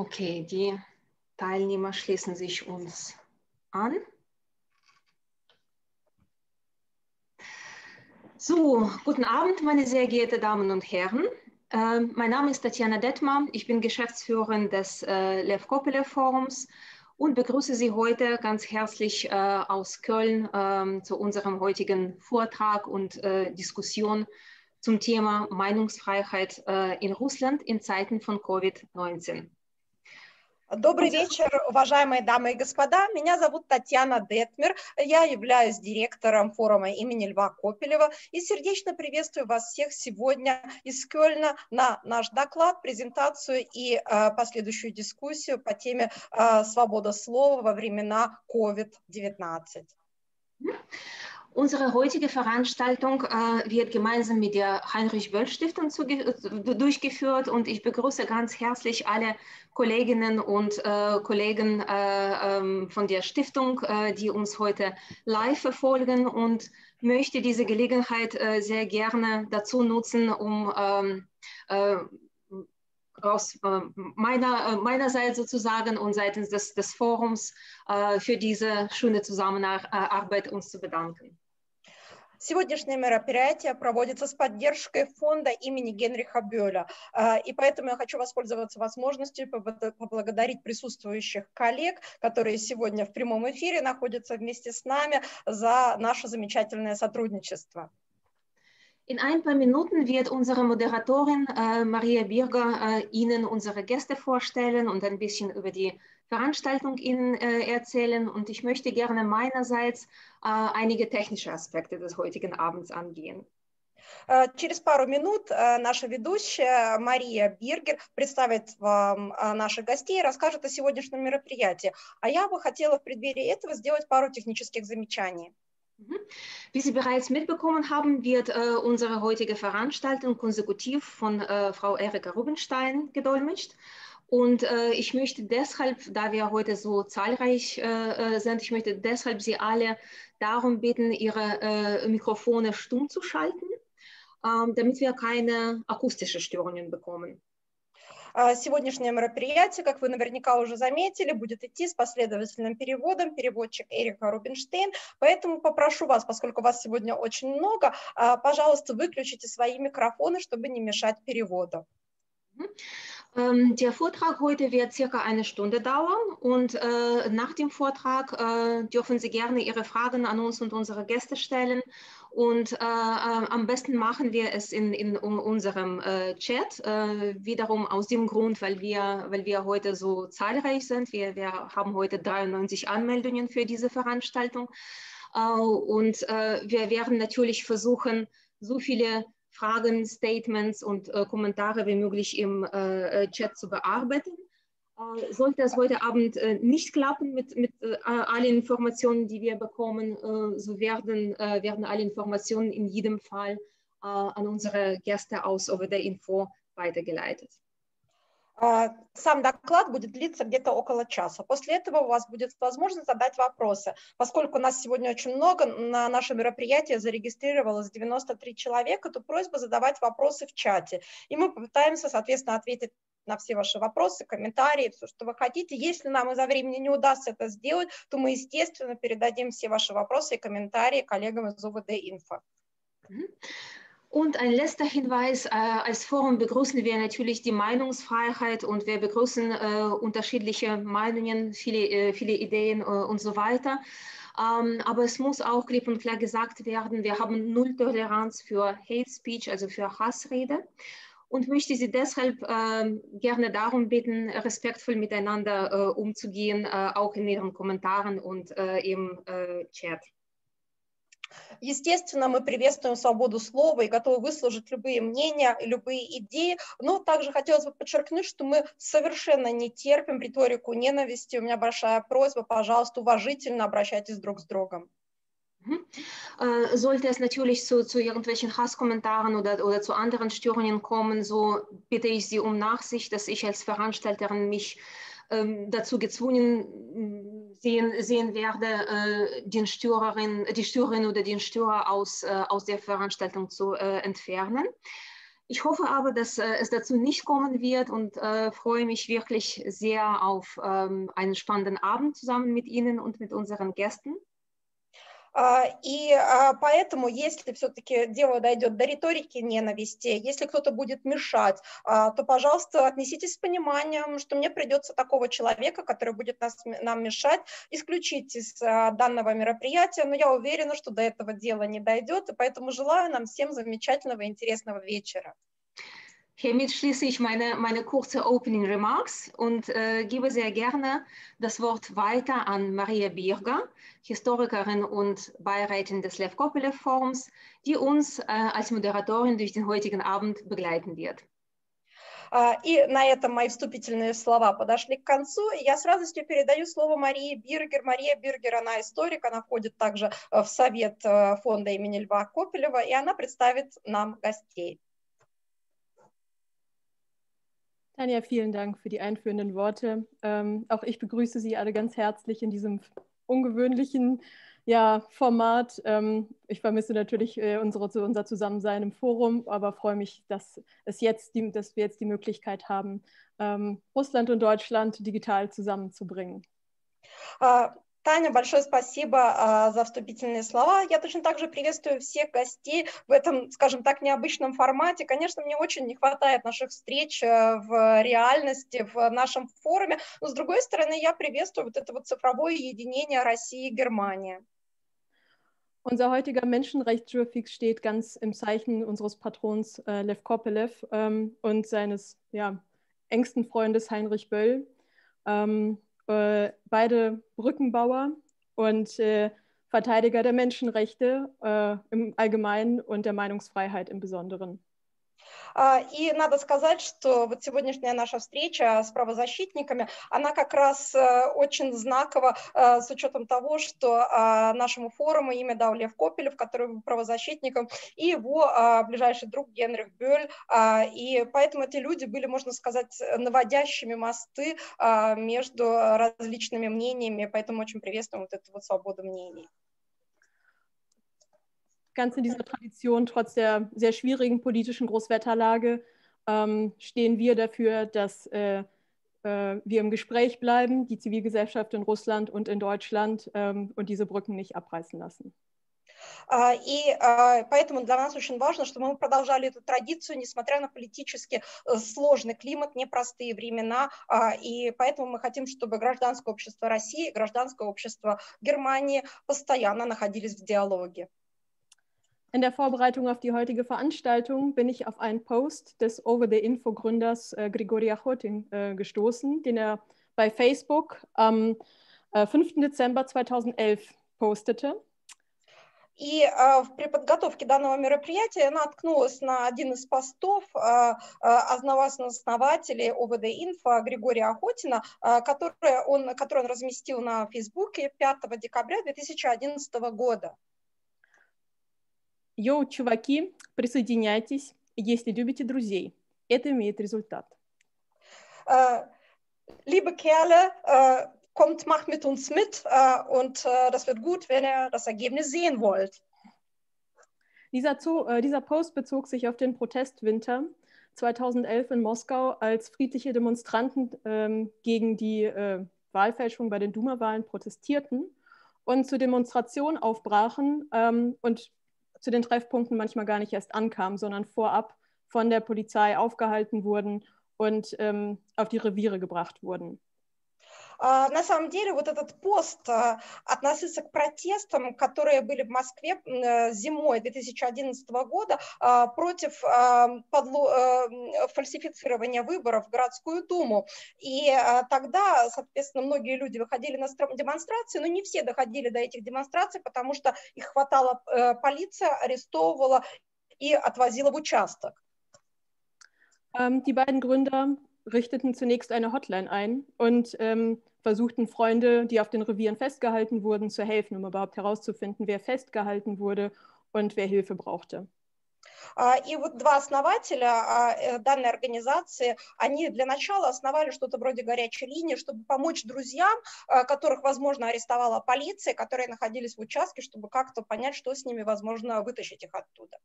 Okay, die Teilnehmer schließen sich uns an. So, guten Abend, meine sehr geehrten Damen und Herren. Äh, mein Name ist Tatjana Detmar. Ich bin Geschäftsführerin des äh, Lev Kopelev Forums und begrüße Sie heute ganz herzlich äh, aus Köln ähm, zu unserem heutigen Vortrag und äh, Diskussion zum Thema Meinungsfreiheit äh, in Russland in Zeiten von Covid-19. Добрый вечер, уважаемые дамы и господа. Меня зовут Татьяна Детмер. Я являюсь директором форума имени Льва Копелева и сердечно приветствую вас всех сегодня из Кёльна на наш доклад, презентацию и э, последующую дискуссию по теме э, свобода слова во времена COVID-19. Unsere heutige Veranstaltung äh, wird gemeinsam mit der Heinrich-Böll-Stiftung durchgeführt und ich begrüße ganz herzlich alle Kolleginnen und äh, Kollegen äh, ähm, von der Stiftung, äh, die uns heute live verfolgen und möchte diese Gelegenheit äh, sehr gerne dazu nutzen, um ähm, äh, aus äh, meiner, meinerseits sozusagen und seitens des, des Forums für diese schöne Zusammenarbeit uns zu bedanken. Сегодняшнее мероприятие проводится с поддержкой фонда имени Генриха Бёля. И поэтому я хочу воспользоваться возможностью поблагодарить присутствующих коллег, которые сегодня в прямом эфире находятся вместе с нами за наше замечательное сотрудничество. In ein paar Minuten wird unsere Moderatorin äh, Maria Birger äh, Ihnen unsere Gäste vorstellen und ein bisschen über die Veranstaltung Ihnen äh, erzählen. Und ich möchte gerne meinerseits äh, einige technische Aspekte des heutigen Abends angehen. Через пару минут наша ведущая Мария Биргер представит вам наших гостей и расскажет о сегодняшнем мероприятии. А я бы хотела в преддверии этого сделать пару технических замечаний. Wie Sie bereits mitbekommen haben, wird äh, unsere heutige Veranstaltung konsekutiv von äh, Frau Erika Rubenstein gedolmetscht. Und äh, ich möchte deshalb, da wir heute so zahlreich äh, äh sind, ich möchte deshalb Sie alle darum bitten, Ihre äh, Mikrofone stumm zu schalten, ähm, damit wir keine akustische Störungen bekommen. Сегодняшнее мероприятие, как вы наверняка уже заметили, будет идти с последовательным переводом, переводчик Эрика Рубинштейн, поэтому попрошу вас, поскольку вас сегодня очень много, пожалуйста, выключите свои микрофоны, чтобы не мешать переводу. Ähm, der Vortrag heute wird circa eine Stunde dauern und äh, nach dem Vortrag äh, dürfen Sie gerne Ihre Fragen an uns und unsere Gäste stellen. Und äh, äh am besten machen wir es in, in unserem äh, Chat, äh, wiederum aus dem Grund, weil wir, weil wir heute so zahlreich sind. Wir, wir haben heute 93 Anmeldungen für diese Veranstaltung. und wir werden natürlich versuchen, so viele Fragen, Statements und äh, Kommentare wie möglich im äh, äh Chat zu bearbeiten. Äh, sollte es heute Abend äh, nicht klappen mit, mit äh, allen Informationen, die wir bekommen, so werden, werden alle Informationen in jedem Fall an unsere Gäste aus over der Info weitergeleitet. Сам доклад будет длиться где-то около часа. После этого у вас будет возможность задать вопросы. Поскольку нас сегодня очень много, на наше мероприятие зарегистрировалось 93 человека, то просьба задавать вопросы в чате. И мы попытаемся, соответственно, ответить на все ваши вопросы, комментарии, все, что вы хотите. Если нам из-за времени не удастся это сделать, то мы, естественно, передадим все ваши вопросы и комментарии коллегам из ОВД Инфо. Und ein letzter Hinweis, äh, als Forum begrüßen wir natürlich die Meinungsfreiheit und wir begrüßen äh, unterschiedliche Meinungen, viele, äh, viele Ideen äh, und so weiter. Ähm, aber es muss auch klipp und klar gesagt werden, wir haben null Toleranz für Hate Speech, also für Hassrede. Und möchte Sie deshalb ähm, gerne darum bitten, respektvoll miteinander äh, umzugehen, äh, auch in Ihren Kommentaren und im Chat. Естественно, мы приветствуем свободу слова и готовы выслушать любые мнения, любые идеи, но также хотелось бы подчеркнуть, что мы совершенно не терпим риторику ненависти. У меня большая просьба, пожалуйста, уважительно обращайтесь друг с другом. Sollte es natürlich zu, zu irgendwelchen Hasskommentaren oder, oder zu anderen Störungen kommen, so bitte ich Sie um Nachsicht, dass ich als Veranstalterin mich ähm, dazu gezwungen mm, sehen, sehen werde, äh, den Störerin, die Störerin oder den Störer aus, äh, aus der Veranstaltung zu äh, entfernen. Ich hoffe aber, dass es dazu nicht kommen wird und freue mich wirklich sehr auf ähm, einen spannenden Abend zusammen mit Ihnen und mit unseren Gästen. И поэтому, если все-таки дело дойдет до риторики ненависти, если кто-то будет мешать, то, пожалуйста, отнеситесь с пониманием, что мне придется такого человека, который будет нас, нам мешать, исключить из данного мероприятия. Но я уверена, что до этого дела не дойдет, и поэтому желаю нам всем замечательного и интересного вечера. Hiermit schließe ich meine, meine kurze Opening Remarks und äh, gebe sehr gerne das Wort weiter an Maria Birger, Historikerin und Beirätin des Lev Kopelev Forums, die uns äh, als Moderatorin durch den heutigen Abend begleiten wird. И на этом мои вступительные слова подошли к концу. Я с радостью передаю слово Марии Биргер. Мария Биргер, она историк, она входит также в совет фонда имени Льва Копелева, и она представит нам гостей. Tanja, vielen Dank für die einführenden Worte. Ähm, auch ich begrüße Sie alle ganz herzlich in diesem ungewöhnlichen ja, Format. Ähm, ich vermisse natürlich äh, unsere, unser Zusammensein im Forum, aber freue mich, dass, es jetzt die, dass wir jetzt die Möglichkeit haben, ähm, Russland und Deutschland digital zusammenzubringen. Uh, Таня, большое спасибо а, за вступительные слова. Я точно так же приветствую всех гостей в этом, скажем так, необычном формате. Конечно, мне очень не хватает наших встреч э, в реальности, в нашем форуме, но, с другой стороны, я приветствую вот это вот цифровое единение России и Германии. Unser heutiger Menschenrechtsjurfix steht ganz im Zeichen unseres Patrons äh, Lev Kopelev ähm, und seines ja, engsten Freundes Heinrich Böll. Ähm, äh, beide Brückenbauer und äh, Verteidiger der Menschenrechte äh, im Allgemeinen und der Meinungsfreiheit im Besonderen. И надо сказать, что вот сегодняшняя наша встреча с правозащитниками, она как раз очень знакова с учетом того, что нашему форуму имя дал Лев Копелев, который был правозащитником, и его ближайший друг Генрих Бёль. И поэтому эти люди были, можно сказать, наводящими мосты между различными мнениями, поэтому очень приветствуем вот эту вот свободу мнений. ganz in dieser Tradition, trotz der sehr schwierigen politischen Großwetterlage, ähm, stehen wir dafür, dass äh, äh, wir im Gespräch bleiben, die Zivilgesellschaft in Russland und in Deutschland ähm, und diese Brücken nicht abreißen lassen. И поэтому для нас очень важно, чтобы мы продолжали эту традицию, несмотря на политически э, сложный климат, непростые времена. И поэтому мы хотим, чтобы гражданское общество России, гражданское общество Германии постоянно находились в диалоге. In der Vorbereitung auf die heutige Veranstaltung bin ich auf einen Post des Over the Info Gründers äh, Grigori Achotin äh, gestoßen, den er bei Facebook am äh, 5. Dezember 2011 postete. И э, при подготовке данного мероприятия я наткнулась на один из постов э, э, основателя ОВД Инфо Григория Охотина, э, который, он, который он разместил на Фейсбуке 5 декабря 2011 года. Йоу, чуваки, присоединяйтесь, если любите друзей. Это имеет результат. Uh, liebe Kerle, uh, kommt, macht mit uns mit uh, und das wird gut, wenn ihr das Ergebnis sehen wollt. Dieser, Zo dieser Post bezog sich auf den Protestwinter 2011 in Moskau, als friedliche Demonstranten ähm, gegen die äh, Wahlfälschung bei den Duma-Wahlen protestierten und zur Demonstration aufbrachen ähm, und zu den Treffpunkten manchmal gar nicht erst ankamen, sondern vorab von der Polizei aufgehalten wurden und ähm, auf die Reviere gebracht wurden. На самом деле вот этот пост относится к протестам, которые были в Москве зимой 2011 года против фальсифицирования выборов в городскую думу. И тогда, соответственно, многие люди выходили на демонстрации, но не все доходили до этих демонстраций, потому что их хватала полиция, арестовывала и отвозила в участок. Die beiden Gründer richteten zunächst eine Hotline ein und ähm, versuchten Freunde, die auf den Revieren festgehalten wurden, zu helfen, um überhaupt herauszufinden, wer festgehalten wurde und wer Hilfe brauchte. И вот два основателя э, данной организации, они для начала основали что-то вроде горячей линии, чтобы помочь друзьям, которых, возможно, арестовала полиция, которые находились в участке, чтобы как-то понять, что с ними, возможно, вытащить их оттуда.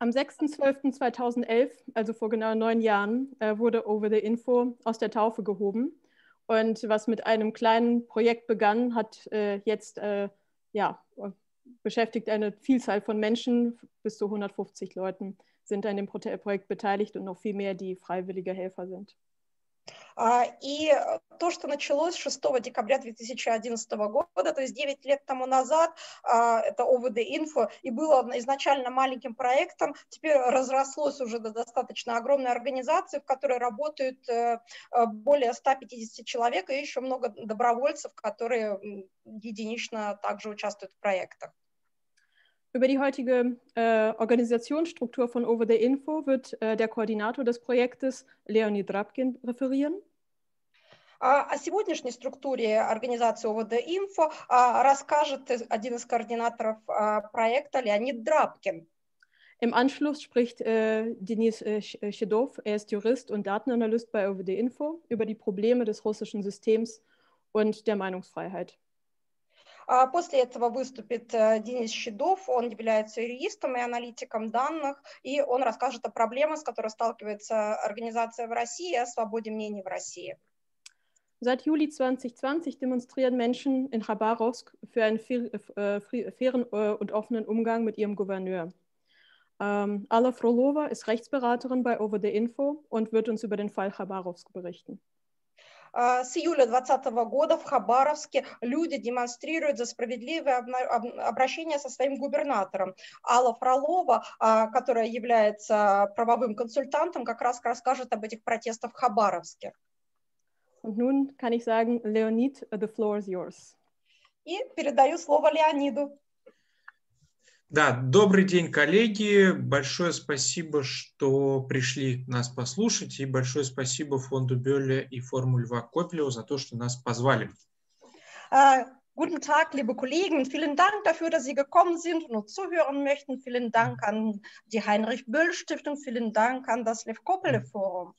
Am 6.12.2011, also vor genau neun Jahren, äh, wurde Over the Info aus der Taufe gehoben. Und was mit einem kleinen Projekt begann, hat äh, jetzt äh, ja, beschäftigt eine Vielzahl von Menschen, bis zu 150 Leuten sind an dem Projekt beteiligt und noch viel mehr, die freiwillige Helfer sind. И то, что началось 6 декабря 2011 года, то есть 9 лет тому назад, это ОВД Инфо, и было изначально маленьким проектом, теперь разрослось уже до достаточно огромной организации, в которой работают более 150 человек, и еще много добровольцев, которые единично также участвуют в проектах. Über die heutige äh, Organisationsstruktur von Over the Info wird äh, der Koordinator des Projektes Leonid Drabkin referieren. О сегодняшней структуре организации ОВД Инфо расскажет один из координаторов проекта Леонид Драбкин. Im Anschluss spricht äh, Denis äh, Shedov, er ist Jurist und Datenanalyst bei OVD Info, über die Probleme des russischen Systems und der Meinungsfreiheit. После этого выступит Денис Щедов, он является юристом и аналитиком данных, и он расскажет о проблемах, с которыми сталкивается организация в России, о свободе мнений в России. Seit Juli 2020 demonstrieren Menschen in Khabarovsk für einen fairen und offenen Umgang mit ihrem Gouverneur. Ähm, Alla Frolova ist Rechtsberaterin bei Over the Info und wird uns über den Fall Khabarovsk berichten. С июля 2020 года в Хабаровске люди демонстрируют за справедливое обращение со своим губернатором. Алла Фролова, которая является правовым консультантом, как раз расскажет об этих протестах в Хабаровске. Und nun kann ich sagen, Leonid, the floor is yours. И передаю слово Леониду. Да, добрый день, коллеги. Большое спасибо, что пришли нас послушать, и большое спасибо фонду Бёлля и Форму Льва Копелева за то, что нас позвали. Uh, guten Tag, liebe Kollegen. Vielen Dank dafür, dass Sie gekommen sind und uns zuhören möchten. Vielen Dank an die Heinrich-Böll-Stiftung. Vielen Dank an das Lev Kopelev-Forum.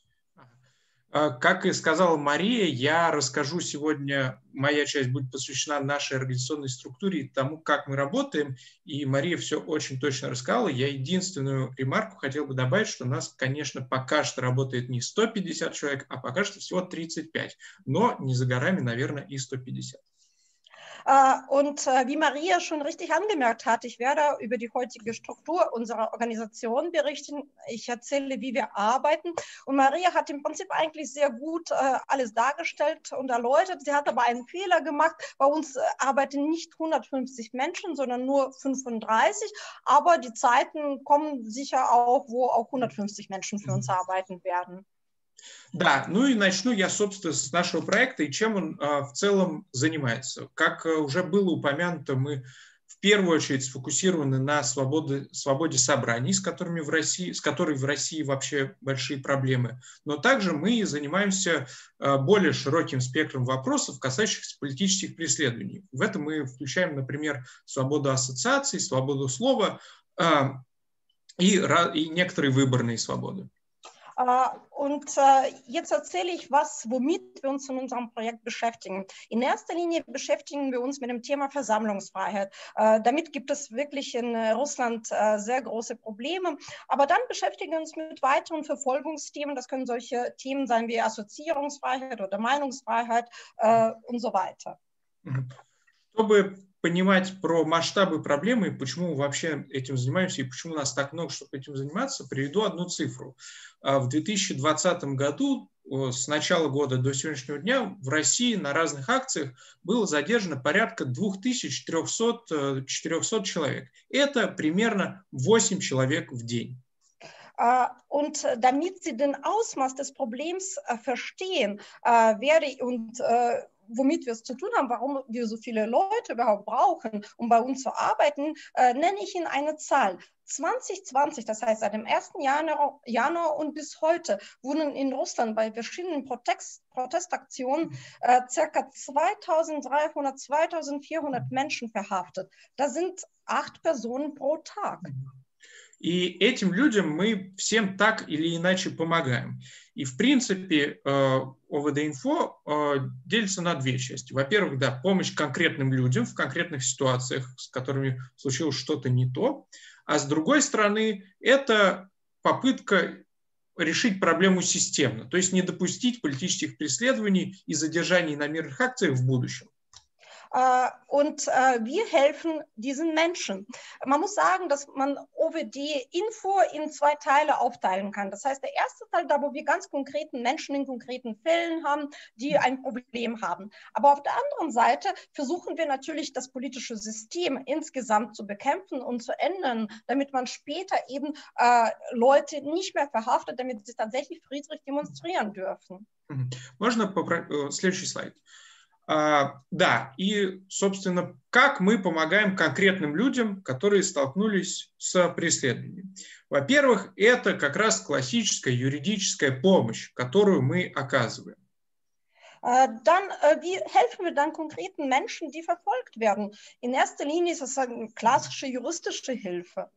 А, как и сказала Мария, я расскажу сегодня, моя часть будет посвящена нашей организационной структуре тому, как мы работаем. И Мария все очень точно рассказала. Я единственную ремарку хотел бы добавить, что у нас, конечно, пока что работает не 150 человек, а пока что всего 35. Но не за горами, наверное, и 150. Und wie Maria schon richtig angemerkt hat, ich werde über die heutige Struktur unserer Organisation berichten. Ich erzähle, wie wir arbeiten. Und Maria hat im Prinzip eigentlich sehr gut alles dargestellt und erläutert. Sie hat aber einen Fehler gemacht. Bei uns arbeiten nicht 150 Menschen, sondern nur 35. Aber die Zeiten kommen sicher auch, wo auch 150 Menschen für uns arbeiten werden. Да, ну и начну я, собственно, с нашего проекта и чем он а, в целом занимается. Как а, уже было упомянуто, мы в первую очередь сфокусированы на свободе, свободе собраний, с которыми в России, с которой в России вообще большие проблемы. Но также мы занимаемся а, более широким спектром вопросов, касающихся политических преследований. В это мы включаем, например, свободу ассоциаций, свободу слова а, и, и некоторые выборные свободы. Und jetzt erzähle ich was, womit wir uns in unserem Projekt beschäftigen. In erster Linie beschäftigen wir uns mit dem Thema Versammlungsfreiheit. Damit gibt es wirklich in Russland sehr große Probleme. Aber dann beschäftigen wir uns mit weiteren Verfolgungsthemen. Das können solche Themen sein wie Assoziierungsfreiheit oder Meinungsfreiheit und so weiter. Чтобы понимать про масштабы проблемы почему мы вообще этим занимаемся и почему нас так много, чтобы этим заниматься, приведу одну цифру. В 2020 году с начала года до сегодняшнего дня в России на разных акциях было задержано порядка 2300-400 человек. Это примерно 8 человек в день. Und damit Sie den Ausmaß des Problems verstehen, werde und womit wir es zu tun haben, warum wir so viele Leute überhaupt brauchen, um bei uns zu arbeiten, äh, nenne ich Ihnen eine Zahl. 2020, das heißt seit dem 1. Januar, Januar und bis heute, wurden in Russland bei verschiedenen Protest, Protestaktionen äh, ca. 2300, 2400 Menschen verhaftet. Das sind acht Personen pro Tag. И этим людям мы всем так или иначе помогаем. И, в принципе, ОВД-инфо делится на две части. Во-первых, да, помощь конкретным людям в конкретных ситуациях, с которыми случилось что-то не то. А с другой стороны, это попытка решить проблему системно, то есть не допустить политических преследований и задержаний на мирных акциях в будущем. Äh, und äh, wir helfen diesen Menschen. Man muss sagen, dass man OWD-Info in zwei Teile aufteilen kann. Das heißt, der erste Teil, da wo wir ganz konkreten Menschen in konkreten Fällen haben, die ein Problem haben. Aber auf der anderen Seite versuchen wir natürlich, das politische System insgesamt zu bekämpfen und zu ändern, damit man später eben äh, Leute nicht mehr verhaftet, damit sie tatsächlich friedlich demonstrieren dürfen. Можно попро... следующий слайд? А, Да, и, собственно, как мы помогаем конкретным людям, которые столкнулись с преследованием. Во-первых, это как раз классическая юридическая помощь, которую мы оказываем. Dann, wie helfen wir dann konkreten Menschen, die verfolgt werden? In erster Linie ist es eine klassische juristische Hilfe.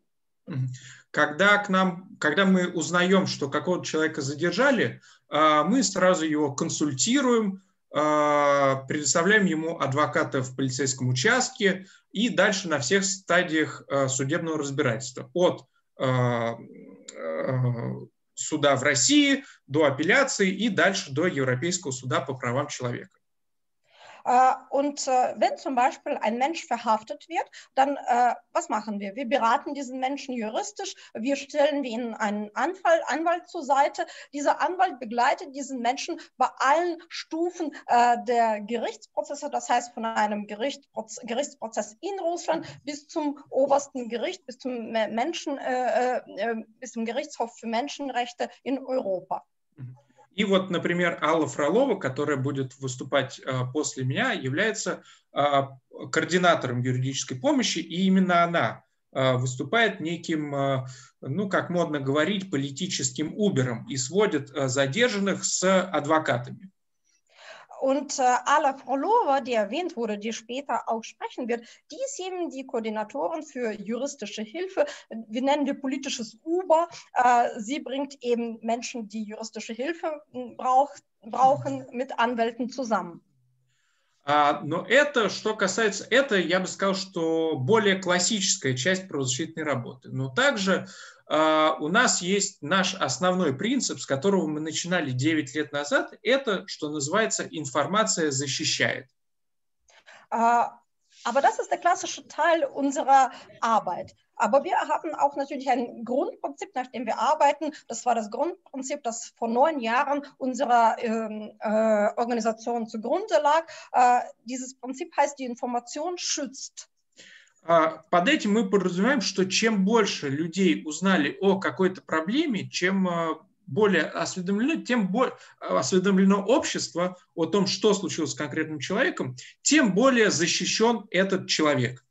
Когда, к нам, когда мы узнаем, что какого-то человека задержали, а, мы сразу его консультируем, а, предоставляем ему адвоката в полицейском участке и дальше на всех стадиях а, судебного разбирательства. От а, суда в России до апелляции и дальше до Европейского суда по правам человека. Äh, und äh, wenn zum Beispiel ein Mensch verhaftet wird, dann äh, was machen wir? Wir beraten diesen Menschen juristisch, wir stellen ihnen einen Anfall, Anwalt zur Seite. Dieser Anwalt begleitet diesen Menschen bei allen Stufen der Gerichtsprozesse, das heißt von einem Gerichtsprozess in Russland bis zum obersten Gericht, bis zum Menschen, bis zum Gerichtshof für Menschenrechte in Europa. Mhm. И вот, например, Алла Фролова, которая будет выступать а, после меня, является а, координатором юридической помощи, и именно она а, выступает неким, ну, как модно говорить, политическим убером и сводит задержанных с адвокатами. Und äh, Ala Frolova, die erwähnt wurde, die später auch sprechen wird, die ist eben die Koordinatorin für juristische Hilfe. Wir nennen die politisches Uber. Äh, sie bringt eben Menschen, die juristische Hilfe braucht, brauchen, mit Anwälten zusammen. Но это, что касается, это, я бы сказал, что более классическая часть правозащитной работы. Но также а, у нас есть наш основной принцип, с которого мы начинали 9 лет назад, это, что называется, информация защищает. Aber das ist der klassische Teil unserer Arbeit. Aber wir haben auch natürlich ein Grundprinzip, nach dem wir arbeiten. Das war das Grundprinzip, das vor neun Jahren unserer ähm, äh, Organisation zugrunde lag. Äh, dieses Prinzip heißt, die Information schützt. Под этим мы подразумеваем, что чем больше людей узнали о какой-то проблеме, чем более осведомлено, тем более осведомлено общество о том, что случилось с конкретным человеком, тем более защищен этот человек.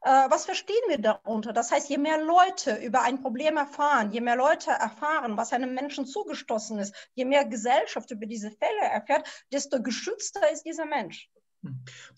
Was verstehen wir darunter? Das heißt, je mehr Leute über ein Problem erfahren, je mehr Leute erfahren, was einem Menschen zugestoßen ist, je mehr Gesellschaft über diese Fälle erfährt, desto geschützter ist dieser Mensch.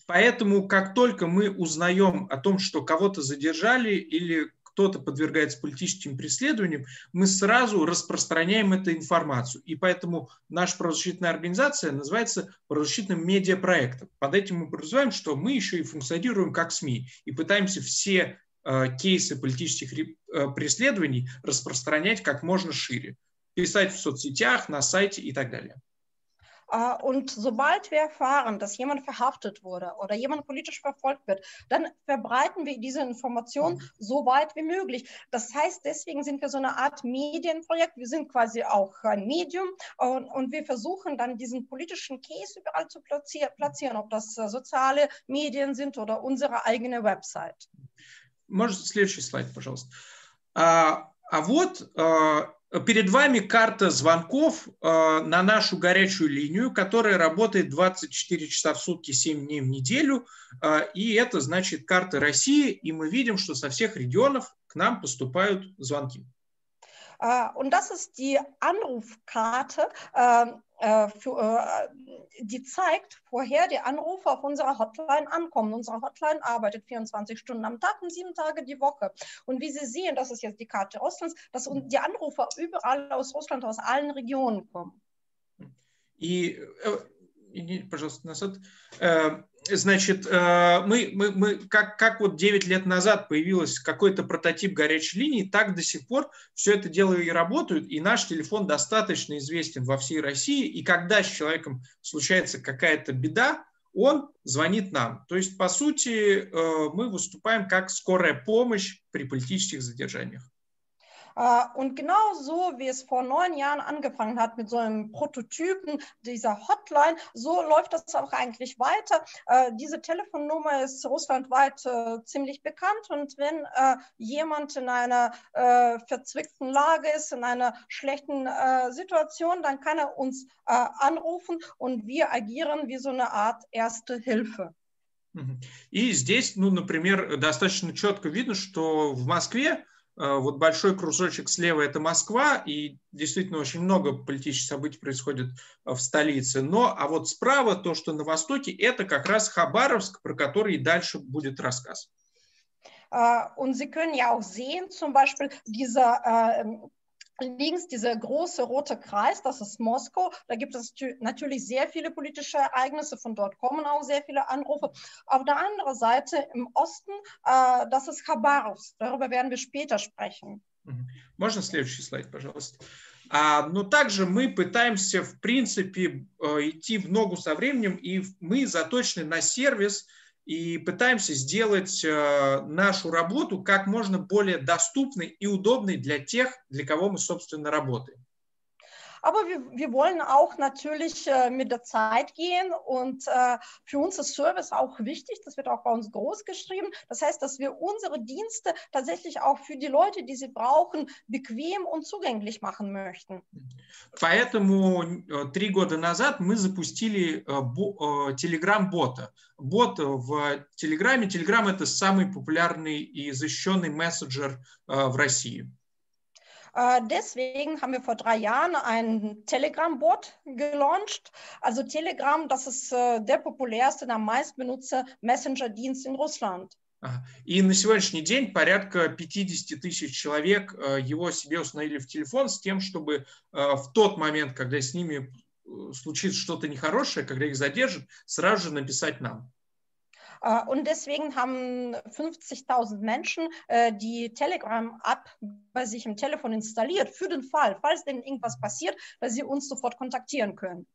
Поэтому, как только мы узнаем о том, что кого-то задержали или кто-то подвергается политическим преследованиям, мы сразу распространяем эту информацию. И поэтому наша правозащитная организация называется правозащитным медиапроектом. Под этим мы подразумеваем, что мы еще и функционируем как СМИ и пытаемся все э, кейсы политических э, преследований распространять как можно шире. Писать в соцсетях, на сайте и так далее. Äh, und sobald wir erfahren, dass jemand verhaftet wurde oder jemand politisch verfolgt wird, dann verbreiten wir diese Information mhm. so weit wie möglich. Das heißt, deswegen sind wir so eine Art Medienprojekt. Wir sind quasi auch ein Medium und, und wir versuchen dann diesen politischen Case überall zu platzieren, ob das äh, soziale Medien sind oder unsere eigene Website. Может, следующий слайд, пожалуйста. А, а вот а, Перед вами карта звонков э, на нашу горячую линию, которая работает 24 часа в сутки, 7 дней в неделю. Э, и это значит карта России, и мы видим, что со всех регионов к нам поступают звонки. Und das ist die Anrufkarte für, äh, die zeigt, woher die Anrufe auf unserer Hotline ankommen. Unsere Hotline arbeitet 24 Stunden am Tag und sieben Tage die Woche. Und wie Sie sehen, das ist jetzt die Karte Russlands, dass die Anrufe überall aus Russland, aus allen Regionen kommen. И, пожалуйста, назад. значит, э, мы, мы, мы как, как вот 9 лет назад появилась какой-то прототип горячей линии, так до сих пор все это дело и работают, и наш телефон достаточно известен во всей России, и когда с человеком случается какая-то беда, он звонит нам. То есть, по сути, э, мы выступаем как скорая помощь при политических задержаниях. Äh, und genau so, wie es vor neun Jahren angefangen hat mit so einem Prototypen dieser Hotline, so läuft das auch eigentlich weiter. Äh, diese Telefonnummer ist russlandweit äh, ziemlich bekannt und wenn jemand in einer verzwickten Lage ist, in einer schlechten Situation, dann kann er uns anrufen und wir agieren wie so eine Art erste Hilfe. И здесь, ну, например, достаточно четко видно, что в Москве Э, вот большой кружочек слева – это Москва, и действительно очень много политических событий происходит э, в столице. Но, а вот справа, то, что на востоке, это как раз Хабаровск, про который и дальше будет рассказ. Und Sie können ja auch sehen, zum Beispiel dieser links dieser große rote Kreis, das ist Moskau. Da gibt es natürlich sehr viele politische Ereignisse, von dort kommen auch sehr viele Anrufe. Auf der anderen Seite im Osten, äh, das ist Khabarovsk. Darüber werden wir später sprechen. Можно следующий слайд, пожалуйста? А, но также мы пытаемся, в принципе, э, идти в ногу со временем, и мы заточены на сервис, и пытаемся сделать э, нашу работу как можно более доступной и удобной для тех, для кого мы, собственно, работаем. Aber wir, wir wollen auch natürlich äh, mit der Zeit gehen und äh, für uns ist Service auch wichtig. Das wird auch bei uns groß geschrieben. Das heißt, dass wir unsere Dienste tatsächlich auch für die Leute, die sie brauchen, bequem und zugänglich machen möchten. Поэтому э, три года назад мы запустили Telegram-бота. Бот в Телеграме. Телеграм – это самый популярный и защищенный мессенджер в России. Äh, deswegen haben wir vor drei Jahren ein Telegram-Bot gelauncht. Also Telegram, das ist äh, der populärste, der meistbenutzte Messenger-Dienst in Russland. И на сегодняшний день порядка 50 тысяч человек э, его себе установили в телефон с тем, чтобы в тот момент, когда с ними случится что-то нехорошее, когда их задержат, сразу же написать нам. Äh, und deswegen haben 50.000 Menschen äh, die Telegram-App bei sich im Telefon installiert, für den Fall, falls denn irgendwas passiert, dass sie uns sofort kontaktieren können.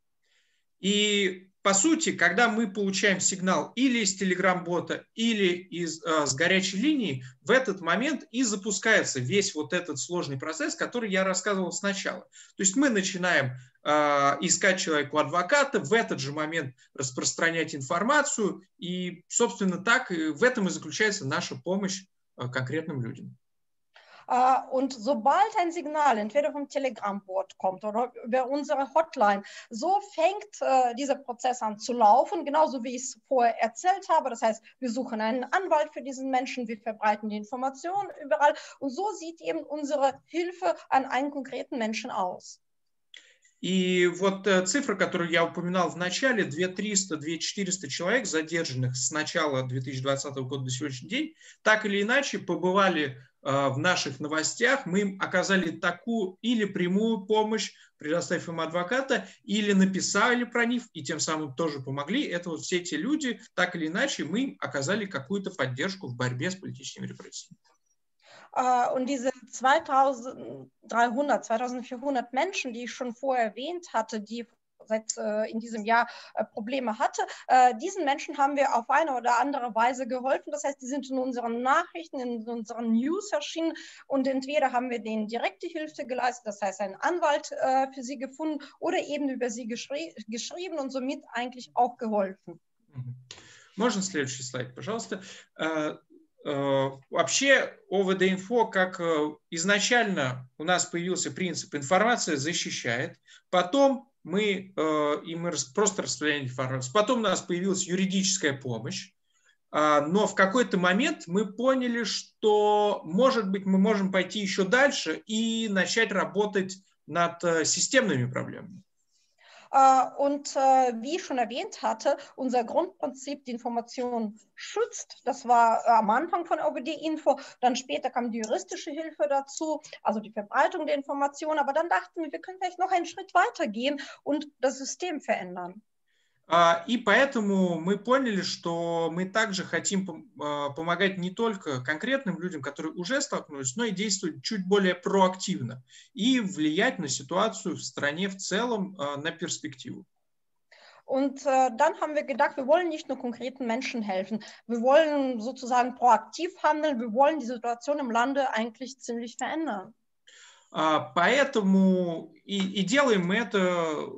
И по сути, когда мы получаем сигнал или из Telegram-бота, или из, э, с горячей линии, в этот момент и запускается весь вот этот сложный процесс, который я рассказывал сначала. То есть мы начинаем искать человеку адвоката, в этот же момент распространять информацию, и, собственно, так в этом и заключается наша помощь э, конкретным людям. Äh, und sobald ein Signal entweder vom Telegram-Bot kommt oder über unsere Hotline, so fängt äh, dieser Prozess an zu laufen, genauso wie ich es vorher erzählt habe. Das heißt, wir suchen einen Anwalt für diesen Menschen, wir verbreiten die Informationen überall. Und so sieht eben unsere Hilfe an einen konkreten Menschen aus. И вот э, цифра, которую я упоминал в начале, 2300-2400 человек, задержанных с начала 2020 года до сегодняшний день, так или иначе побывали Э, в наших новостях, мы им оказали такую или прямую помощь, предоставив им адвоката, или написали про них и тем самым тоже помогли. Это вот все те люди, так или иначе, мы им оказали какую-то поддержку в борьбе с политическими репрессиями. Und diese 2300, 2400 Menschen, die ich schon vorher erwähnt hatte, die seit äh, in diesem Jahr äh, Probleme hatte. Äh, diesen Menschen haben wir auf eine oder andere Weise geholfen. Das heißt, die sind in unseren Nachrichten, in unseren News erschienen und entweder haben wir denen direkte Hilfe geleistet, das heißt einen Anwalt äh, für sie gefunden oder eben über sie geschri geschrieben und somit eigentlich auch geholfen. Можно следующий слайд, пожалуйста. Э, вообще ОВД-инфо, как э, изначально у нас появился принцип информация защищает, потом мы, э, и мы просто распространяли информацию. Потом у нас появилась юридическая помощь, а, но в какой-то момент мы поняли, что, может быть, мы можем пойти еще дальше и начать работать над системными проблемами. Und wie ich schon erwähnt hatte, unser Grundprinzip, die Information schützt. Das war am Anfang von OGD Info. Dann später kam die juristische Hilfe dazu, also die Verbreitung der Information. Aber dann dachten wir, wir können vielleicht noch einen Schritt weiter gehen und das System verändern. И поэтому мы поняли, что мы также хотим помогать не только конкретным людям, которые уже столкнулись, но и действовать чуть более проактивно и влиять на ситуацию в стране в целом на перспективу. Und äh, dann haben wir gedacht, wir wollen nicht nur konkreten Menschen helfen, wir wollen sozusagen proaktiv handeln, wir wollen die Situation im Lande eigentlich ziemlich verändern. Поэтому и, и делаем мы это,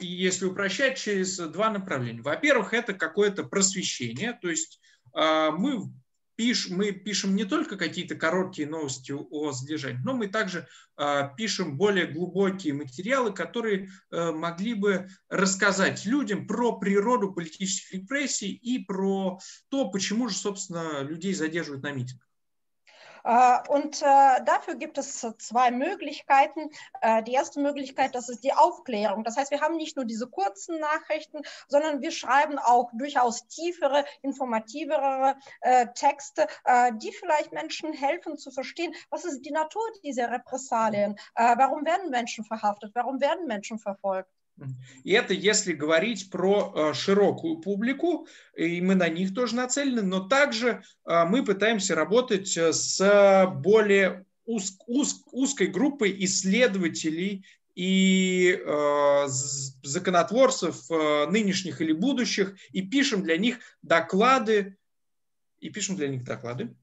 если упрощать, через два направления. Во-первых, это какое-то просвещение, то есть э, мы пиш, мы пишем не только какие-то короткие новости о задержании, но мы также э, пишем более глубокие материалы, которые э, могли бы рассказать людям про природу политических репрессий и про то, почему же, собственно, людей задерживают на митингах. Äh, und äh, dafür gibt es zwei Möglichkeiten. Äh, die erste Möglichkeit, das ist die Aufklärung. Das heißt, wir haben nicht nur diese kurzen Nachrichten, sondern wir schreiben auch durchaus tiefere, informativere Texte, die vielleicht Menschen helfen zu verstehen, was ist die Natur dieser Repressalien, warum werden Menschen verhaftet, warum werden Menschen verfolgt. И это если говорить про э, широкую публику, и мы на них тоже нацелены, но также э, мы пытаемся работать э, с более уз, уз, узкой группой исследователей и э, законотворцев э, нынешних или будущих, и пишем для них доклады, и пишем для них доклады.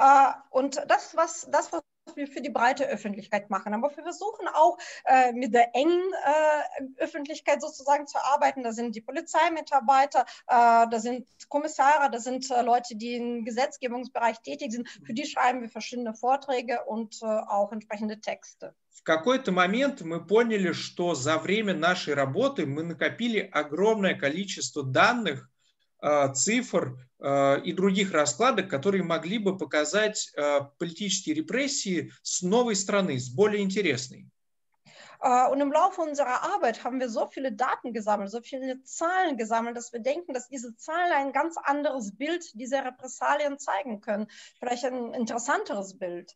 Uh, und das, was, das, was wir für die breite Öffentlichkeit machen. Aber wir versuchen auch äh, mit der engen äh, Öffentlichkeit sozusagen zu arbeiten. Da sind die Polizeimitarbeiter, äh, da sind Kommissare, da sind äh, Leute, die im Gesetzgebungsbereich tätig sind. Für die schreiben wir verschiedene Vorträge und äh, auch entsprechende Texte. В какой-то момент мы поняли, что за время нашей работы мы накопили огромное количество данных, э, цифр, Э, и других раскладок, которые могли бы показать э, политические репрессии с новой стороны, с более интересной. Und im Laufe unserer Arbeit haben wir so viele Daten gesammelt, so viele Zahlen gesammelt, dass wir denken, dass diese Zahlen ein ganz anderes Bild dieser Repressalien zeigen können. Vielleicht ein interessanteres Bild.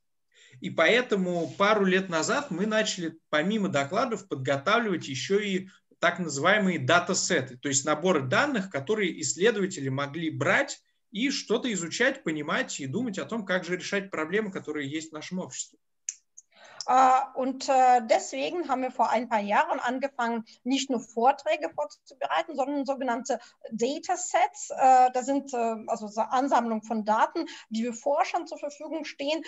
И поэтому пару лет назад мы начали помимо докладов подготавливать еще и так называемые датасеты, то есть наборы данных, которые исследователи могли брать и что-то изучать, понимать и думать о том, как же решать проблемы, которые есть в нашем обществе. Und äh, deswegen haben wir vor ein paar Jahren angefangen, nicht nur Vorträge vorzubereiten, sondern sogenannte Datasets. Äh, das sind äh, also Ansammlungen von Daten, die wir Forschern zur Verfügung stehen.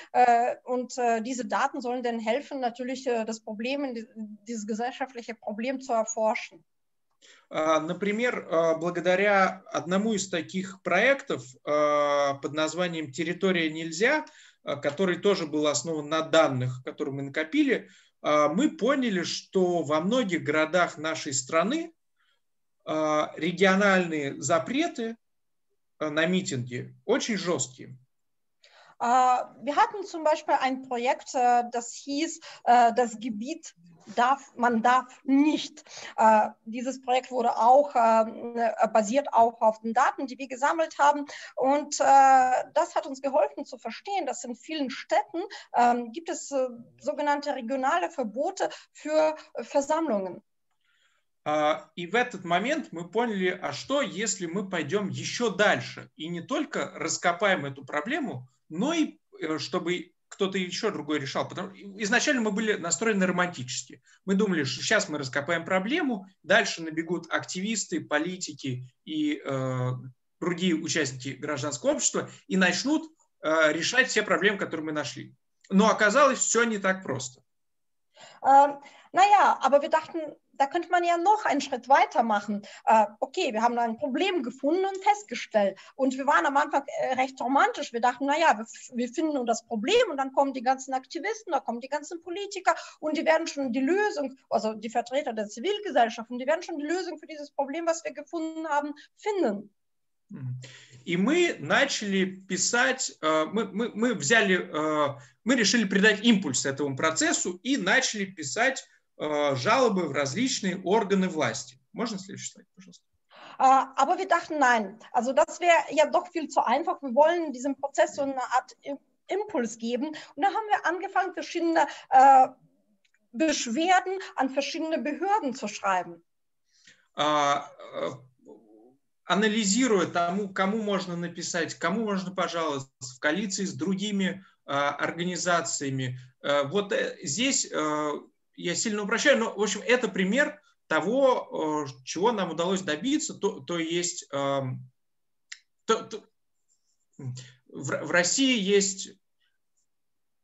Und diese Daten sollen dann helfen, natürlich das Problem, dieses gesellschaftliche Problem zu erforschen. Например, благодаря одному из таких проектов под названием «Территория нельзя», который тоже был основан на данных, которые мы накопили, мы поняли, что во многих городах нашей страны региональные запреты на митинги очень жесткие. Wir hatten zum Beispiel ein Projekt, das hieß das Gebiet darf, man darf nicht. Äh, dieses Projekt wurde auch äh, basiert auch auf den Daten, die wir gesammelt haben. Und äh, das hat uns geholfen zu verstehen, dass in vielen Städten ähm, gibt es äh, sogenannte regionale Verbote für Versammlungen. И в этот момент мы поняли, а что, если мы пойдем еще дальше и не только раскопаем эту проблему, но и э, чтобы кто-то еще другой решал. Потому, изначально мы были настроены романтически. Мы думали, что сейчас мы раскопаем проблему, дальше набегут активисты, политики и э, другие участники гражданского общества и начнут э, решать все проблемы, которые мы нашли. Но оказалось, все не так просто. Uh, naja, aber wir dachten, da könnte man ja noch einen Schritt weitermachen. Äh, okay, wir haben ein Problem gefunden und festgestellt. Und wir waren am Anfang äh, recht romantisch. Wir dachten, naja, wir, wir finden nur das Problem und dann kommen die ganzen Aktivisten, da kommen die ganzen Politiker und die werden schon die Lösung, also die Vertreter der Zivilgesellschaft, und die werden schon die Lösung für dieses Problem, was wir gefunden haben, finden. И мы начали писать, э, мы, мы, мы взяли, э, мы решили придать импульс этому процессу и начали писать жалобы в различные органы власти. Можно следующий слайд, пожалуйста? Aber wir dachten, nein, also das wäre ja doch viel zu einfach. Wir wollen diesem Prozess so eine Art Impuls geben. Und da haben wir angefangen, verschiedene äh, Beschwerden an verschiedene Behörden zu schreiben. Анализируя тому, кому можно написать, кому можно пожаловаться, в коалиции с другими организациями. Вот здесь я сильно упрощаю, но, в общем, это пример того, чего нам удалось добиться, то, то есть то, то, в, в России есть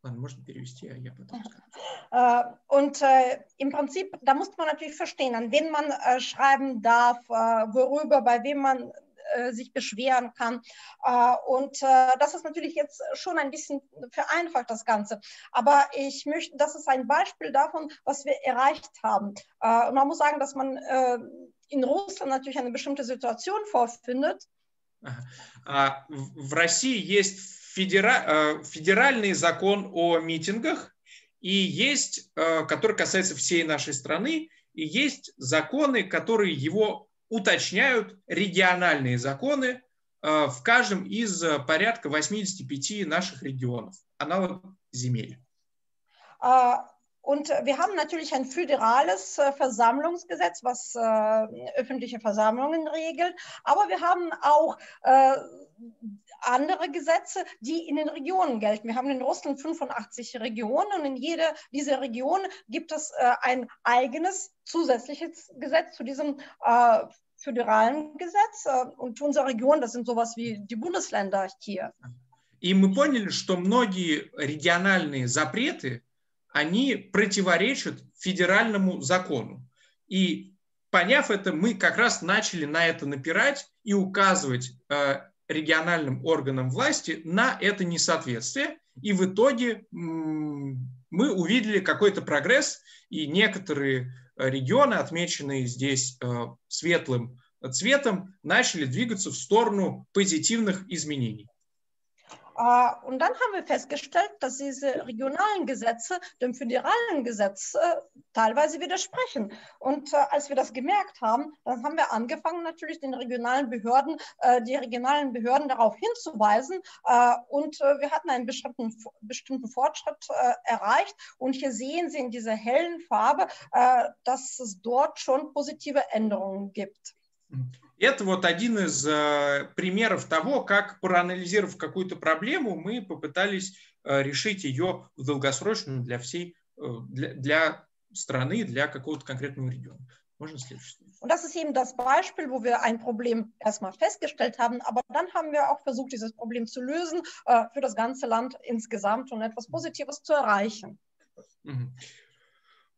можно перевести, а я потом скажу. Und äh, im Prinzip, da muss man natürlich verstehen, an wen man äh, schreiben darf, äh, worüber, bei wem man sich beschweren kann. Und das ist natürlich jetzt schon ein bisschen vereinfacht, das Ganze. Aber ich möchte, das ist ein Beispiel davon, was wir erreicht haben. Und man muss sagen, dass man in Russland natürlich eine bestimmte Situation vorfindet. В России есть федера, э, федеральный закон о митингах, и есть, э, который касается всей нашей страны, и есть законы, которые его уточняют, региональные законы э, в каждом из порядка 85 наших регионов, аналог земель. Und wir haben natürlich ein föderales Versammlungsgesetz, was öffentliche Versammlungen regelt, aber wir haben auch andere Gesetze, die in den Regionen gelten. Wir haben in Russland 85 Regionen und in jeder dieser Regionen gibt es äh, ein eigenes zusätzliches Gesetz zu diesem äh, föderalen Gesetz. Äh, und unsere Region, das sind sowas wie die Bundesländer hier. И мы поняли, что многие региональные запреты, они противоречат федеральному закону. И поняв это, мы как раз начали на это напирать и указывать э, региональным органам власти на это несоответствие. И в итоге мы увидели какой-то прогресс, и некоторые регионы, отмеченные здесь э, светлым цветом, начали двигаться в сторону позитивных изменений. Äh, und dann haben wir festgestellt, dass diese regionalen Gesetze dem föderalen Gesetz äh, teilweise widersprechen. Und äh, als wir das gemerkt haben, dann haben wir angefangen, natürlich den regionalen Behörden, die regionalen Behörden darauf hinzuweisen. Und wir hatten einen bestimmten, bestimmten Fortschritt erreicht. Und hier sehen Sie in dieser hellen Farbe, dass es dort schon positive Änderungen gibt. Это вот один из э, примеров того, как, проанализировав какую-то проблему, мы попытались э, решить ее в долгосрочную для всей, э, для, для страны, для какого-то конкретного региона. Можно следующий? Und das ist eben das Beispiel, wo wir ein Problem erstmal festgestellt haben, aber dann haben wir auch versucht, dieses Problem zu lösen äh, für das ganze Land insgesamt und etwas Positives zu erreichen. Mhm.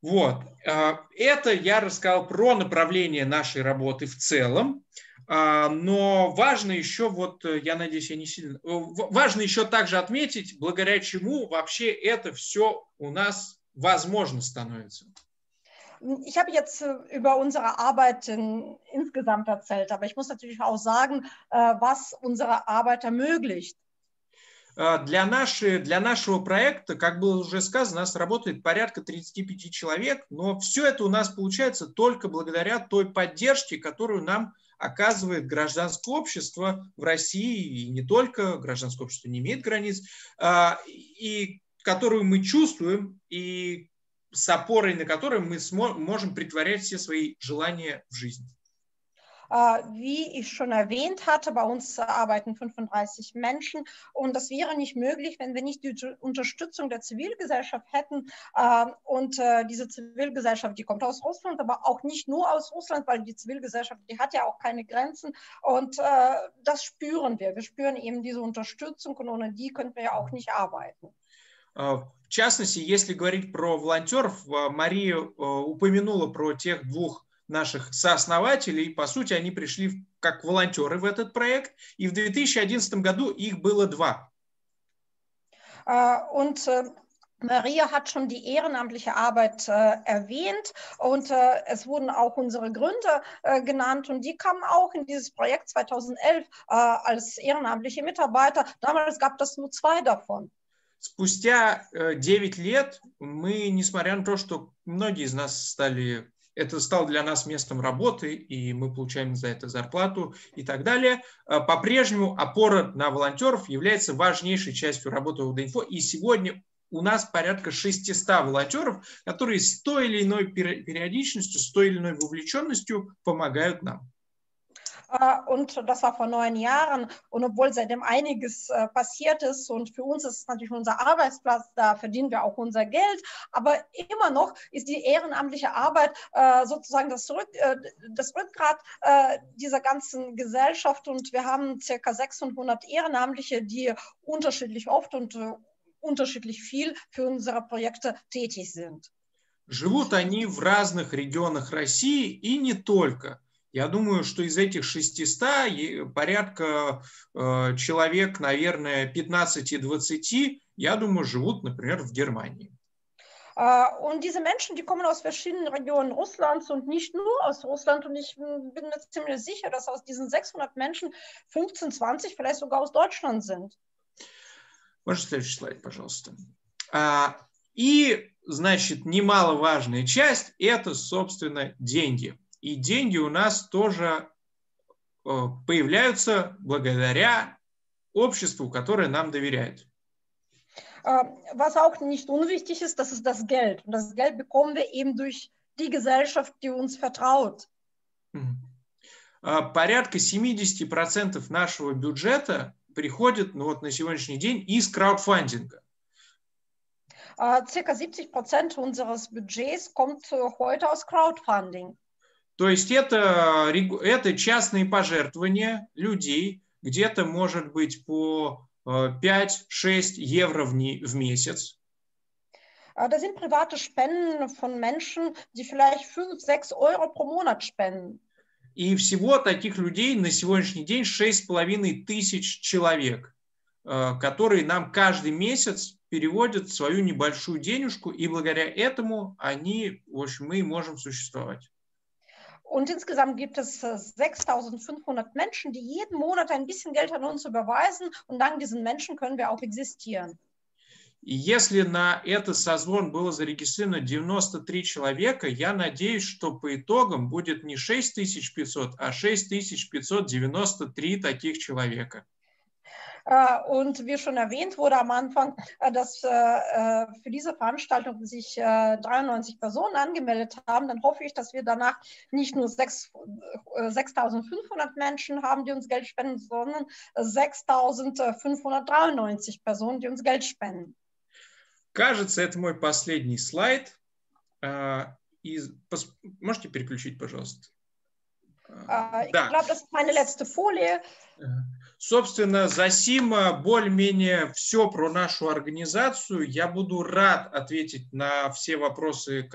Вот. А, это я рассказал про направление нашей работы в целом. А, но важно еще, вот э, я надеюсь, я не сильно... Э, важно еще также отметить, благодаря чему вообще это все у нас возможно становится. Ich habe jetzt äh, über unsere Arbeit insgesamt erzählt, aber ich muss natürlich auch sagen, was unsere Arbeit ermöglicht. А, для, нашей, для нашего проекта, как было уже сказано, у нас работает порядка 35 человек, но все это у нас получается только благодаря той поддержке, которую нам оказывает гражданское общество в России, и не только, гражданское общество не имеет границ, а, и которую мы чувствуем, и с опорой на которой мы можем притворять все свои желания в жизнь. Äh, wie ich schon erwähnt hatte, bei uns arbeiten 35 Menschen und das wäre nicht möglich, wenn wir nicht die Unterstützung der Zivilgesellschaft hätten. Äh, und äh, diese Zivilgesellschaft, die kommt aus Russland, aber auch nicht nur aus Russland, weil die Zivilgesellschaft, die hat ja auch keine Grenzen und das spüren wir. Wir spüren eben diese Unterstützung und ohne die könnten wir ja auch nicht arbeiten. В частности, если говорить про волонтеров, Мария упомянула про тех двух наших сооснователей. По сути, они пришли как волонтеры в этот проект, и в 2011 году их было два. Und Maria hat schon die ehrenamtliche Arbeit äh, erwähnt und äh, es wurden auch unsere Gründer äh, genannt und die kamen auch in dieses Projekt 2011 als ehrenamtliche Mitarbeiter. Damals gab es nur zwei davon. спустя 9 лет мы, несмотря на то, что многие из нас стали это стало для нас местом работы, и мы получаем за это зарплату и так далее. По-прежнему опора на волонтеров является важнейшей частью работы УДИНФО, и сегодня у нас порядка 600 волонтеров, которые с той или иной периодичностью, с той или иной вовлеченностью помогают нам. Und das war vor neun Jahren. Und obwohl seitdem einiges passiert ist und für uns ist es natürlich unser Arbeitsplatz, da verdienen wir auch unser Geld. Aber immer noch ist die ehrenamtliche Arbeit sozusagen das, Rück, das Rückgrat dieser ganzen Gesellschaft. Und wir haben circa 600 Ehrenamtliche, die unterschiedlich oft und unterschiedlich viel für unsere Projekte tätig sind. Живут они в разных регионах России и не только. Я думаю, что из этих 600 порядка э, человек, наверное, 15-20, я думаю, живут, например, в Германии. Und diese Menschen, die kommen aus verschiedenen Regionen Russlands und nicht nur aus Russland. Und ich bin mir ziemlich sicher, dass aus diesen 600 Menschen 15, 20 vielleicht sogar aus Deutschland sind. Можно следующий слайд, пожалуйста. А, и, значит, немаловажная часть – это, собственно, деньги. И деньги у нас тоже появляются благодаря обществу, которое нам доверяет. Was auch nicht unwichtig ist, das ist das Geld. Und das Geld bekommen wir eben durch die Gesellschaft, die uns vertraut. Порядка 70% нашего бюджета приходит ну, вот на сегодняшний день из краудфандинга. Uh, circa 70 Prozent unseres Budgets kommt heute aus Crowdfunding. То есть это, это частные пожертвования людей, где-то может быть по 5-6 евро в, не, в месяц. Das sind private Spenden von Menschen, die vielleicht 5, 6 Euro pro Monat spenden. И всего таких людей на сегодняшний день 6,5 тысяч человек, которые нам каждый месяц переводят свою небольшую денежку, и благодаря этому они, в общем, мы можем существовать. Und insgesamt gibt es 6500 Menschen, die jeden Monat ein bisschen Geld an uns überweisen. Und dank diesen Menschen können wir auch existieren. Если на этот созвон было зарегистрировано 93 человека, я надеюсь, что по итогам будет не 6500, а 6593 таких человека. Und wie schon erwähnt wurde am Anfang, dass für diese Veranstaltung sich 93 Personen angemeldet haben, dann hoffe ich, dass wir danach nicht nur 6500 Menschen haben, die uns Geld spenden, sondern 6593 Personen, die uns Geld spenden. Кажется, это мой последний слайд. Можете переключить, пожалуйста? Ich да. glaube, das ist meine letzte Folie. Собственно, за сим более-менее все про нашу организацию. Я буду рад ответить на все вопросы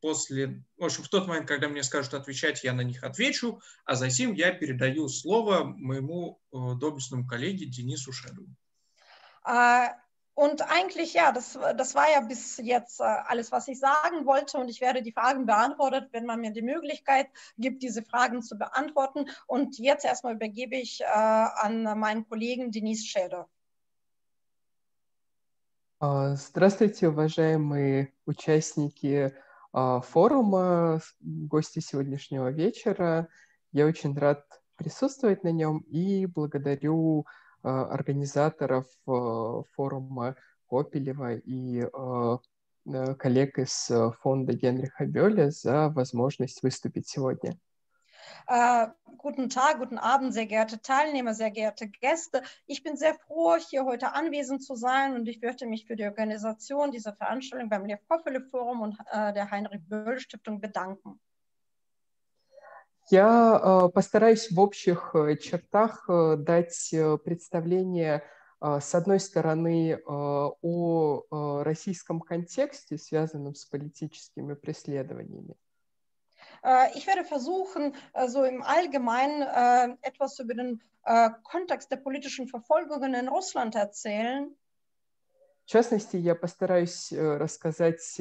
после... В общем, в тот момент, когда мне скажут отвечать, я на них отвечу. А за сим я передаю слово моему доблестному коллеге Денису Шеду. Und eigentlich, ja, das, das war ja bis jetzt alles, was ich sagen wollte. Und ich werde die Fragen beantwortet, wenn man mir die Möglichkeit gibt, diese Fragen zu beantworten. Und jetzt erstmal übergebe ich äh, an meinen Kollegen Denise Schäder. Здравствуйте, уважаемые участники форума, гости сегодняшнего вечера. Я очень рад присутствовать на нем и благодарю организаторов форума Копелева и коллег из фонда Генриха Бёля за возможность выступить сегодня. Uh, guten Tag, guten Abend, sehr geehrte Teilnehmer, sehr geehrte Gäste. Ich bin sehr froh, hier heute anwesend zu sein und ich möchte mich für die Organisation dieser Veranstaltung beim Lev Koffele Forum und uh, der Heinrich Böll Stiftung bedanken. Я постараюсь в общих чертах дать представление, с одной стороны, о российском контексте, связанном с политическими преследованиями. Ich werde versuchen, so im Allgemeinen etwas über den Kontext der politischen Verfolgungen in Russland erzählen. В частности, я постараюсь рассказать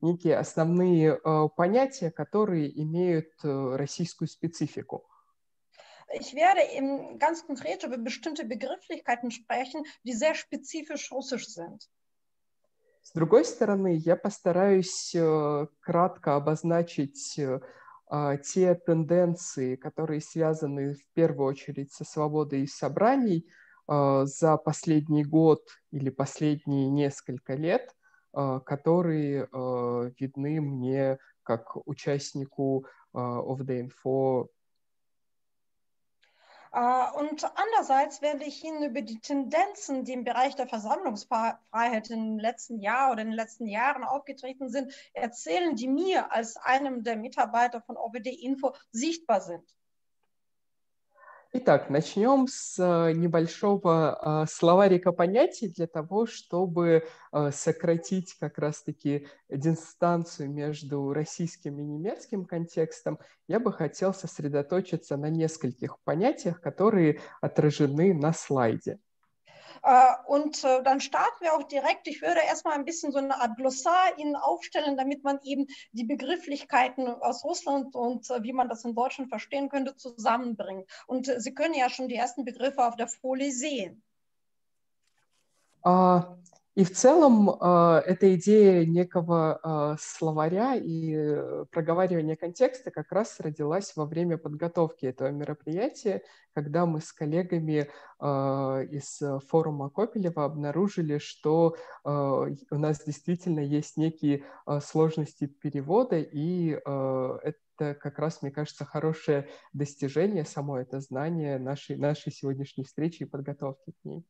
некие основные понятия, которые имеют российскую специфику. Ich werde ganz konkret über bestimmte Begrifflichkeiten sprechen, die sehr spezifisch russisch sind. С другой стороны, я постараюсь кратко обозначить те тенденции, которые связаны в первую очередь со свободой собраний за последний год или последние несколько лет, которые видны мне как участнику of the Info und andererseits werde ich Ihnen über die Tendenzen, die im Bereich der Versammlungsfreiheit im letzten Jahr oder in den letzten Jahren aufgetreten sind, erzählen, die mir als einem der Mitarbeiter von OBD Info sichtbar sind. Итак, начнем с э, небольшого э, словарика понятий для того, чтобы э, сократить как раз-таки дистанцию между российским и немецким контекстом. Я бы хотел сосредоточиться на нескольких понятиях, которые отражены на слайде. Äh, und äh, dann starten wir auch direkt. Ich würde erstmal ein bisschen so eine Art Glossar Ihnen aufstellen, damit man eben die Begrifflichkeiten aus Russland und äh, wie man das in Deutschland verstehen könnte, zusammenbringt. Und Sie können ja schon die ersten Begriffe auf der Folie sehen. Uh, И в целом э, эта идея некого э, словаря и э, проговаривания контекста как раз родилась во время подготовки этого мероприятия, когда мы с коллегами из форума Копелева обнаружили, что у нас действительно есть некие сложности перевода, и это как раз, мне кажется, хорошее достижение, само это знание нашей, нашей сегодняшней встречи и подготовки к ней.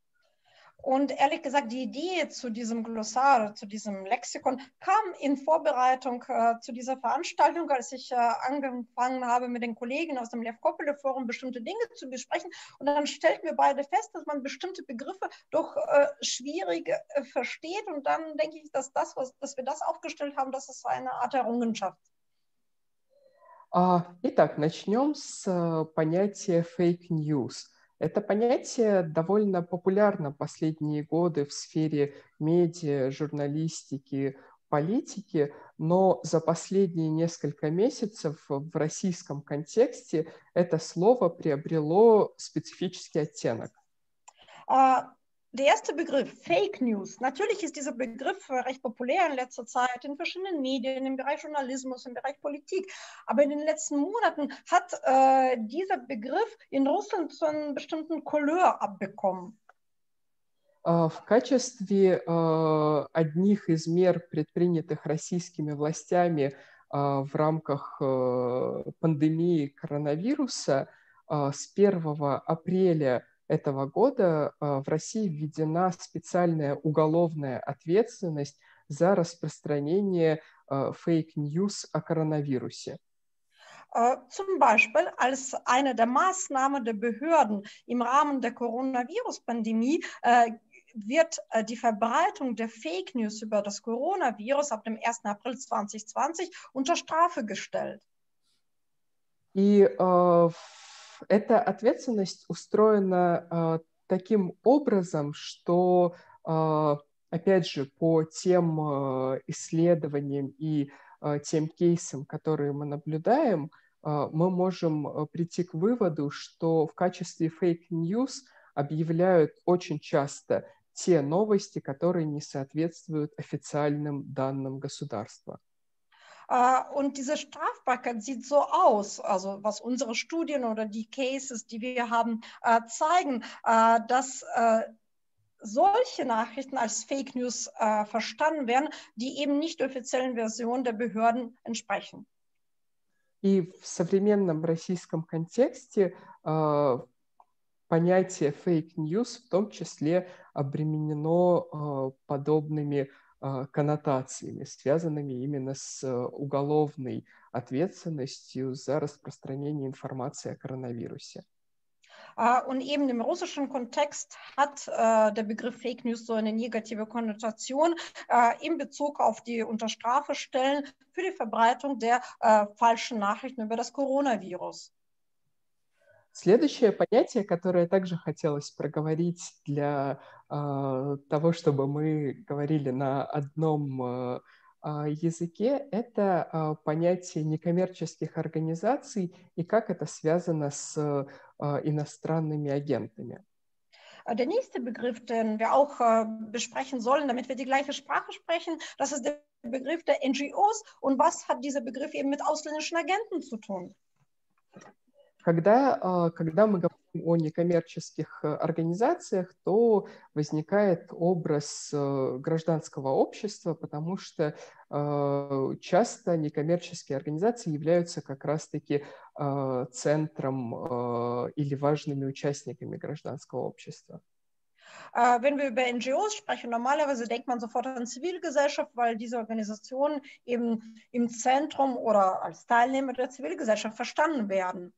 Und ehrlich gesagt, die Idee zu diesem Glossar, zu diesem Lexikon kam in Vorbereitung äh, zu dieser Veranstaltung, als ich äh, angefangen habe, mit den Kollegen aus dem Lev Kopele Forum bestimmte Dinge zu besprechen. Und dann stellten wir beide fest, dass man bestimmte Begriffe doch äh, schwierig äh, versteht. Und dann denke ich, dass das, was, dass wir das aufgestellt haben, das ist eine Art Errungenschaft. Итак, начнем с понятия fake news. Это понятие довольно популярно последние годы в сфере медиа, журналистики, политики, но за последние несколько месяцев в российском контексте это слово приобрело специфический оттенок. А, Der erste Begriff, Fake News. Natürlich ist dieser Begriff recht populär in letzter Zeit in verschiedenen Medien, im Bereich Journalismus, im Bereich Politik. Aber in den letzten Monaten hat äh, dieser Begriff in Russland so einen bestimmten Couleur abbekommen. В качестве одних из мер, предпринятых российскими властями в рамках пандемии коронавируса, с 1 апреля этого года а, в России введена специальная уголовная ответственность за распространение а, фейк-ньюс о коронавирусе. Zum Beispiel als eine der Maßnahmen der Behörden im Rahmen der Coronavirus-Pandemie äh, wird äh, die Verbreitung der Fake News über das Coronavirus ab dem 1. April 2020 unter Strafe gestellt. И äh, эта ответственность устроена э, таким образом, что, э, опять же, по тем э, исследованиям и э, тем кейсам, которые мы наблюдаем, э, мы можем прийти к выводу, что в качестве фейк-ньюс объявляют очень часто те новости, которые не соответствуют официальным данным государства. Äh, und diese Strafbarkeit sieht so aus, also was unsere Studien oder die Cases, die wir haben, äh, zeigen, äh, dass solche Nachrichten als Fake News verstanden werden, die eben nicht der offiziellen Version der Behörden entsprechen. И в современном российском контексте э, понятие fake news в том числе обременено э, подобными а, коннотациями, связанными именно с э, уголовной ответственностью за распространение информации о коронавирусе. Und eben im russischen Kontext hat äh, der Begriff Fake News so eine negative Konnotation äh, in Bezug auf die Unterstrafestellen für die Verbreitung der äh, falschen Nachrichten über das Coronavirus. Следующее понятие, которое также хотелось проговорить для э, того, чтобы мы говорили на одном э, языке, это э, понятие некоммерческих организаций и как это связано с э, иностранными агентами. Der nächste Begriff, den wir auch äh, besprechen sollen, damit wir die gleiche Sprache sprechen, das ist der Begriff der NGOs. Und was hat dieser Begriff eben mit ausländischen Agenten zu tun? Когда, когда мы говорим о некоммерческих организациях, то возникает образ гражданского общества, потому что часто некоммерческие организации являются как раз-таки центром или важными участниками гражданского общества. Wenn wir über NGOs sprechen, normalerweise denkt man sofort an Zivilgesellschaft, weil diese Organisationen eben im Zentrum oder als Teilnehmer der Zivilgesellschaft verstanden werden.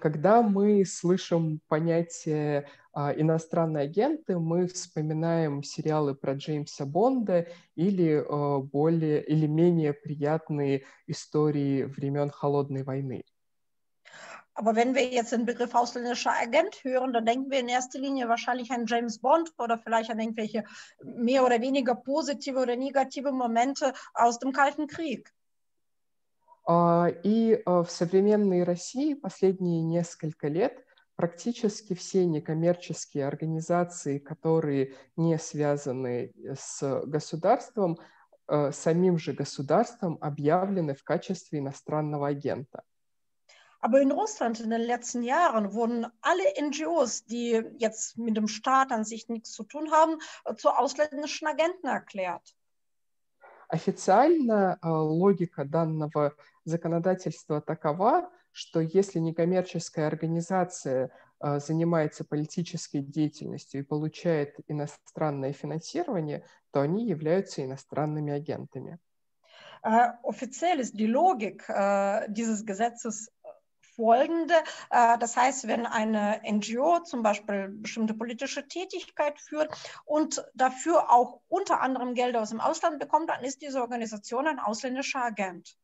Когда мы слышим понятие иностранные агенты, мы вспоминаем сериалы про Джеймса Бонда или более или менее приятные истории времен Холодной войны. Aber wenn wir jetzt den Begriff ausländischer Agent hören, dann denken wir in erster Linie wahrscheinlich an James Bond oder vielleicht an irgendwelche mehr oder weniger positive oder negative Momente aus dem Kalten Krieg. И в современной России последние несколько лет практически все некоммерческие организации, которые не связаны с государством, самим же государством объявлены в качестве иностранного агента. Aber in Russland in den letzten Jahren wurden alle NGOs, die jetzt mit dem Staat an sich nichts zu tun haben, zu ausländischen Agenten erklärt. Официально логика данного законодательства такова, что если некоммерческая организация занимается политической деятельностью и получает иностранное финансирование, то они являются иностранными агентами. Offiziell ist die Logik dieses Gesetzes folgende. Das heißt, wenn eine NGO zum Beispiel bestimmte politische Tätigkeit führt und dafür auch unter anderem Gelder aus dem Ausland bekommt, dann ist diese Organisation ein ausländischer Agent.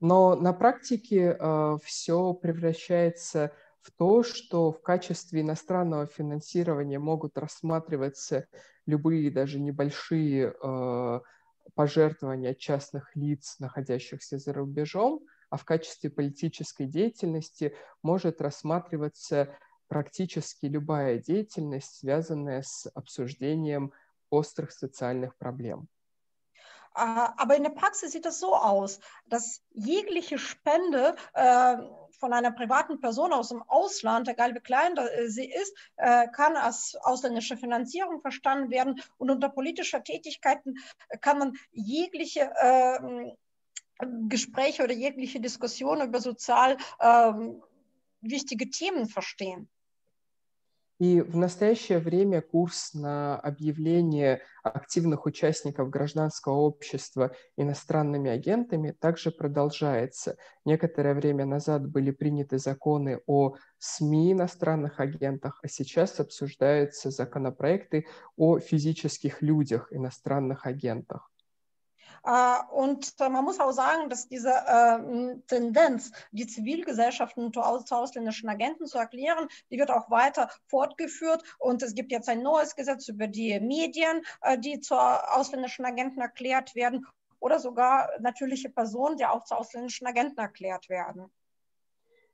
Но на практике э, все превращается в то, что в качестве иностранного финансирования могут рассматриваться любые даже небольшие э, пожертвования частных лиц, находящихся за рубежом, а в качестве политической деятельности может рассматриваться практически любая деятельность, связанная с обсуждением острых социальных проблем. Aber in der Praxis sieht das so aus, dass jegliche Spende äh, von einer privaten Person aus dem Ausland, egal wie klein sie ist, äh, kann als ausländische Finanzierung verstanden werden. Und unter politischer Tätigkeiten kann man jegliche äh, Gespräche oder jegliche Diskussion über sozial äh, wichtige Themen verstehen. И в настоящее время курс на объявление активных участников гражданского общества иностранными агентами также продолжается. Некоторое время назад были приняты законы о СМИ иностранных агентах, а сейчас обсуждаются законопроекты о физических людях иностранных агентах. Und man muss auch sagen, dass diese äh, Tendenz, die Zivilgesellschaften zu ausländischen Agenten zu erklären, die wird auch weiter fortgeführt. Und es gibt jetzt ein neues Gesetz über die Medien, äh, die zu ausländischen Agenten erklärt werden oder sogar natürliche Personen, die auch zu ausländischen Agenten erklärt werden.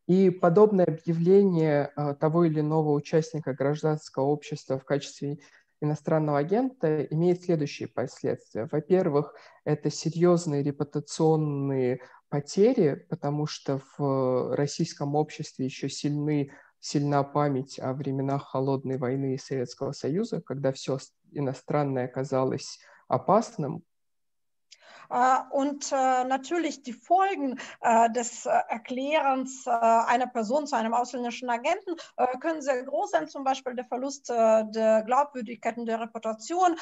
И подобное объявление того или иного участника гражданского общества в качестве иностранного агента имеет следующие последствия. Во-первых, это серьезные репутационные потери, потому что в российском обществе еще сильны, сильна память о временах Холодной войны и Советского Союза, когда все иностранное казалось опасным, Und natürlich die Folgen des Erklärens einer Person zu einem ausländischen Agenten können sehr groß sein, zum Beispiel der Verlust der Glaubwürdigkeit und der Reputation.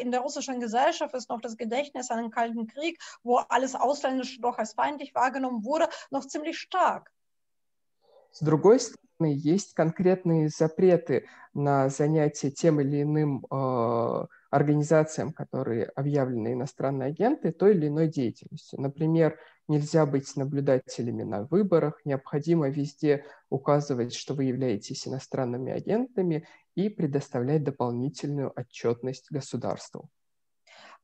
In der russischen Gesellschaft ist noch das Gedächtnis an den Kalten Krieg, wo alles Ausländische doch als feindlich wahrgenommen wurde, noch ziemlich stark. С другой стороны, есть конкретные запреты на занятие тем или иным э, организациям, которые объявлены иностранные агенты, той или иной деятельностью. Например, нельзя быть наблюдателями на выборах, необходимо везде указывать, что вы являетесь иностранными агентами и предоставлять дополнительную отчетность государству.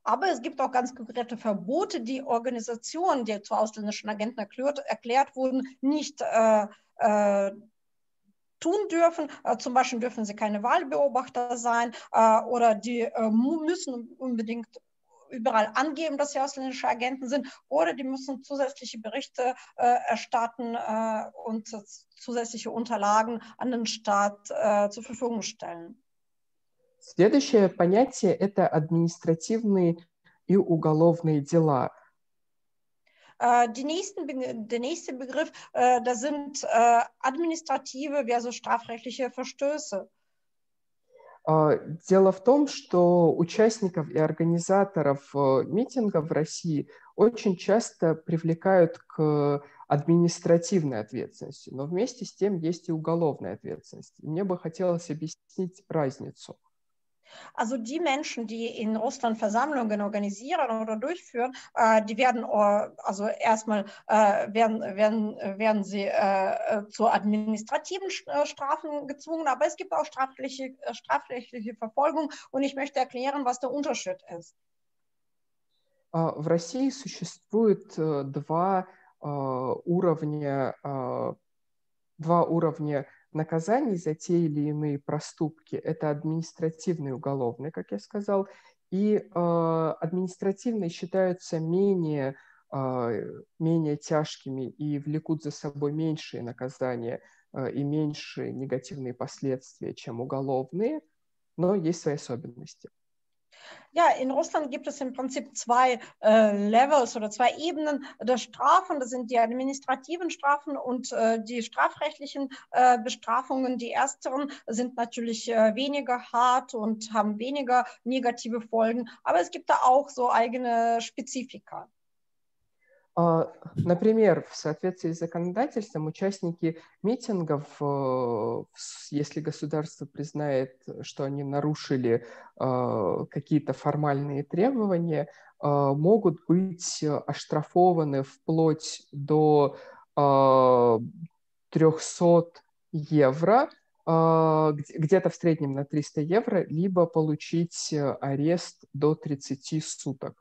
Aber es gibt auch ganz konkrete Verbote, die Organisationen, die zu ausländischen Agenten erklärt, erklärt wurden, nicht äh, äh, tun dürfen. Äh, zum Beispiel dürfen sie keine Wahlbeobachter sein äh, oder die äh, müssen unbedingt überall angeben, dass sie ausländische Agenten sind, oder die müssen zusätzliche Berichte äh, erstatten äh, und zusätzliche Unterlagen an den Staat äh, zur Verfügung stellen. Следующее понятие – это административные и уголовные дела. Die nächsten, der nächste Begriff, das sind administrative versus strafrechtliche Verstöße. Дело в том, что участников и организаторов э, митингов в России очень часто привлекают к административной ответственности, но вместе с тем есть и уголовная ответственность. Мне бы хотелось объяснить разницу. Also die Menschen, die in Russland Versammlungen organisieren oder durchführen, äh, die werden äh, also erstmal äh, werden, werden, werden sie äh, zu administrativen äh, Strafen gezwungen, aber es gibt auch strafrechtliche, äh, strafrechtliche Verfolgung und ich möchte erklären, was der Unterschied ist. В России существует два уровня, два уровня наказаний за те или иные проступки. Это административные и уголовные, как я сказал. И э, административные считаются менее, э, менее тяжкими и влекут за собой меньшие наказания э, и меньшие негативные последствия, чем уголовные, но есть свои особенности. Ja, in Russland gibt es im Prinzip zwei äh, Levels oder zwei Ebenen der Strafen. Das sind die administrativen Strafen und äh, die strafrechtlichen äh, Bestrafungen. Die ersteren sind natürlich äh, weniger hart und haben weniger negative Folgen, aber es gibt da auch so eigene Spezifika. А, например, в соответствии с законодательством участники митингов, э, если государство признает, что они нарушили э, какие-то формальные требования, э, могут быть оштрафованы вплоть до 300 евро, где-то в среднем на 300 евро, либо получить арест до 30 суток.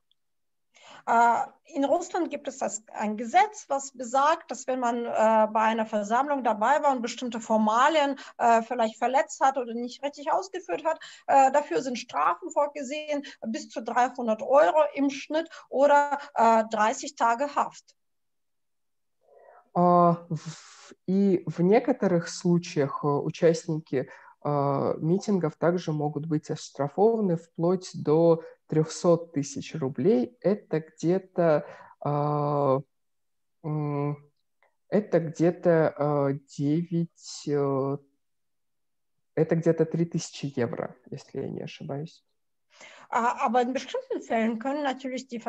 Äh, in Russland gibt es das, ein Gesetz, was besagt, dass wenn man äh, bei einer Versammlung dabei war und bestimmte Formalien äh, vielleicht verletzt hat oder nicht richtig ausgeführt hat, äh, dafür sind Strafen vorgesehen bis zu 300 Euro im Schnitt oder 30 Tage Haft. И в некоторых случаях участники митингов также могут быть оштрафованы вплоть до 300 тысяч рублей. Это где-то а, это где-то 9, э, это где-то 3000 евро, если я не ошибаюсь. Aber in bestimmten Fällen können natürlich die,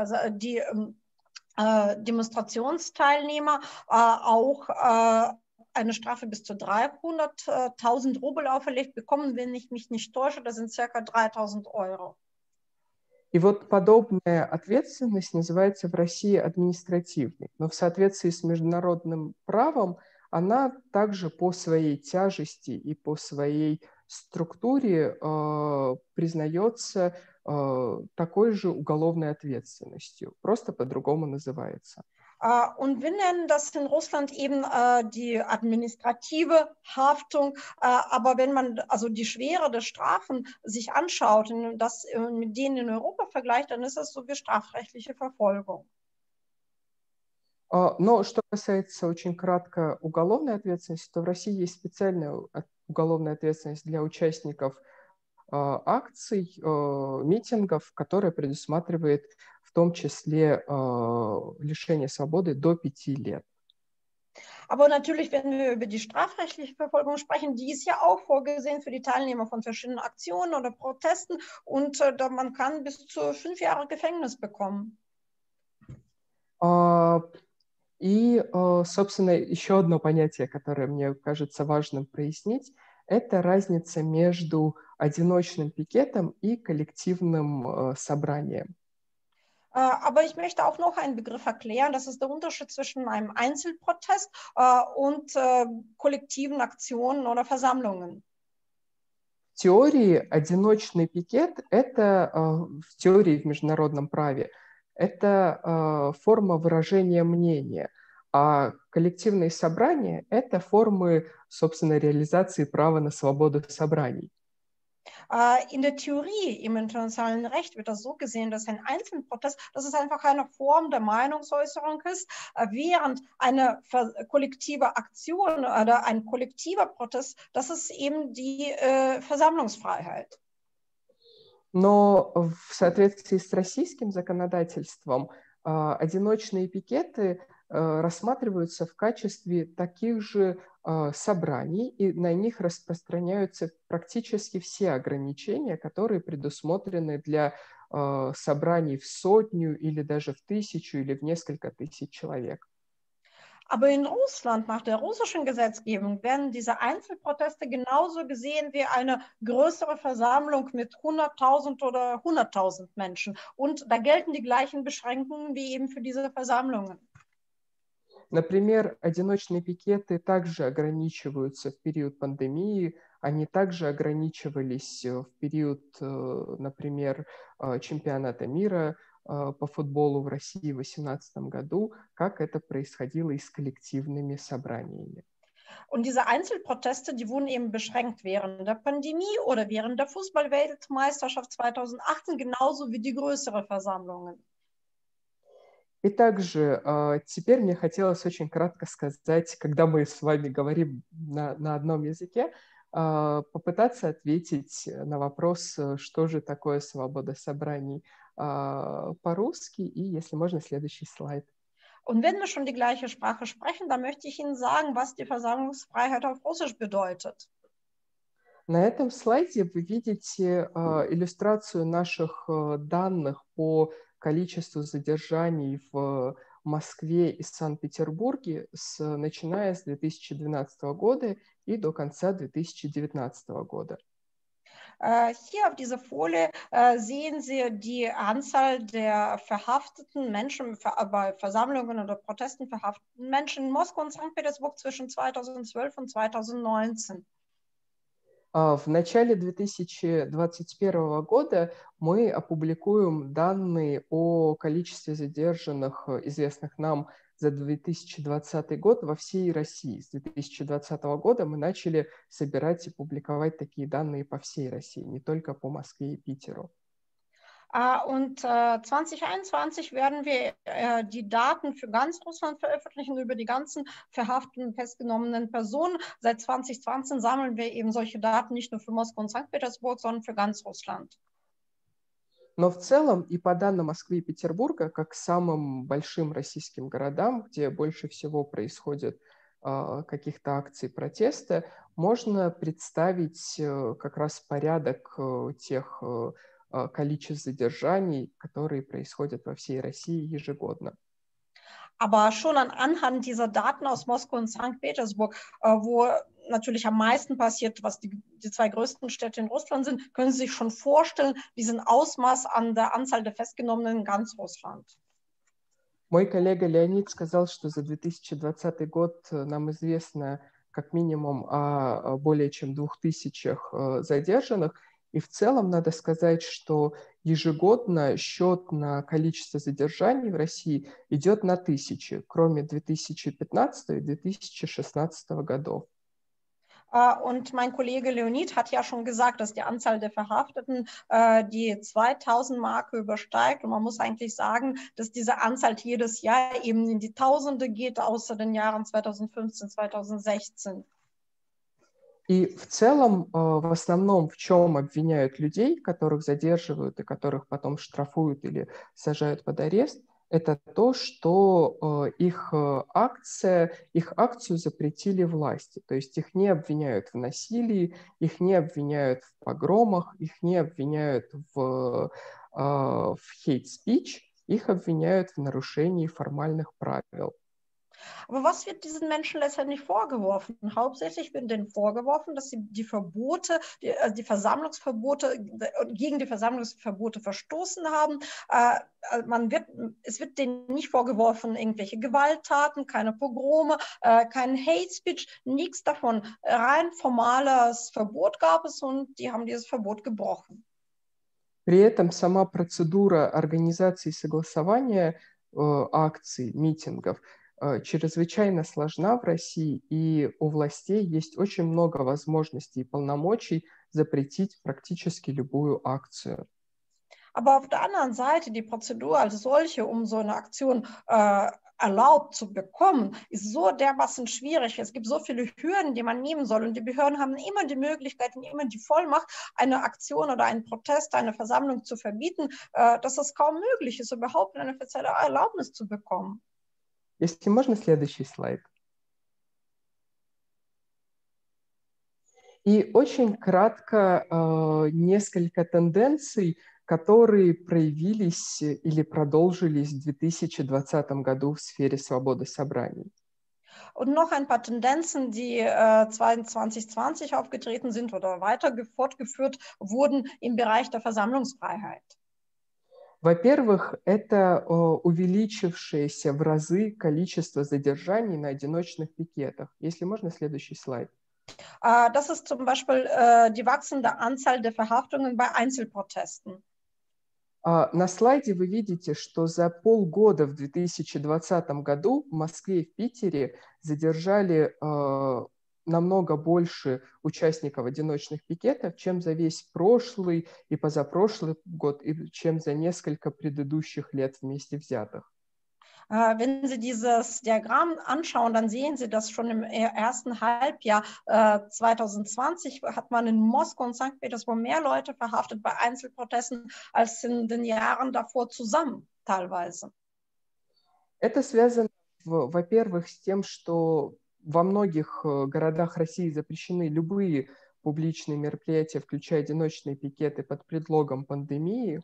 Demonstrationsteilnehmer äh, auch äh, eine Strafe bis zu 300.000 Rubel auferlegt bekommen, wenn ich mich nicht täusche. Das sind circa 3000 Euro. И вот подобная ответственность называется в России административной. Но в соответствии с международным правом она также по своей тяжести и по своей структуре э, признается э, такой же уголовной ответственностью, просто по-другому называется. Äh, und wir nennen das in Russland eben äh, die administrative Haftung. Äh, aber wenn man also die Schwere der Strafen sich anschaut und das mit denen in Europa vergleicht, dann ist das so wie strafrechtliche Verfolgung. Но что касается очень кратко уголовной ответственности, то в России есть специальная уголовная ответственность для участников акций, митингов, которая предусматривает в том числе э, лишение свободы до пяти лет. Aber natürlich, wenn wir über die strafrechtliche Verfolgung sprechen, die ist ja auch vorgesehen für die Teilnehmer von verschiedenen Aktionen oder Protesten und äh, man kann bis zu fünf Jahre Gefängnis bekommen. Uh, и, uh, собственно, еще одно понятие, которое мне кажется важным прояснить, это разница между одиночным пикетом и коллективным uh, собранием. Äh, aber ich möchte auch noch einen Begriff erklären. Das ist der Unterschied zwischen einem Einzelprotest äh, und äh, kollektiven Aktionen oder Versammlungen. В теории одиночный пикет – это в теории в международном праве – это форма выражения мнения. А коллективные собрания – это формы, собственно, реализации права на свободу собраний. In der Theorie im internationalen Recht wird das so gesehen, dass ein Einzelprotest, dass es einfach eine Form der Meinungsäußerung ist, während eine kollektive Aktion oder ein kollektiver Protest, das ist eben die äh, Versammlungsfreiheit. Но в соответствии с российским законодательством одиночные пикеты рассматриваются в качестве таких же собраний, и на них распространяются практически все ограничения, которые предусмотрены для собраний в сотню или даже в тысячу или в несколько тысяч человек. Aber in Russland, nach der russischen Gesetzgebung, werden diese Einzelproteste genauso gesehen wie eine größere Versammlung mit 100.000 oder 100.000 Menschen. Und da gelten die gleichen Beschränkungen wie eben für diese Versammlungen. Например, одиночные пикеты также ограничиваются в период пандемии, они также ограничивались в период, например, чемпионата мира по футболу в России в 2018 году, как это происходило и с коллективными собраниями. Und diese Einzelproteste, die wurden eben beschränkt während der Pandemie oder während der Fußballweltmeisterschaft 2018, genauso wie die größeren Versammlungen. И также э, теперь мне хотелось очень кратко сказать, когда мы с вами говорим на, на одном языке, э, попытаться ответить на вопрос, что же такое свобода собраний э, по-русски, и, если можно, следующий слайд. Und wenn wir schon die gleiche Sprache sprechen, dann möchte ich Ihnen sagen, was die Versammlungsfreiheit auf Russisch bedeutet. На этом слайде вы видите э, иллюстрацию наших э, данных по количеству задержаний в Москве и Санкт-Петербурге, с, начиная с 2012 года и до конца 2019 года. Hier auf dieser Folie sehen Sie die Anzahl der verhafteten Menschen bei Versammlungen oder Protesten verhafteten Menschen in Moskau und St. Petersburg zwischen 2012 und 2019. В начале 2021 года мы опубликуем данные о количестве задержанных, известных нам за 2020 год во всей России. С 2020 года мы начали собирать и публиковать такие данные по всей России, не только по Москве и Питеру. Und 2021 werden wir die Daten für ganz Russland veröffentlichen über die ganzen verhafteten, festgenommenen Personen. Seit 2020 sammeln wir eben solche Daten nicht nur für Moskau und St. Petersburg, sondern für ganz Russland. Но в целом и по данным Москвы и Петербурга, как самым большим российским городам, где больше всего происходит э, каких-то акций протеста, можно представить э, как раз порядок э, тех количеств задержаний, которые происходят во всей России ежегодно. Aber schon anhand dieser Daten aus Moskau und St. Petersburg, wo natürlich am meisten passiert, was die, die zwei größten Städte in Russland sind, können Sie sich schon vorstellen, diesen Ausmaß an der Anzahl der Festgenommenen in ganz Russland. Мой коллега Леонид сказал, что за 2020 год нам известно как минимум о более чем двух тысячах задержанных. И в целом надо сказать, что ежегодно счет на количество задержаний в России идет на тысячи, кроме 2015 и 2016 годов. Und mein Kollege Leonid hat ja schon gesagt, dass die Anzahl der Verhafteten äh, die 2000 Marke übersteigt. Und man muss eigentlich sagen, dass diese Anzahl jedes Jahr eben in die Tausende geht, außer den Jahren 2015, 2016. И в целом, в основном, в чем обвиняют людей, которых задерживают и которых потом штрафуют или сажают под арест, это то, что их акция, их акцию запретили власти. То есть их не обвиняют в насилии, их не обвиняют в погромах, их не обвиняют в, в speech, их обвиняют в нарушении формальных правил. Aber was wird diesen Menschen letztendlich vorgeworfen? Hauptsächlich wird denen vorgeworfen, dass sie die Verbote, die, also die Versammlungsverbote, gegen die Versammlungsverbote verstoßen haben. Äh, man wird, es wird denen nicht vorgeworfen, irgendwelche Gewalttaten, keine Pogrome, äh, kein Hate Speech, nichts davon. Rein formales Verbot gab es und die haben dieses Verbot gebrochen. При этом сама процедура организации и согласования э, акций, митингов – э, чрезвычайно сложна в России, и у властей есть очень много возможностей и полномочий запретить практически любую акцию. Aber auf der anderen Seite, die Prozedur als solche, um so eine Aktion äh, erlaubt zu bekommen, ist so dermaßen schwierig. Es gibt so viele Hürden, die man nehmen soll. Und die Behörden haben immer die Möglichkeit und immer die Vollmacht, eine Aktion oder einen Protest, eine Versammlung zu verbieten, äh, dass es kaum möglich ist, überhaupt eine offizielle Erlaubnis zu bekommen. Если можно, следующий слайд. И очень кратко э, несколько тенденций, которые проявились или продолжились в 2020 году в сфере свободы собраний. Und noch ein paar Tendenzen, die äh, 2020 aufgetreten sind oder weiter fortgeführt wurden im Bereich der Versammlungsfreiheit. Во-первых, это э, увеличившееся в разы количество задержаний на одиночных пикетах. Если можно, следующий слайд. Äh, das ist zum Beispiel äh, die wachsende Anzahl der Verhaftungen bei Einzelprotesten. А, на слайде вы видите, что за полгода в 2020 году в Москве и в Питере задержали а, намного больше участников одиночных пикетов, чем за весь прошлый и позапрошлый год, и чем за несколько предыдущих лет вместе взятых. Äh, wenn Sie dieses Diagramm anschauen, dann sehen Sie, dass schon im ersten Halbjahr 2020 äh, hat man in Moskau und St. Petersburg mehr Leute verhaftet bei Einzelprotesten als in den Jahren davor zusammen teilweise. Это связано, во-первых, с тем, что во многих э, городах России запрещены любые публичные мероприятия, включая одиночные пикеты под предлогом пандемии.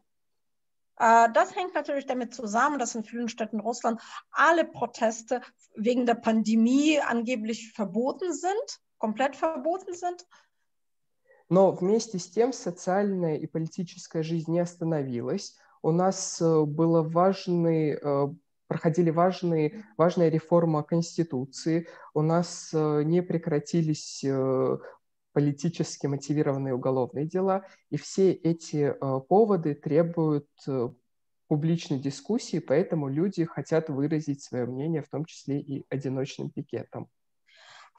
Das hängt natürlich damit zusammen, dass in vielen Städten Russland alle Proteste wegen der Pandemie angeblich verboten sind, komplett verboten sind. Но вместе с тем социальная и политическая жизнь не остановилась. У нас э, было важный, э, проходили важные, важная реформа Конституции. У нас э, не прекратились политически мотивированные уголовные дела, и все эти э, поводы требуют э, публичной дискуссии, поэтому люди хотят выразить свое мнение, в том числе и одиночным пикетом.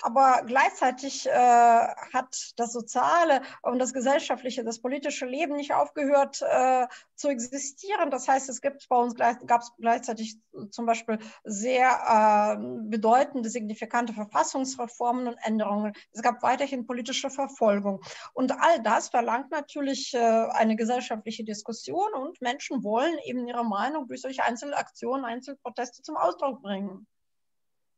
Aber gleichzeitig äh, hat das soziale und das gesellschaftliche, das politische Leben nicht aufgehört äh, zu existieren. Das heißt, es gibt bei uns gleich, gab es gleichzeitig zum Beispiel sehr äh, bedeutende, signifikante Verfassungsreformen und Änderungen. Es gab weiterhin politische Verfolgung. Und all das verlangt natürlich äh, eine gesellschaftliche Diskussion und Menschen wollen eben ihre Meinung durch solche Einzelaktionen, Einzelproteste zum Ausdruck bringen.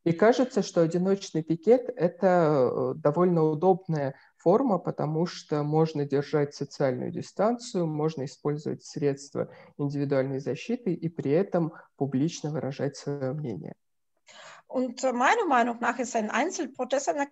И кажется, что одиночный пикет – это э, довольно удобная форма, потому что можно держать социальную дистанцию, можно использовать средства индивидуальной защиты и при этом публично выражать свое мнение. Und meiner Meinung nach ist ein Einzelprotest eine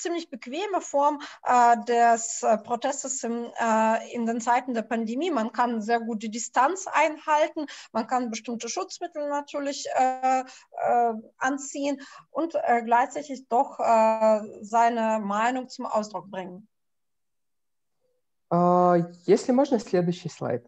ziemlich bequeme Form äh, des äh, Protestes im, äh, in den Zeiten der Pandemie. Man kann sehr gut die Distanz einhalten, man kann bestimmte Schutzmittel natürlich äh, äh, anziehen und äh, gleichzeitig doch seine Meinung zum Ausdruck bringen. Если можно, следующий слайд.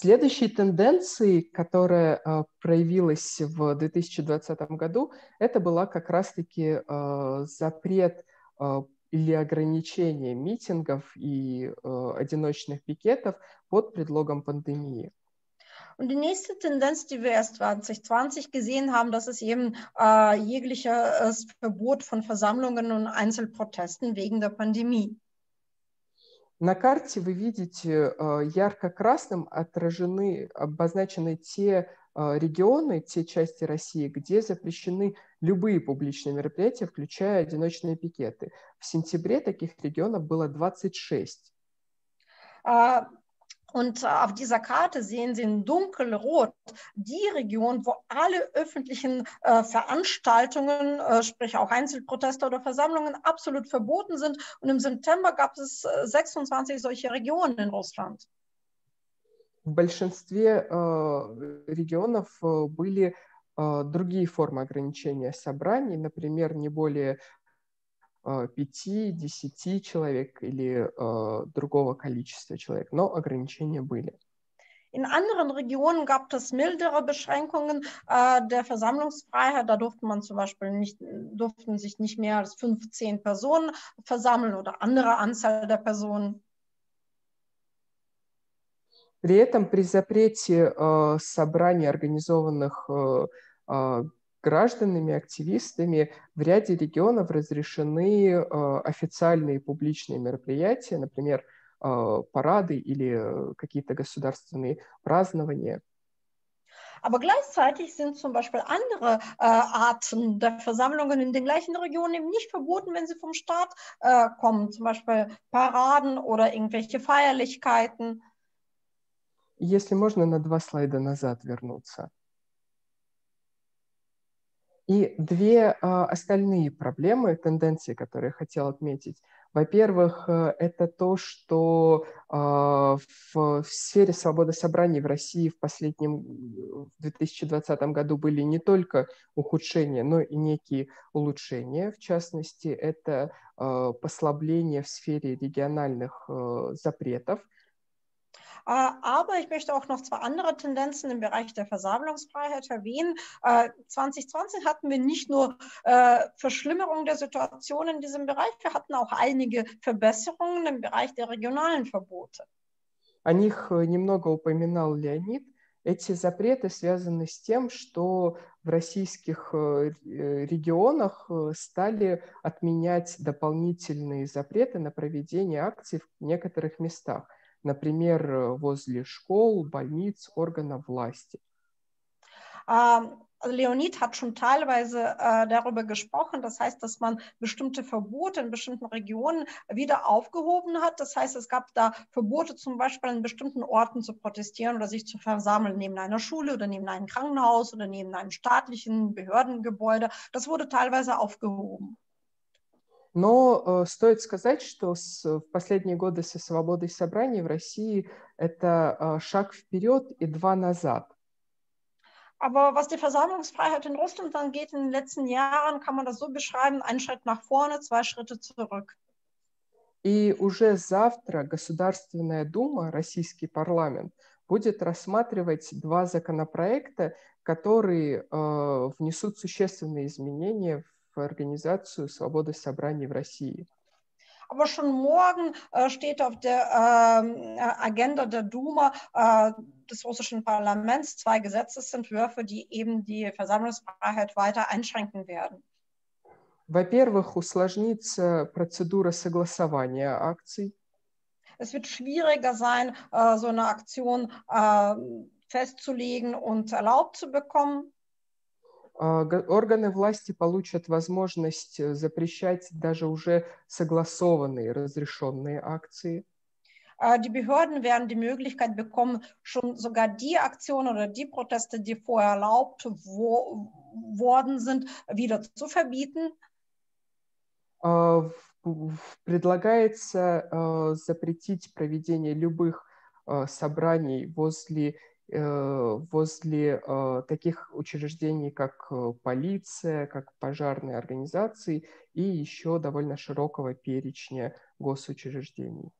Следующей тенденцией, которая э, проявилась в 2020 году, это была как раз-таки э, запрет э, или ограничение митингов и одиночных пикетов под предлогом пандемии. Und die nächste Tendenz, die wir erst 2020 gesehen haben, das ist eben äh, jegliches Verbot von Versammlungen und Einzelprotesten wegen der Pandemie. На карте вы видите э, ярко-красным отражены, обозначены те э, регионы, те части России, где запрещены любые публичные мероприятия, включая одиночные пикеты. В сентябре таких регионов было 26. Und äh, auf dieser Karte sehen Sie in dunkelrot die Region, wo alle öffentlichen äh, Veranstaltungen, äh, sprich auch Einzelproteste oder Versammlungen, absolut verboten sind. Und im September gab es 26 äh, solche Regionen in Russland. В большинстве äh, регионов äh, были другие формы ограничения собраний, например, не более 5-10 человек или другого количества человек, но ограничения были. In anderen Regionen gab es mildere Beschränkungen äh, der Versammlungsfreiheit. Da durfte man zum Beispiel nicht, durften sich nicht mehr als 15 Personen versammeln oder andere Anzahl der Personen. При этом при запрете э, собраний, организованных э, э, гражданами, активистами, в ряде регионов разрешены э, официальные публичные мероприятия, например, э, парады или э, какие-то государственные празднования. Aber gleichzeitig sind zum Beispiel andere äh, Arten der Versammlungen in den gleichen Regionen eben nicht verboten, wenn sie vom Staat äh, kommen, zum Beispiel Paraden oder irgendwelche Feierlichkeiten. Если можно, на два слайда назад вернуться. И две а, остальные проблемы, тенденции, которые я хотел отметить. Во-первых, э, это то, что а, в сфере свободы собраний в России в последнем, в 2020 году были не только ухудшения, но и некие улучшения. В частности, это а, послабление в сфере региональных э, запретов – aber ich möchte auch noch zwei andere Tendenzen im Bereich der Versammlungsfreiheit erwähnen. 2020 äh, hatten wir nicht nur äh, Verschlimmerung der Situation in diesem Bereich, wir hatten auch einige Verbesserungen im Bereich der regionalen Verbote. О них немного упоминал Леонид. Эти запреты связаны с тем, что в российских регионах стали отменять дополнительные запреты на проведение акций в некоторых местах например, э, возле школ, больниц, органов власти. Leonid hat schon teilweise äh, darüber gesprochen. Das heißt, dass man bestimmte Verbote in bestimmten Regionen wieder aufgehoben hat. Das heißt, es gab da Verbote, zum Beispiel in bestimmten Orten zu protestieren oder sich zu versammeln, neben einer Schule oder neben einem Krankenhaus oder neben einem staatlichen Behördengebäude. Das wurde teilweise aufgehoben. Но э, стоит сказать, что с, в последние годы со свободой собраний в России это э, шаг вперед и два назад. Aber was die Versammlungsfreiheit in Russland angeht, in den letzten Jahren kann man das so beschreiben, ein Schritt nach vorne, zwei Schritte zurück. И уже завтра Государственная Дума, российский парламент, будет рассматривать два законопроекта, которые э, внесут существенные изменения в Организацию свободы собраний в России. Aber schon morgen äh, steht auf der äh, Agenda der Duma äh, des russischen Parlaments zwei Gesetzesentwürfe, die eben die Versammlungsfreiheit weiter einschränken werden. Во-первых, усложнится процедура согласования акций. Es wird schwieriger sein, äh, so eine Aktion äh, festzulegen und erlaubt zu bekommen. Органы власти получат возможность э, запрещать даже уже согласованные, разрешенные акции. Die Behörden werden die Möglichkeit bekommen, schon sogar die Aktionen oder die Proteste, die vorher erlaubt wo, worden sind, wieder zu verbieten. Предлагается э, запретить проведение любых собраний возле возле э, таких учреждений, как э, полиция, как пожарные организации и еще довольно широкого перечня госучреждений.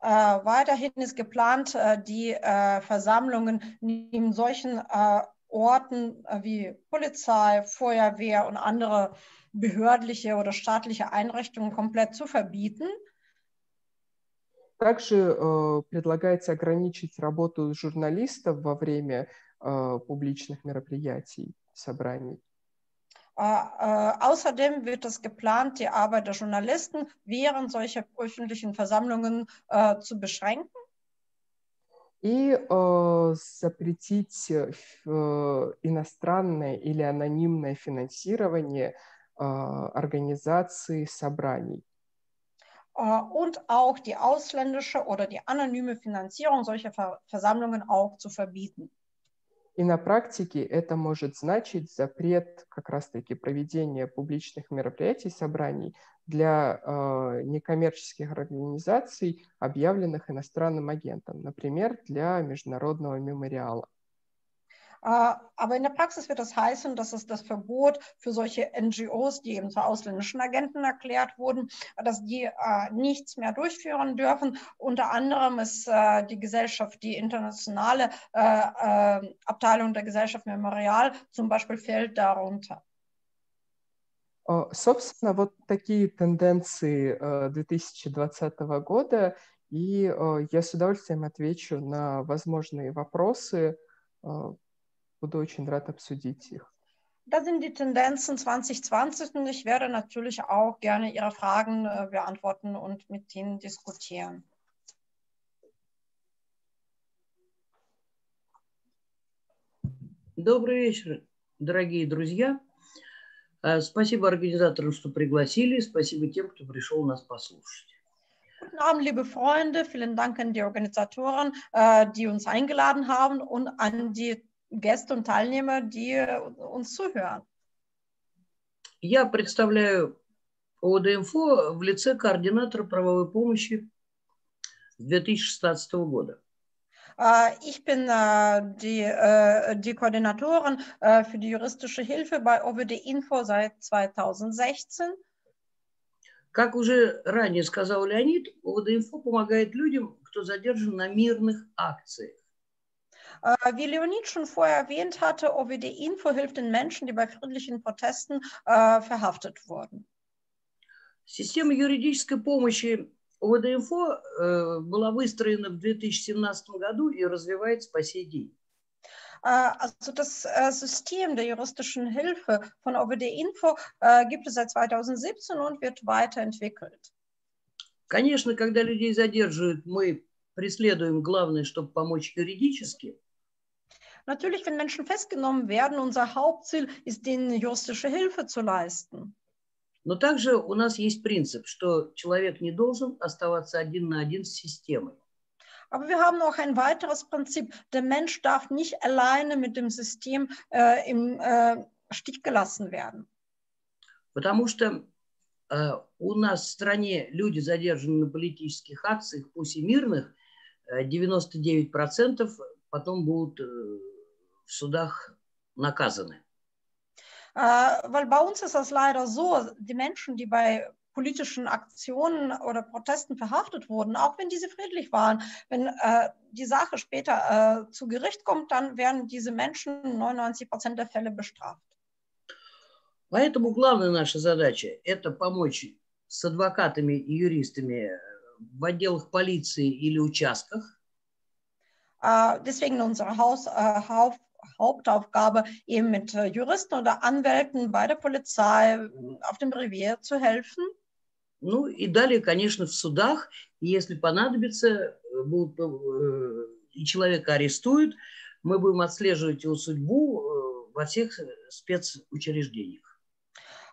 Äh, weiterhin ist geplant, die äh, Versammlungen in solchen äh, Orten wie Polizei, Feuerwehr und andere behördliche oder staatliche Einrichtungen komplett zu verbieten. Также э, предлагается ограничить работу журналистов во время э, публичных мероприятий, собраний. Uh, außerdem wird es geplant, die Arbeit der Journalisten während solcher öffentlichen Versammlungen uh, zu beschränken. И э, запретить э, иностранное или анонимное финансирование э, организации собраний. Äh, und auch die ausländische oder die anonyme Finanzierung solcher Versammlungen auch zu verbieten. И на практике это может значить запрет как раз-таки проведения публичных мероприятий, собраний для э, некоммерческих организаций, объявленных иностранным агентом, например, для Международного мемориала. Äh, aber in der Praxis wird das heißen, dass es das Verbot für solche NGOs, die eben zu ausländischen Agenten erklärt wurden, dass die äh, nichts mehr durchführen dürfen. Unter anderem ist äh, die Gesellschaft, die internationale Abteilung der Gesellschaft Memorial zum Beispiel fällt darunter. Собственно, вот такие тенденции 2020 года, и я с удовольствием отвечу на возможные вопросы Буду очень рад обсудить их. Das sind die Tendenzen 2020 und ich werde natürlich auch gerne Ihre Fragen äh, beantworten und mit Ihnen diskutieren. Добрый вечер, дорогие друзья. Э, спасибо организаторам, что пригласили. Спасибо тем, кто пришел нас послушать. Guten Abend, liebe Freunde. Vielen Dank an die Organisatoren, äh, die uns eingeladen haben und an die Gäste und Teilnehmer, die uns zuhören. Я представляю ОДМФО в лице координатора правовой помощи с 2016 года. Ich bin die, die Koordinatorin für die juristische Hilfe bei OWD Info seit 2016. Как уже ранее сказал Леонид, ОВД Инфо помогает людям, кто задержан на мирных акциях. Äh, wie Leonid schon vorher erwähnt hatte, OWD Info hilft den Menschen, die bei friedlichen Protesten äh, verhaftet wurden. Система юридической помощи ОВД-инфо э, была выстроена в 2017 году и развивается по сей день. Also das System der juristischen Hilfe von OWD Info gibt es seit 2017 und wird weiterentwickelt. Конечно, когда людей задерживают, мы преследуем главное, чтобы помочь юридически. Natürlich, wenn Menschen festgenommen werden, unser Hauptziel ist, ihnen juristische Hilfe zu leisten. Но также у нас есть принцип, что человек не должен оставаться один на один с системой. Aber wir haben auch ein weiteres Prinzip. Der Mensch darf nicht alleine mit dem System äh, im äh, Stich gelassen werden. Потому что äh, у нас в стране люди задержаны на политических акциях, пусть и мирных, 99% потом будут в судах наказаны. Weil bei uns ist das leider so, die Menschen, die bei politischen Aktionen oder Protesten verhaftet wurden, auch wenn diese friedlich waren, wenn äh, die Sache später äh, zu Gericht kommt, dann werden diese Menschen in 99 Prozent der Fälle bestraft. Поэтому главная наша задача – это помочь с адвокатами и юристами в отделах полиции или участках. Uh, deswegen unsere Haus, uh, Haupt, Hauptaufgabe, eben mit uh, Juristen oder Anwälten bei der Polizei auf dem Revier zu helfen. Ну и далее, конечно, в судах, если понадобится, будут, и человека арестуют, мы будем отслеживать его судьбу во всех спецучреждениях.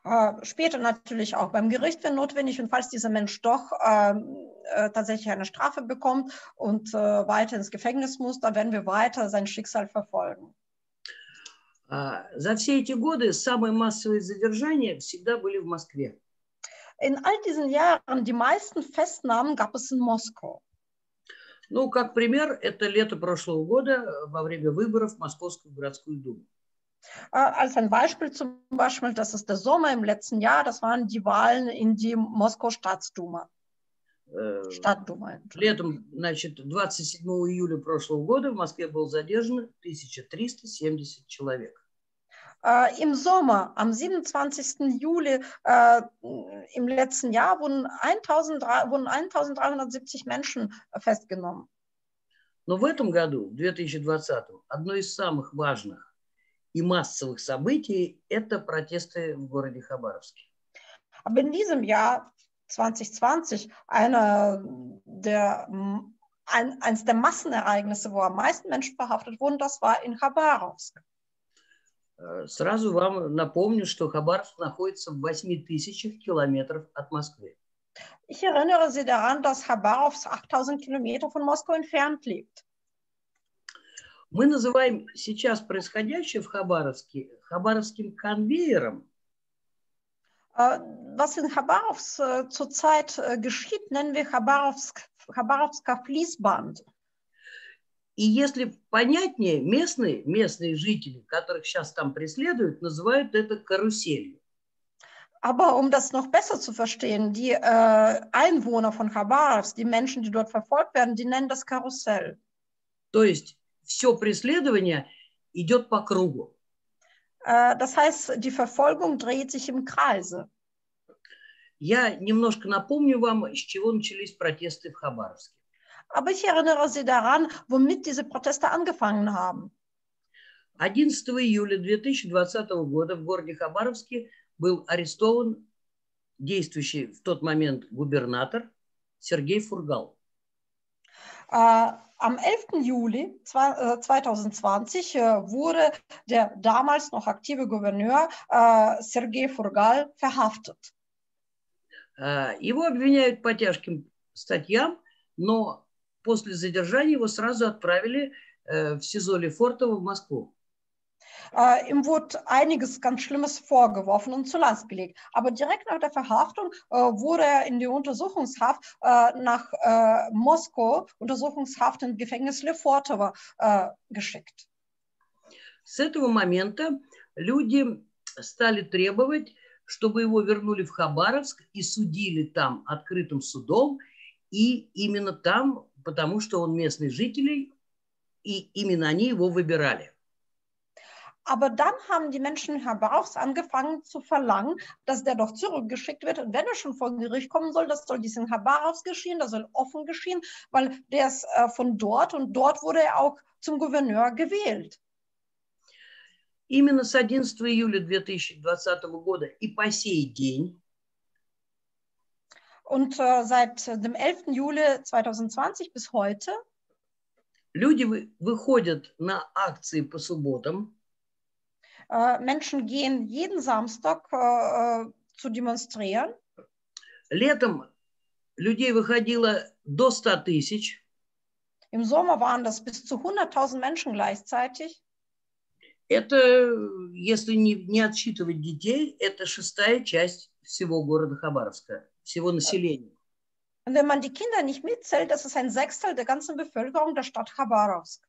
Äh, später natürlich auch beim Gericht, wenn notwendig und falls dieser Mensch doch ähm, äh, tatsächlich eine Strafe bekommt und äh, weiter ins Gefängnis muss, dann werden wir weiter sein Schicksal verfolgen. За все эти годы самые массовые задержания всегда были в Москве. In all diesen Jahren, die meisten Festnahmen gab es in Moskau. Ну, как пример, это лето прошлого года во время выборов в Московскую городскую думу. Äh, als ein Beispiel zum Beispiel, das ist der Sommer im letzten Jahr, das waren die Wahlen in die Moskau Staatsduma. Статдума. Летом, значит, 27 июля прошлого года в Москве было задержано 1370 человек. Im Sommer, am 27. Juli uh, im letzten Jahr, wurden, 1000, wurden 1370 Menschen festgenommen. Но в этом году, в 2020, одно из самых важных и массовых событий – это протесты в городе Хабаровске. Aber in diesem Jahr 2020 einer der, ein, eines der Massenereignisse, wo am meisten Menschen verhaftet wurden, das war in Khabarovsk. Сразу вам напомню, что Хабаровск находится в 8 тысячах километров от Москвы. Ich erinnere Sie daran, dass Khabarovsk 8000 Kilometer von Moskau entfernt liegt. Мы называем сейчас происходящее в Хабаровске Хабаровским конвейером. Was in Khabarovsk zurzeit geschieht, nennen wir Khabarovsk, Khabarovsker Fließband. И если понятнее, местные, местные жители, которых сейчас там преследуют, называют это каруселью. Aber um das noch besser zu verstehen, die äh, Einwohner von Khabarovsk, die Menschen, die dort verfolgt werden, die nennen das Karussell. То есть все преследование идет по кругу. Äh, das heißt, die Verfolgung dreht sich im Kreise. Я немножко напомню вам, с чего начались протесты в Хабаровске. Aber ich erinnere Sie daran, womit diese Proteste angefangen haben. 11 июля 2020 года в городе Хабаровске был арестован действующий в тот момент губернатор Сергей Фургал. Äh, am 11. Juli zwei- äh, 2020 äh, wurde der damals noch aktive Gouverneur äh, Sergei Furgal verhaftet. Его обвиняют по тяжким статьям, но после задержания его сразу отправили э, в СИЗО Лефортово в Москву. Äh, ihm wurde einiges ganz Schlimmes vorgeworfen und zur Last gelegt. Aber direkt nach der Verhaftung äh, wurde er in die Untersuchungshaft äh, nach äh, Moskau, Untersuchungshaft im Gefängnis Lefortovo, äh, geschickt. С этого момента люди стали требовать, чтобы его вернули в Хабаровск и судили там открытым судом, и именно там, потому что он местный житель, и именно они его выбирали. Aber dann haben die Menschen in Habarovsk angefangen zu verlangen, dass der doch zurückgeschickt wird. Und wenn er schon vor Gericht kommen soll, das soll dies in Habarovsk geschehen, das soll offen geschehen, weil der ist äh, von dort und dort wurde er auch zum Gouverneur gewählt. Именно с 11 июля 2020 года и по сей день Und äh, seit dem 11. Juli 2020 bis heute люди вы- выходят на акции по субботам, Äh, Menschen gehen jeden Samstag äh, äh, zu demonstrieren. Летом людей выходило до 100 тысяч. Im Sommer waren das bis zu 100.000 Menschen gleichzeitig. Это, если не, не отсчитывать детей, это шестая часть всего города Хабаровска, всего населения. Und wenn man die Kinder nicht mitzählt, das ist ein Sechstel der ganzen Bevölkerung der Stadt Khabarovsk.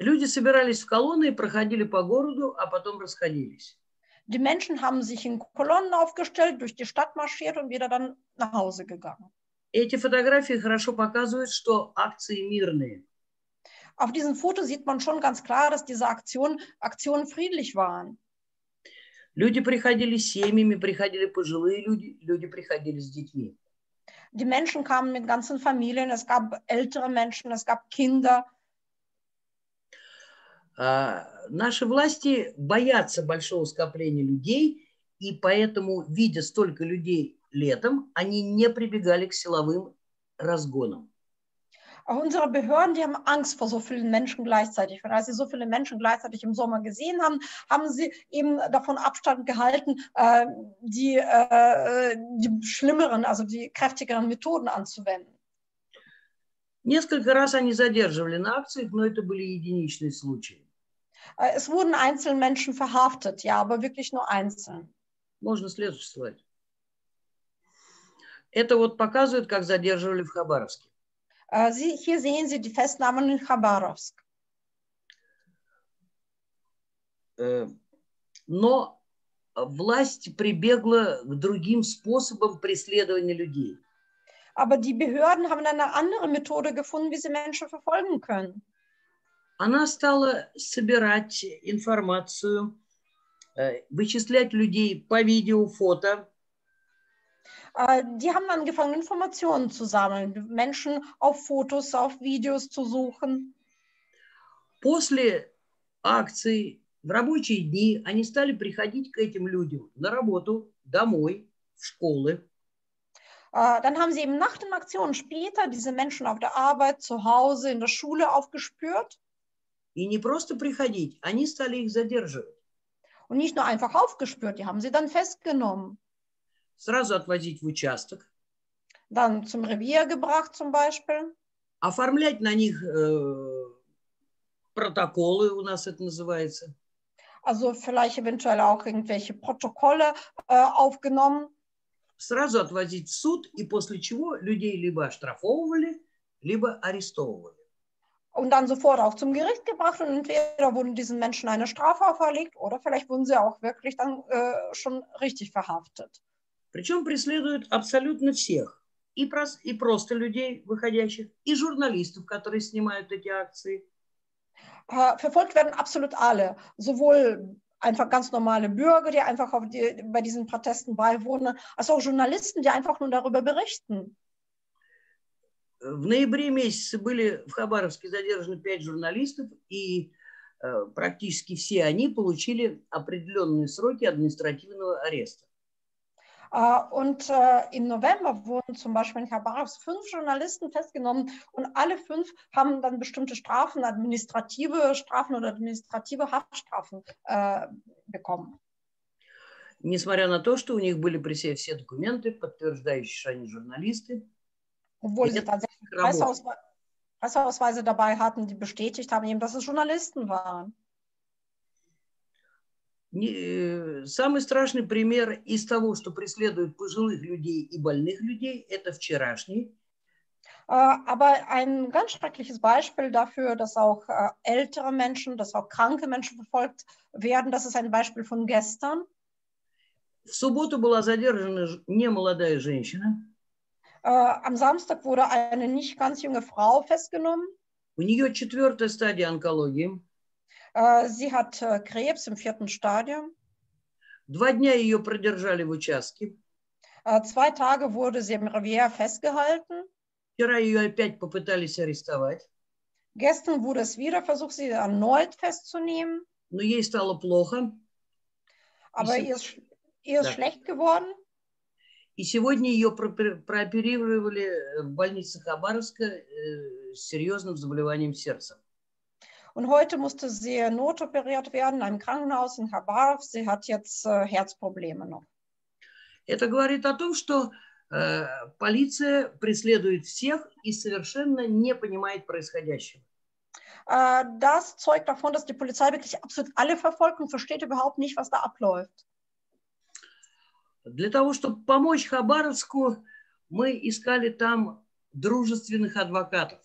Люди собирались в колонны и проходили по городу, а потом расходились. Die Menschen haben sich in Kolonnen aufgestellt, durch die Stadt marschiert und wieder dann nach Hause gegangen. Эти фотографии хорошо показывают, что акции мирные. Auf diesem Foto sieht man schon ganz klar, dass diese Aktionen Aktionen friedlich waren. Люди приходили с семьями, приходили пожилые люди, люди приходили с детьми. Die Menschen kamen mit ganzen Familien, es gab ältere Menschen, es gab Kinder. А, наши власти боятся большого скопления людей, и поэтому, видя столько людей летом, они не прибегали к силовым разгонам. Auch unsere Behörden, die haben Angst vor so vielen Menschen gleichzeitig. Und als sie so viele Menschen gleichzeitig im Sommer gesehen haben, haben sie eben davon Abstand gehalten, äh, die, äh, die schlimmeren, also die kräftigeren Methoden anzuwenden. Несколько раз они задерживали на акциях, но это были единичные случаи. Äh, es wurden einzelne Menschen verhaftet, ja, aber wirklich nur einzeln. Можно следующий слайд. Это вот показывает, как задерживали в Хабаровске. Sie, hier sehen Sie die Festnahmen in Khabarovsk. Э, Но власть прибегла к другим способам преследования людей. Aber die Behörden haben eine andere Methode gefunden, wie sie Menschen verfolgen können. Она стала собирать информацию, э, вычислять людей по видео, фото, Äh, die haben angefangen, Informationen zu sammeln, Menschen auf Fotos, auf Videos zu suchen. После акций в рабочие дни они стали приходить к этим людям на работу, домой, в школы. Äh, Dann haben sie eben nach den Aktionen später diese Menschen auf der Arbeit, zu Hause, in der Schule aufgespürt И не просто приходить, они стали их задерживать. und nicht nur einfach aufgespürt, die haben sie dann festgenommen, Сразу отвозить в участок, dann zum Revier gebracht zum Beispiel, оформлять на них э, протоколы, у нас это называется. also vielleicht eventuell auch irgendwelche Protokolle äh, aufgenommen. Сразу отвозить в суд, и после чего людей либо оштрафовывали, либо арестовывали. und dann sofort auch zum Gericht gebracht und entweder wurden diesen Menschen eine Strafe auferlegt oder vielleicht wurden sie auch wirklich dann äh, schon richtig verhaftet. Причем преследуют абсолютно всех. И, прос, и просто людей выходящих, и журналистов, которые снимают эти акции. Äh, verfolgt werden absolut alle, sowohl einfach ganz normale Bürger, die einfach die, bei diesen Protesten beiwohnen, als auch Journalisten, die einfach nur darüber berichten. В ноябре месяце были в Хабаровске задержаны пять журналистов, и э, практически все они получили определенные сроки административного ареста. Uh, und uh, im November wurden zum Beispiel in Khabarovsk fünf Journalisten festgenommen und alle fünf haben dann bestimmte Strafen, administrative Strafen oder administrative Haftstrafen uh, bekommen. Несмотря на то, что у них были при себе все документы, подтверждающие, что они журналисты, obwohl sie tatsächlich Presseauswe Presseausweise dabei hatten, die bestätigt haben, eben, dass es Journalisten waren. Э, самый страшный пример из того, что преследует пожилых людей и больных людей, это вчерашний. Aber ein ganz schreckliches Beispiel dafür, dass auch äh, ältere Menschen, dass auch kranke Menschen verfolgt werden, das ist ein Beispiel von gestern. В субботу была задержана немолодая женщина. Äh, am Samstag wurde eine nicht ganz junge Frau festgenommen. У нее четвертая стадия онкологии. Äh, sie hat äh, Krebs im vierten Stadium. Два дня ее продержали в участке. Äh, zwei Tage wurde sie im Revier festgehalten. Вчера ее опять попытались арестовать. Gestern wurde es wieder versucht, sie erneut festzunehmen. Но ей стало плохо. Aber ihr ist, ihr ist да. schlecht geworden. И сегодня ее прооперировали в больнице Хабаровска с серьезным заболеванием сердца. Und heute musste sie notoperiert werden in einem Krankenhaus in Khabarov. Sie hat jetzt äh, Herzprobleme noch. Это говорит о том, что äh, полиция преследует всех и совершенно не понимает происходящего. Äh, das zeugt davon, dass die Polizei wirklich absolut alle verfolgt und versteht überhaupt nicht, was da abläuft. Для того, чтобы помочь Хабаровску, мы искали там дружественных адвокатов.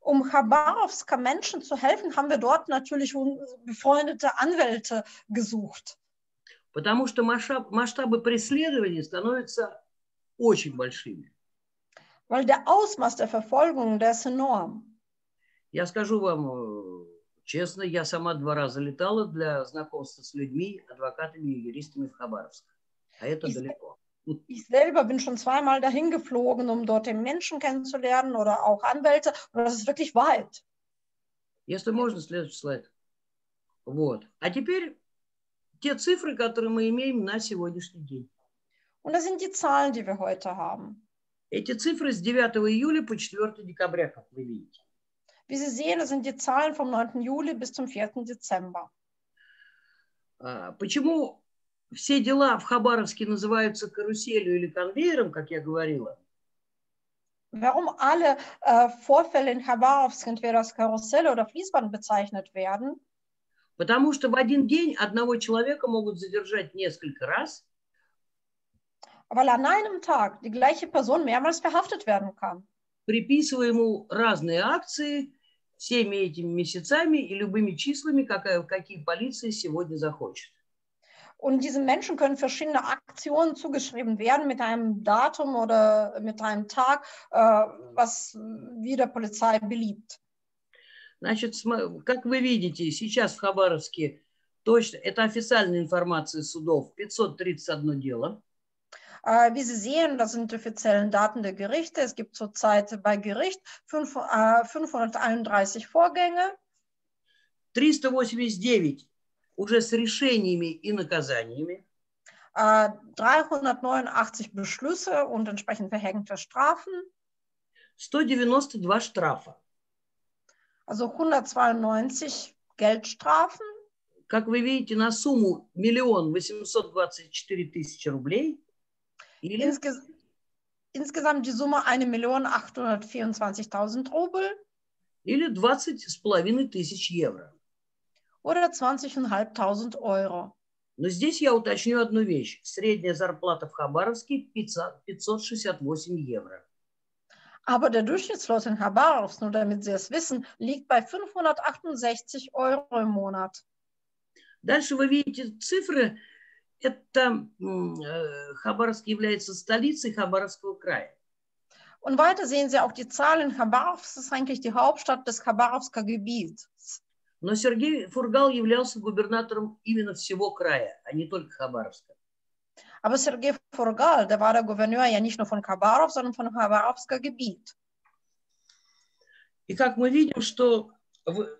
Um Chabarovsker Menschen zu helfen, haben wir dort natürlich befreundete Anwälte gesucht. Потому что масштабы преследования становятся очень большими. Weil der Ausmaß der Verfolgung, der ist enorm. Я скажу вам честно, я сама два раза летала для знакомства с людьми, адвокатами и юристами в Хабаровск. А это ich, далеко. Ich selber bin schon zweimal dahin geflogen, um dort den Menschen kennenzulernen oder auch Anwälte. Und das ist wirklich weit. Если можно, следующий слайд. Вот. А теперь те цифры, которые мы имеем на сегодняшний день. Und das sind die Zahlen, die wir heute haben. Эти цифры с 9 июля по 4 декабря, как вы видите. Wie Sie sehen, das sind die Zahlen vom 9. Juli bis zum 4. Dezember. Почему все дела в Хабаровске называются каруселью или конвейером, как я говорила. Warum alle äh, Vorfälle in Khabarovsk entweder als Karussell oder Fließband bezeichnet werden? Потому что в один день одного человека могут задержать несколько раз. Weil an einem Tag die gleiche Person mehrmals verhaftet werden kann. Приписывая ему разные акции всеми этими месяцами и любыми числами, какая, какие полиция сегодня захочет. Und diesen Menschen können verschiedene Aktionen zugeschrieben werden mit einem Datum oder mit einem Tag, äh, was wie der Polizei beliebt. Значит, как вы видите, сейчас в Хабаровске точно, это официальная информация судов, 531 дело. Äh, wie Sie sehen, das sind die offiziellen Daten der Gerichte. Es gibt zurzeit bei Gericht 5, äh, 531 Vorgänge. 389 уже с решениями и наказаниями. 389 Beschlüsse und entsprechend verhängte Strafen. 192 штрафа. Also 192 Geldstrafen. Как вы видите, на сумму миллион восемьсот двадцать четыре тысячи рублей. Или... Insges insgesamt die Summe 1.824.000 Rubel. Или двадцать с половиной тысяч евро oder 20.500 Euro. Но здесь я уточню одну вещь. Средняя зарплата в Хабаровске 568 евро. Aber der Durchschnittslohn in Habarovsk, nur damit Sie es wissen, liegt bei 568 Euro im Monat. Дальше вы видите цифры. Это э, Хабаровск является столицей Хабаровского края. Und weiter sehen Sie auch die Zahlen. Chabarovsk ist eigentlich die Hauptstadt des Chabarovsker Gebiets. Но Сергей Фургал являлся губернатором именно всего края, а не только Хабаровска. Aber Sergei Furgal, der war der Gouverneur ja nicht nur von Khabarov, sondern von Khabarovsker Gebiet. И как мы видим, что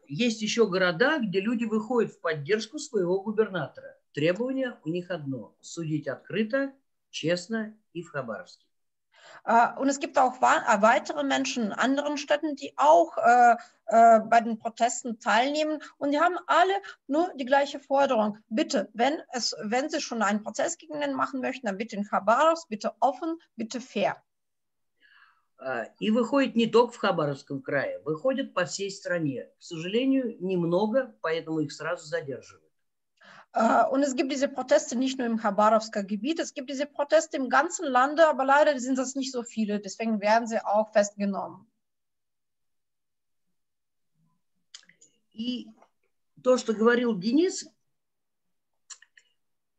есть еще города, где люди выходят в поддержку своего губернатора. Требование у них одно – судить открыто, честно и в Хабаровске. Äh, und es gibt auch äh, weitere Menschen in anderen Städten, die auch äh, äh, bei den Protesten teilnehmen. Und die haben alle nur die gleiche Forderung. Bitte, wenn, es, wenn Sie schon einen Prozess gegen den machen möchten, dann bitte in Khabarovsk, bitte offen, bitte fair. И выходит не только в Хабаровском крае, выходит по всей стране. К сожалению, немного, поэтому их сразу задерживают. Äh, und es gibt diese Proteste nicht nur im Khabarovsker Gebiet, es gibt diese Proteste im ganzen Lande, aber leider sind das nicht so viele, deswegen werden sie auch festgenommen. И то, что говорил Денис,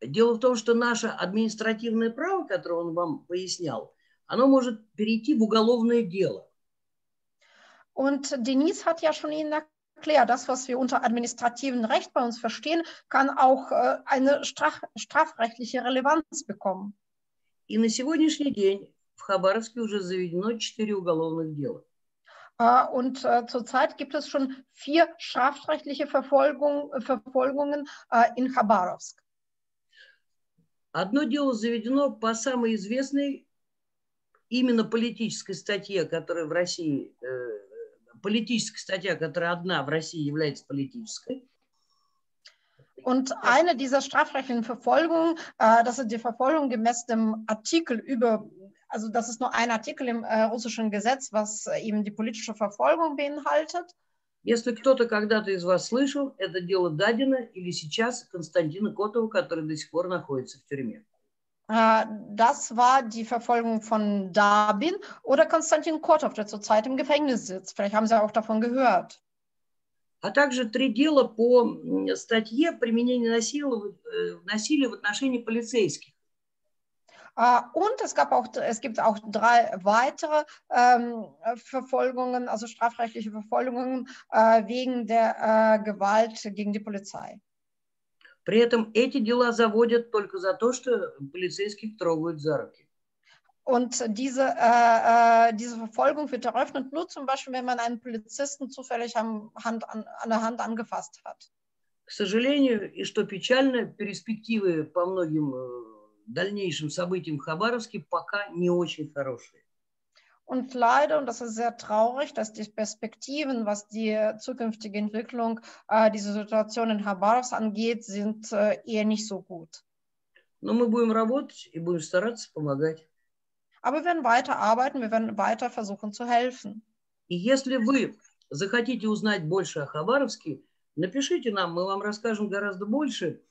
дело в том, что наше административное право, которое он вам пояснял, оно может перейти в уголовное дело. Und Denise hat ja schon Ihnen erklärt, das, was wir unter administrativen Recht bei uns verstehen, kann auch äh, eine straf strafrechtliche Relevanz bekommen. И на сегодняшний день в Хабаровске уже заведено четыре уголовных дела. Uh, und uh, zurzeit gibt es schon vier strafrechtliche Verfolgung, Verfolgungen uh, in Khabarovsk. Одно дело заведено по самой известной именно политической статье, которая в России э, политическая статья, которая одна в России является политической. Und eine dieser strafrechtlichen Verfolgungen, äh, das ist die Verfolgung gemäß dem Artikel über, also das ist nur ein Artikel im äh, russischen Gesetz, was äh, eben die politische Verfolgung beinhaltet. Если кто-то когда-то из вас слышал, это дело Дадина или сейчас Константина Котова, который до сих пор находится в тюрьме. Äh, das war die Verfolgung von Dabin oder Konstantin Kotov, der zurzeit im Gefängnis sitzt. Vielleicht haben Sie auch davon gehört. а также три дела по статье применения насилия, э, насилия в отношении полицейских. Uh, und es, gab auch, es gibt auch drei weitere ähm, Verfolgungen, also strafrechtliche Verfolgungen äh, wegen der äh, Gewalt gegen die Polizei. При этом эти дела заводят только за то, что полицейских трогают за руки. Und diese, äh, äh, diese Verfolgung wird eröffnet nur zum Beispiel, wenn man einen Polizisten zufällig am Hand an, an der Hand angefasst hat. К сожалению, и что печально, перспективы по многим э, дальнейшим событиям в Хабаровске пока не очень хорошие. Und leider, und das ist sehr traurig, dass die Perspektiven, was die zukünftige Entwicklung äh, dieser Situation in Habarovsk angeht, sind äh, eher nicht so gut. Но мы будем работать и будем стараться помогать. Aber wir werden weiter arbeiten, wir werden weiter versuchen zu helfen. И если вы захотите узнать больше о Хабаровске, напишите нам, мы вам расскажем гораздо больше.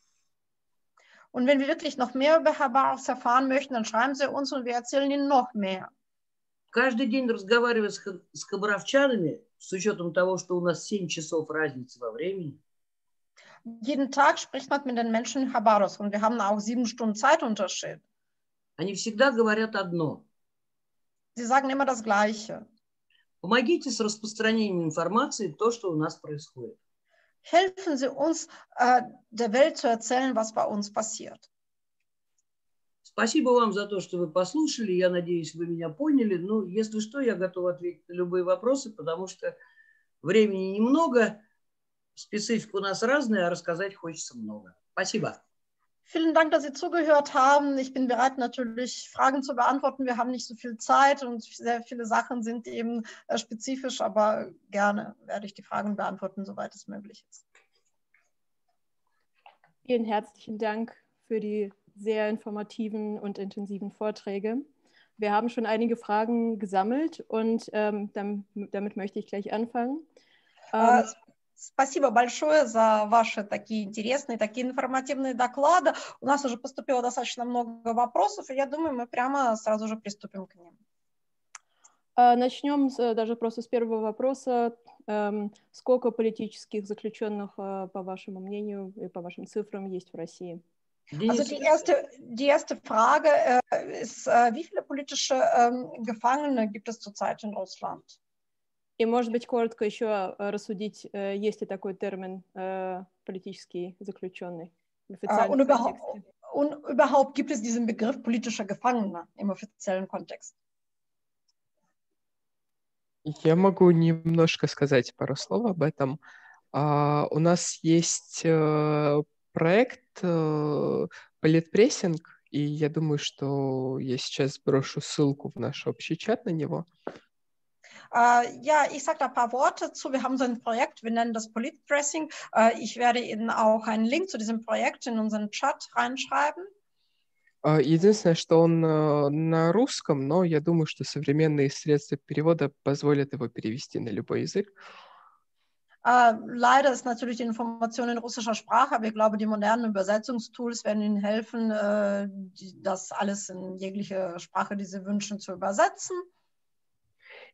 Und wenn wir wirklich noch mehr über Habarovsk erfahren möchten, dann schreiben Sie uns und wir erzählen Ihnen noch mehr. Каждый день разговаривая с, с хабаровчанами, с учетом того, что у нас 7 часов разницы во времени. Jeden Tag spricht man mit den Menschen in Habarovsk und wir haben auch sieben Stunden Zeitunterschied. Они всегда говорят одно. Sie sagen immer das Gleiche. Помогите с распространением информации то, что у нас происходит. Helfen Sie uns, äh, der Welt zu erzählen, was bei uns passiert. Спасибо вам за то, что вы послушали. Я надеюсь, вы меня поняли. Ну, если что, я готов ответить на любые вопросы, потому что времени немного, специфика у нас разная, а рассказать хочется много. Спасибо. Vielen Dank, dass Sie zugehört haben. Ich bin bereit, natürlich Fragen zu beantworten. Wir haben nicht so viel Zeit und sehr viele Sachen sind eben äh, spezifisch, aber gerne werde ich die Fragen beantworten, soweit es möglich ist. Vielen herzlichen Dank für die sehr informativen und intensiven Vorträge. Wir haben schon einige Fragen gesammelt und ähm, damit, damit, möchte ich gleich anfangen. Ähm, Спасибо большое за ваши такие интересные, такие информативные доклады. У нас уже поступило достаточно много вопросов, и я думаю, мы прямо сразу же приступим к ним. Начнем с, даже просто с первого вопроса. Сколько политических заключенных, по вашему мнению и по вашим цифрам, есть в России? Also die erste, die erste Frage äh, ist, äh, wie viele politische ähm, Gefangene gibt es zurzeit in Russland? И, может быть, коротко еще рассудить, есть ли такой термин политический заключенный в официальном und, überhaupt, und überhaupt gibt es diesen Begriff politischer Gefangener im offiziellen Kontext? Я могу немножко сказать пару слов об этом. Uh, у нас есть uh, проект uh, политпрессинг, и я думаю, что я сейчас брошу ссылку в наш общий чат на него. Äh, ja, ich sage da ein paar Worte zu. Wir haben so ein Projekt, wir nennen das Politpressing. Äh, ich werde Ihnen auch einen Link zu diesem Projekt in unseren Chat reinschreiben. Единственное, что он на русском, но я думаю, что современные средства перевода позволят его перевести на любой язык. Uh, leider ist natürlich die Information in russischer Sprache, aber ich glaube, die modernen Übersetzungstools werden Ihnen helfen, uh, die, das alles in jegliche Sprache, die Sie wünschen, zu übersetzen.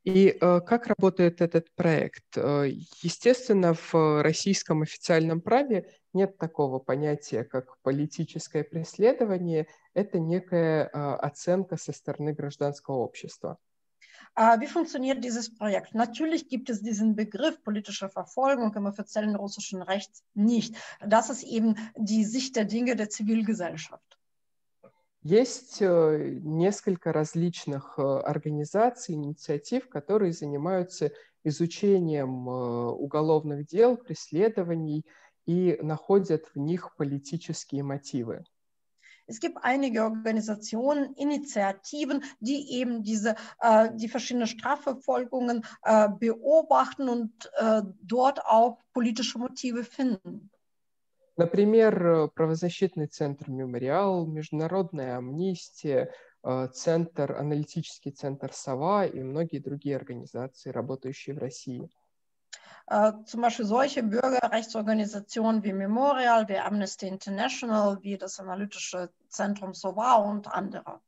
И э, как работает этот проект? Э, естественно, в российском официальном праве нет такого понятия, как политическое преследование. Это некая э, оценка со стороны гражданского общества. Wie funktioniert dieses Projekt? Natürlich gibt es diesen Begriff politische Verfolgung im offiziellen russischen Recht nicht. Das ist eben die Sicht der Dinge der Zivilgesellschaft. Есть э, несколько различных э, организаций, инициатив, которые занимаются изучением э, уголовных дел, преследований и находят в них политические мотивы. Es gibt einige Organisationen, Initiativen, die eben diese, äh, die verschiedenen Strafverfolgungen äh, beobachten und äh, dort auch politische Motive finden. Например, правозащитный центр «Мемориал», Международная амнистия, центр, аналитический центр «Сова» и многие другие организации, работающие в России. Zum Beispiel solche Bürgerrechtsorganisationen wie Memorial, wie Amnesty International, wie das analytische Zentrum SOVA und andere.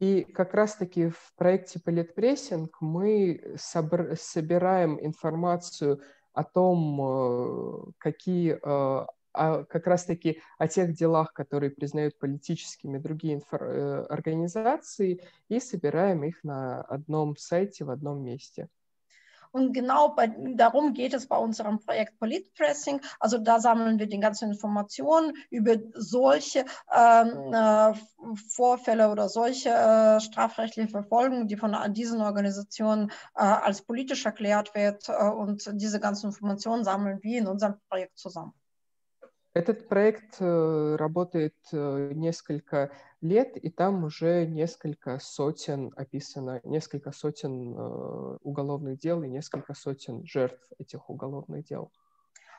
И как раз-таки в проекте Политпрессинг мы собираем информацию о том, э, какие как раз-таки о тех делах, которые признают политическими другие э, организации, и собираем их на одном сайте, в одном месте. Und genau bei, darum geht es bei unserem Projekt Politpressing. Also da sammeln wir die ganzen Informationen über solche ähm, äh, Vorfälle oder solche äh, strafrechtliche Verfolgungen, die von diesen Organisationen äh, als politisch erklärt wird. Äh, und diese ganzen Informationen sammeln wir in unserem Projekt zusammen. Этот проект э, работает э, несколько лет, и там уже несколько сотен описано, несколько сотен э, уголовных дел и несколько сотен жертв этих уголовных дел.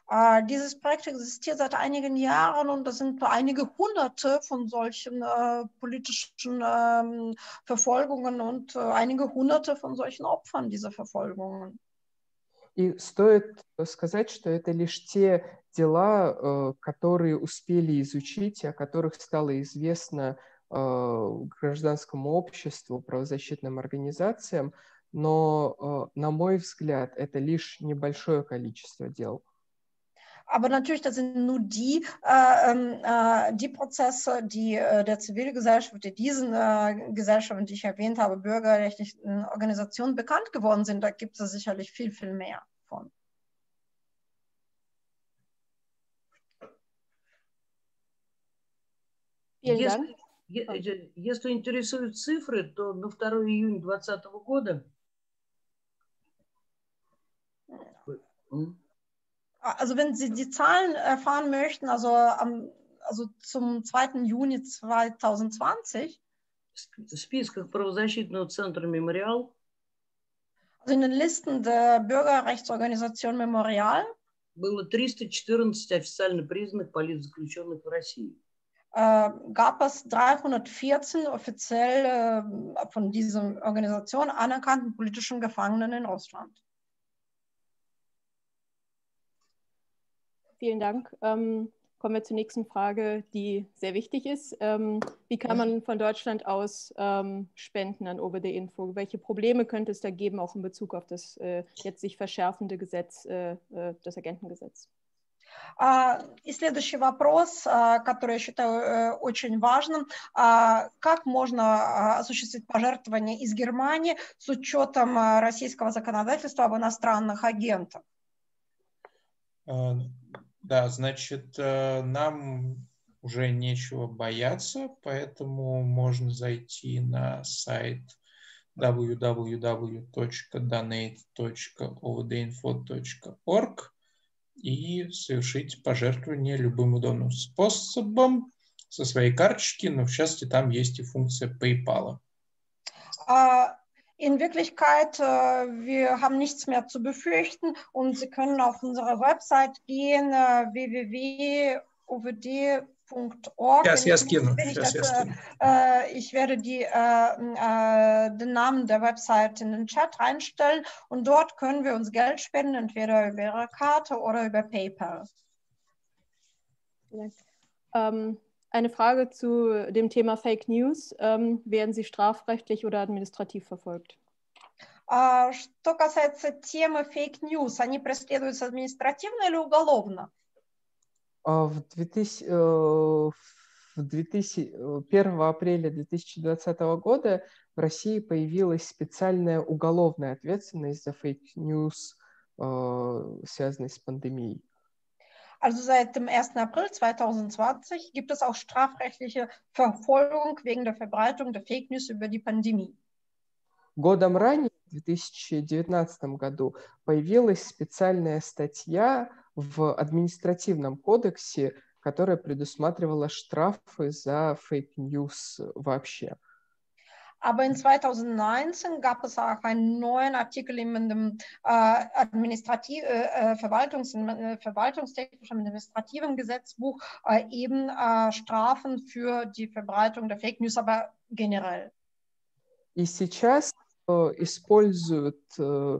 Uh, dieses Projekt existiert seit einigen Jahren und das sind einige hunderte von solchen uh, politischen uh, Verfolgungen und einige hunderte von solchen Opfern dieser Verfolgungen. И стоит сказать, что это лишь те дела, э, которые успели изучить, о которых стало известно э, гражданскому обществу, правозащитным организациям, но, э, на мой взгляд, это лишь небольшое количество дел. Aber natürlich, das sind nur die, äh, äh, die Prozesse, die äh, der Zivilgesellschaft, die diesen Gesellschaften, die ich erwähnt habe, bürgerrechtlichen Organisationen bekannt geworden sind. Da gibt es sicherlich viel, viel mehr von. Если, если, если интересуют цифры, то на 2 июня 2020 года Also wenn Sie die Zahlen erfahren möchten, also, am, also zum 2. Juni 2020. В списках правозащитного центра «Мемориал» also in den Listen der Bürgerrechtsorganisation Memorial было 314 официально признанных политзаключенных в России. Äh, gab es 314 offiziell äh, von dieser Organisation anerkannten politischen Gefangenen in Russland. Vielen Dank. Ähm, kommen wir zur nächsten Frage, die sehr wichtig ist. Ähm, wie kann man von Deutschland aus ähm, spenden an OVD-Info? Welche Probleme könnte es da geben, auch in Bezug auf das äh, jetzt sich verschärfende Gesetz, äh, äh das Agentengesetz? И следующий вопрос, который я считаю очень важным, как можно осуществить пожертвования из Германии с учетом российского законодательства об иностранных агентах? Да, значит, нам уже нечего бояться, поэтому можно зайти на сайт www.donate.ovdinfo.org и совершить пожертвование любым удобным способом со своей карточки, но в частности там есть и функция PayPal. Uh, in Wirklichkeit, uh, wir haben nichts mehr zu befürchten und Sie können auf unsere Website gehen, uh, www.ovd Org. Сейчас я скину. Сейчас я, скину. Äh, ich werde die, äh, äh, den Namen der Website in den Chat reinstellen und dort können wir uns Geld spenden, entweder über Ihre Karte oder über PayPal. Ähm, eine Frage zu dem Thema Fake News. Ähm, werden sie strafrechtlich oder administrativ verfolgt? Что касается темы фейк news, они преследуются административно или уголовно? А в 2000, э, в 2000, 1 апреля 2020 года в России появилась специальная уголовная ответственность за фейк-ньюс, э, связанные с пандемией. Also seit dem 1. April 2020 gibt es auch strafrechtliche Verfolgung wegen der Verbreitung der Fake News über die Pandemie. Годом ранее, в 2019 году, появилась специальная статья в административном кодексе, которая предусматривала штрафы за фейк-ньюс вообще. Aber in 2019 gab es auch einen neuen Artikel dem äh, Administrativ, äh, Verwaltungs, äh, verwaltungstechnischen administrativen Gesetzbuch äh, eben äh, Strafen für die Verbreitung der Fake News, aber generell. И сейчас э, используют э, Э,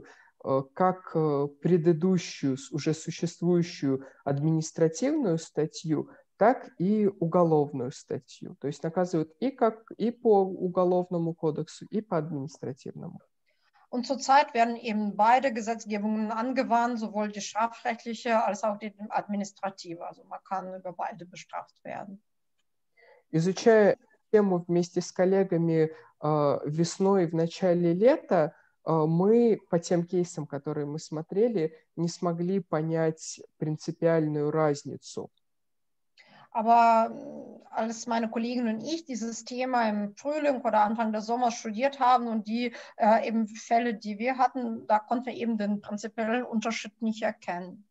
как э, предыдущую, уже существующую административную статью, так и уголовную статью. То есть наказывают и, как, и по уголовному кодексу, и по административному. Und zurzeit werden eben beide Gesetzgebungen angewandt, sowohl die strafrechtliche als auch die administrative. Also man kann über beide bestraft werden. Изучая тему вместе с коллегами э, весной в начале лета, мы по тем кейсам, которые мы смотрели, не смогли понять принципиальную разницу. Aber als meine Kollegen und ich dieses Thema im Frühling oder Anfang des Sommers studiert haben und die äh, eben Fälle, die wir hatten, da konnten wir eben den prinzipiellen Unterschied nicht erkennen.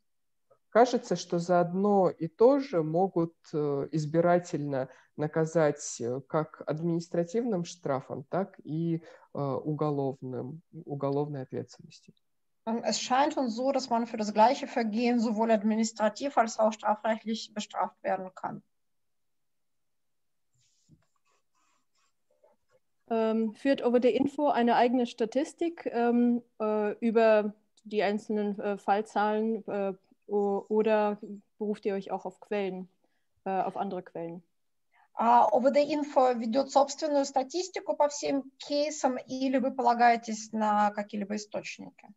Кажется, что за одно и то же могут э, избирательно наказать э, как административным штрафом, так и э, уголовным, уголовной ответственностью. Es scheint uns so, dass man für das gleiche Vergehen sowohl administrativ als auch strafrechtlich bestraft werden kann. Ähm, führt Over the Info eine eigene Statistik ähm, äh, über die einzelnen äh, Fallzahlen äh, oder beruft ihr euch auch auf Quellen, äh, auf andere Quellen? А ОВД-инфо ведет собственную статистику по всем кейсам или вы полагаетесь на какие-либо источники?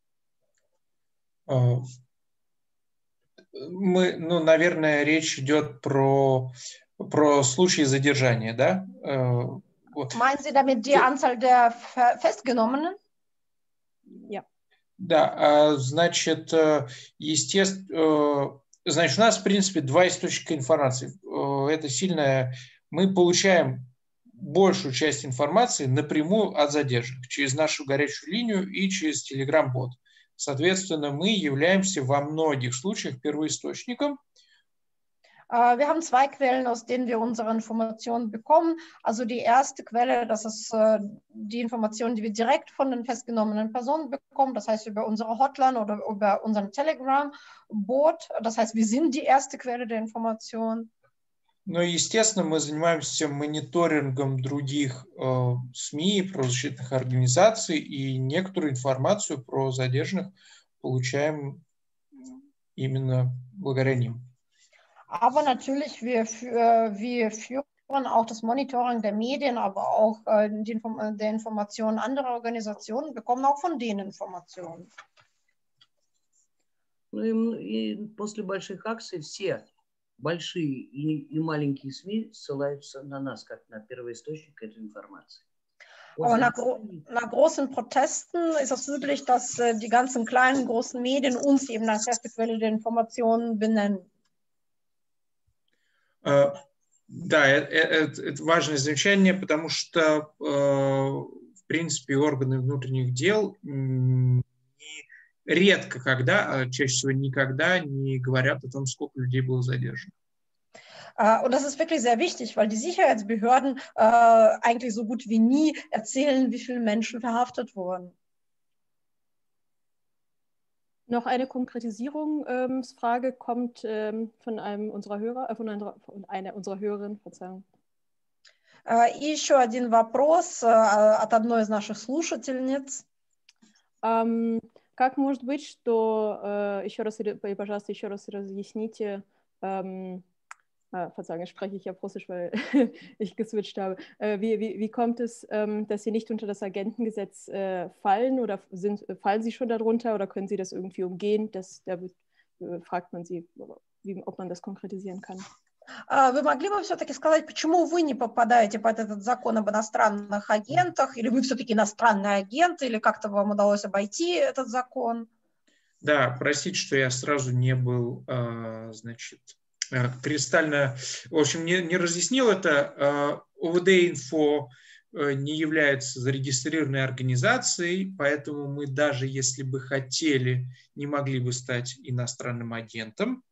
Мы, ну, наверное, речь идет про, про случаи задержания, да? Вот. Meinen Sie damit die Anzahl der Festgenommenen? Да, а, значит, э, естественно, э, значит, у нас, в принципе, два источника информации. Э, это сильная... Мы получаем большую часть информации напрямую от задержанных через нашу горячую линию и через Telegram-бот. Соответственно, мы являемся во многих случаях первоисточником, wir haben zwei Quellen, aus denen wir unsere Informationen bekommen. Also die erste Quelle, das ist äh, die Information, die wir direkt von den festgenommenen Personen bekommen, das heißt über unsere Hotline oder über unseren Telegram-Bot. Das heißt, wir sind die erste Quelle der Information. Но, естественно, мы занимаемся мониторингом других э, СМИ, правозащитных организаций, и некоторую информацию про задержанных получаем именно благодаря ним. Aber natürlich, wir, wir führen auch das Monitoring der Medien, aber auch äh, die, der Informationen anderer Organisationen, bekommen auch von denen Informationen. Ну и, и после больших акций все большие и, и маленькие СМИ ссылаются на нас, как на первоисточник этой информации. Aber nach, nach, großen Protesten ist es üblich, dass äh, die ganzen kleinen, großen Medien uns eben als erste Quelle der Informationen benennen. Uh, да, это, это важное замечание, потому что, в принципе, органы внутренних дел редко когда, а чаще всего никогда не говорят о том, сколько людей было задержано. Äh, und das ist wirklich sehr wichtig, weil die Sicherheitsbehörden äh, eigentlich so gut wie nie erzählen, wie viele Menschen verhaftet wurden. Noch eine Konkretisierungsfrage ähm, kommt ähm, von einem unserer Hörer, äh, von, einer, von einer unserer Hörerinnen, Verzeihung. И еще один вопрос от одной из наших слушательниц. Um, как может быть, что, uh, еще раз, пожалуйста, еще раз разъясните, um, Ah, Verzeihung, jetzt spreche ich ja Russisch, weil ich geswitcht habe. Äh, wie, wie, wie, kommt es, ähm, dass Sie nicht unter das Agentengesetz äh, fallen oder sind, fallen Sie schon darunter oder können Sie das irgendwie umgehen? Das, da äh, fragt man Sie, wie, ob man das konkretisieren kann. Вы могли бы все-таки сказать, почему вы не попадаете под этот закон об иностранных агентах, или вы все-таки иностранный агент, или как-то вам удалось обойти этот закон? Да, простите, что я сразу не был, значит, Э, кристально, в общем, не, не разъяснил это. Э, ОВД-инфо э, не является зарегистрированной организацией, поэтому мы даже если бы хотели, не могли бы стать иностранным агентом.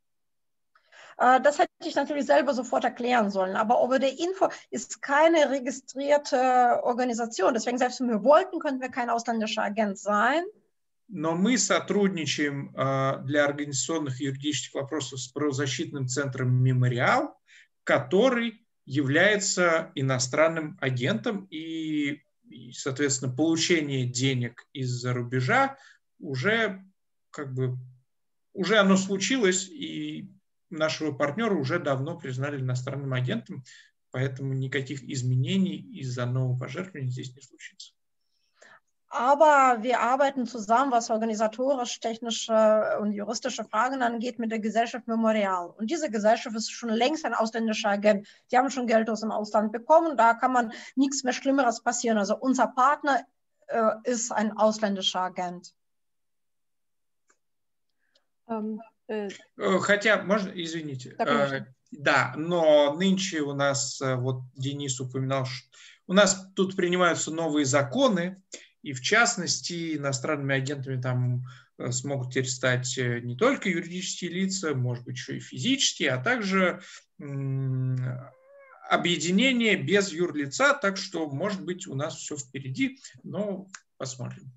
Das hätte ich natürlich selber sofort erklären sollen. Aber OVD Info ist keine registrierte Organisation. Deswegen, selbst wenn wir wollten, könnten wir kein ausländischer Agent sein но мы сотрудничаем а, для организационных и юридических вопросов с правозащитным центром «Мемориал», который является иностранным агентом и, соответственно, получение денег из-за рубежа уже как бы уже оно случилось, и нашего партнера уже давно признали иностранным агентом, поэтому никаких изменений из-за нового пожертвования здесь не случится. Aber wir arbeiten zusammen, was organisatorisch, technische und juristische Fragen angeht, mit der Gesellschaft Memorial. Und diese Gesellschaft ist schon längst ein ausländischer Agent. Die haben schon Geld aus dem Ausland bekommen. Da kann man nichts mehr Schlimmeres passieren. Also unser Partner äh, ist ein ausländischer Agent. Um, äh, Хотя, можно, извините, да, да, но нынче у нас, вот Денис упоминал, у нас тут принимаются новые законы, И в частности, иностранными агентами там э, смогут теперь стать э, не только юридические лица, может быть, еще и физические, а также объединение без юрлица, так что, может быть, у нас все впереди, но посмотрим.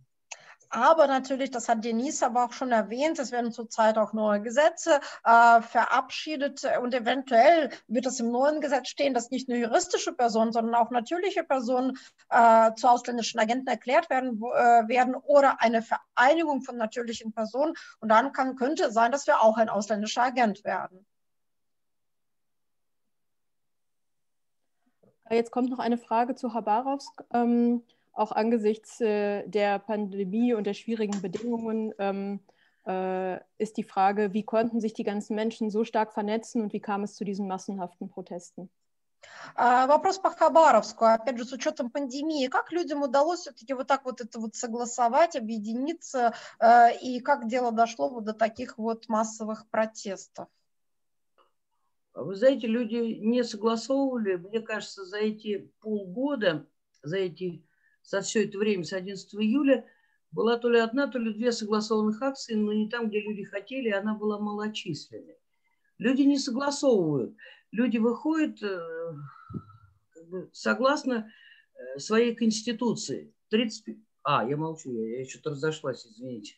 Aber natürlich, das hat Denise aber auch schon erwähnt, es werden zurzeit auch neue Gesetze äh, verabschiedet und eventuell wird es im neuen Gesetz stehen, dass nicht nur juristische Personen, sondern auch natürliche Personen äh, zu ausländischen Agenten erklärt werden, äh, werden oder eine Vereinigung von natürlichen Personen. Und dann kann, könnte sein, dass wir auch ein ausländischer Agent werden. Jetzt kommt noch eine Frage zu Habarovsk. Ähm auch angesichts äh, der Pandemie und der schwierigen Bedingungen ähm, äh, ist die Frage, wie konnten sich die ganzen Menschen so stark vernetzen und wie kam es zu diesen massenhaften Protesten? Вопрос по Хабаровску. Опять же, с учетом пандемии, как людям удалось все-таки вот так вот это вот согласовать, объединиться, и как дело дошло вот до таких вот массовых протестов? Вы знаете, люди не согласовывали, мне кажется, за эти полгода, за эти за все это время, с 11 июля, была то ли одна, то ли две согласованных акции, но не там, где люди хотели, она была малочисленной. Люди не согласовывают. Люди выходят э, как бы, согласно э, своей конституции. 30... А, я молчу, я, я что-то разошлась, извините.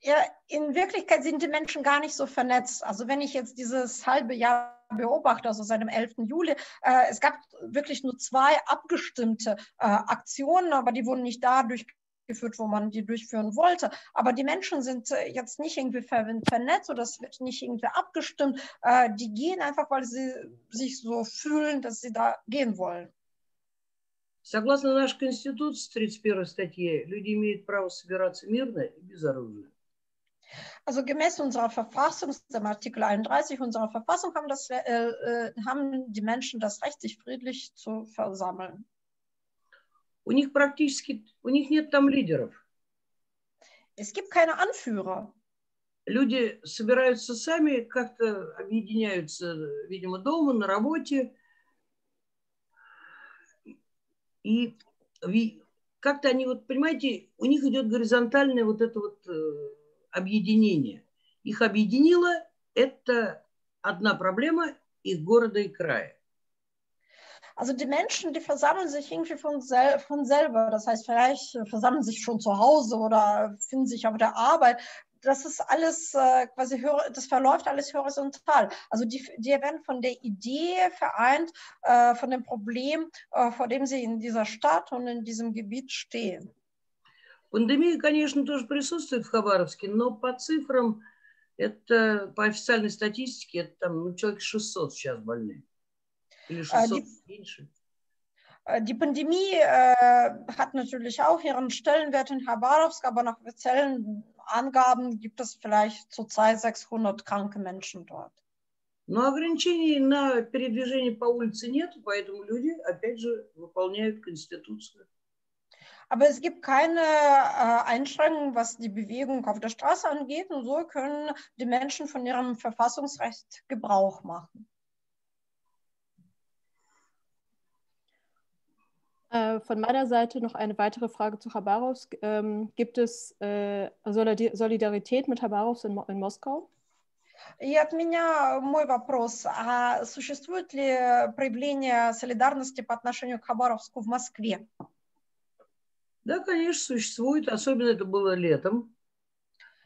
Ja, in Wirklichkeit sind die Menschen gar nicht so vernetzt. Also wenn ich jetzt dieses halbe Jahr beobachte, also seit dem 11. Juli, äh, es gab wirklich nur zwei abgestimmte äh, Aktionen, aber die wurden nicht dadurch durchgeführt, wo man die durchführen wollte. Aber die Menschen sind äh, jetzt nicht irgendwie vernetzt oder es wird nicht irgendwie abgestimmt. Äh, die gehen einfach, weil sie sich so fühlen, dass sie da gehen wollen. Согласно нашей Конституции, 31 статье, люди имеют право собираться мирно и без оружия. Also gemäß unserer Verfassung, dem Artikel 31 unserer Verfassung, haben, das, äh, äh, haben die Menschen das Recht, sich friedlich zu versammeln. У них практически, у них нет там лидеров. Es gibt keine Anführer. Люди собираются сами, как-то объединяются, видимо, дома, на работе. И как-то они, вот, понимаете, у них идет горизонтальное вот это вот э, объединение. Их объединило это одна проблема их города и края. Also die Menschen, die versammeln sich irgendwie von, sel von selber. Das heißt, vielleicht versammeln sich schon zu Hause oder finden sich auf der Arbeit. Das ist alles äh, quasi, das verläuft alles horizontal. Also die, die werden von der Idee vereint, äh, von dem Problem, äh, vor dem sie in dieser Stadt und in diesem Gebiet stehen. Пандемия, конечно, тоже присутствует в Хабаровске, но по цифрам, это по официальной статистике, это там ну, человек 600 сейчас больны. Или 600 die, меньше. Die Pandemie äh, hat natürlich auch ihren Stellenwert in Khabarovsk, aber nach offiziellen Angaben gibt es vielleicht zurzeit 600 kranke Menschen dort. Но ограничений на передвижение по улице нет, поэтому люди, опять же, выполняют Конституцию. Aber es gibt keine äh, Einschränkungen, was die Bewegung auf der Straße angeht. Und so können die Menschen von ihrem Verfassungsrecht Gebrauch machen. Äh, von meiner Seite noch eine weitere Frage zu Chabarovsk. Ähm, gibt es äh, Solidarität mit Chabarovsk in, in Moskau? И от меня мой вопрос, а существует ли проявление солидарности по отношению к Хабаровску в Москве? Да, конечно, существует. Особенно это было летом.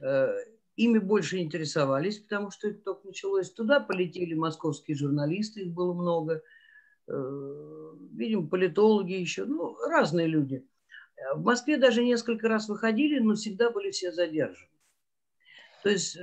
Э, ими больше интересовались, потому что это только началось. Туда полетели московские журналисты, их было много. Э, видимо, политологи еще, ну, разные люди. Э, в Москве даже несколько раз выходили, но всегда были все задержаны. То есть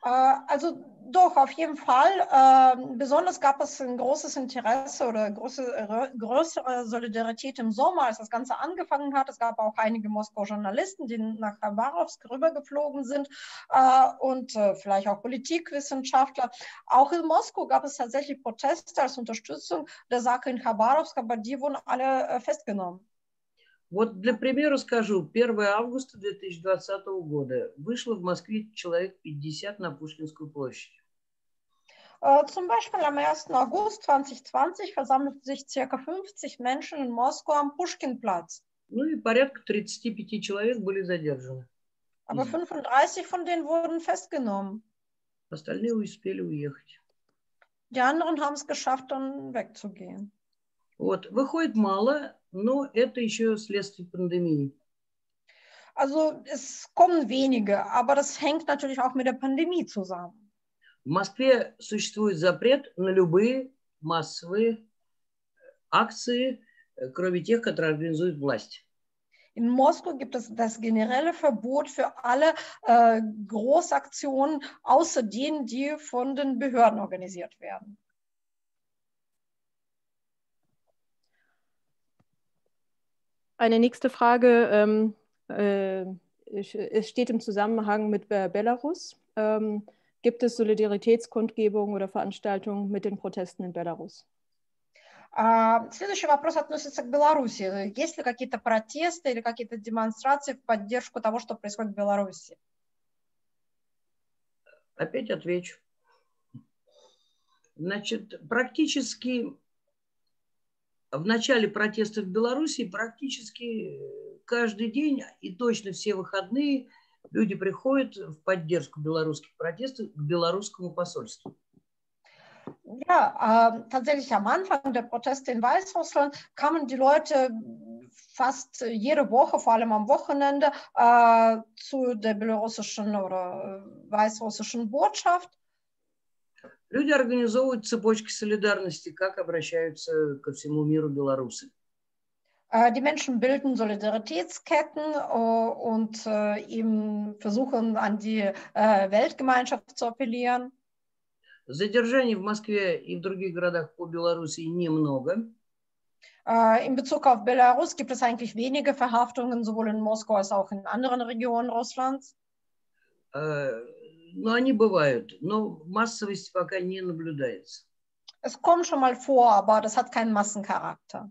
Also doch, auf jeden Fall. Äh, besonders gab es ein großes Interesse oder große, größere Solidarität im Sommer, als das Ganze angefangen hat. Es gab auch einige Moskauer Journalisten, die nach Khabarovsk rübergeflogen sind äh, und äh, vielleicht auch Politikwissenschaftler. Auch in Moskau gab es tatsächlich Proteste als Unterstützung der Sache in Khabarovsk, aber die wurden alle äh, festgenommen. Вот для примера скажу, 1 августа 2020 года вышло в Москве человек 50 на Пушкинскую площадь. Zum Beispiel am 1. August 2020 versammelten sich ca. 50 Menschen in Moskau am Pushkinplatz. Ну и порядка 35 человек были задержаны. Aber 35 von denen wurden festgenommen. Остальные успели уехать. Die anderen haben es geschafft, dann wegzugehen. Вот, выходит мало, но это еще следствие пандемии. Also es kommen wenige, aber das hängt natürlich auch mit der Pandemie zusammen. В Москве существует запрет на любые массовые акции, кроме тех, которые организует власть. In Moskau gibt es das generelle Verbot für alle äh, Großaktionen, außer denen, die von den Behörden organisiert werden. Eine nächste Frage. Ähm, äh, es steht im Zusammenhang mit Belarus. Ähm, gibt es Solidaritätskundgebungen oder Veranstaltungen mit den Protesten in Belarus? Следующий вопрос относится к Беларуси. Есть ли какие-то протесты или какие-то демонстрации в поддержку того, что происходит в Беларуси? Опять отвечу. Значит, практически в начале протестов в Беларуси практически каждый день и точно все выходные люди приходят в поддержку белорусских протестов к белорусскому посольству. Ja, äh, tatsächlich am Anfang der Proteste in Weißrussland kamen die Leute fast jede Woche, vor allem am Wochenende, äh, zu der belarussischen oder weißrussischen Botschaft Люди организовывают цепочки солидарности, как обращаются ко всему миру белорусы. Äh, die Menschen bilden Solidaritätsketten äh, und äh, eben versuchen, an die Weltgemeinschaft zu appellieren. Задержаний в Москве и в других городах по Белоруссии немного. In Bezug auf Belarus gibt es eigentlich wenige Verhaftungen, sowohl in Moskau als auch in anderen Regionen Russlands. Но они бывают, но массовости пока не наблюдается. Es kommt schon mal vor, aber das hat keinen Massencharakter.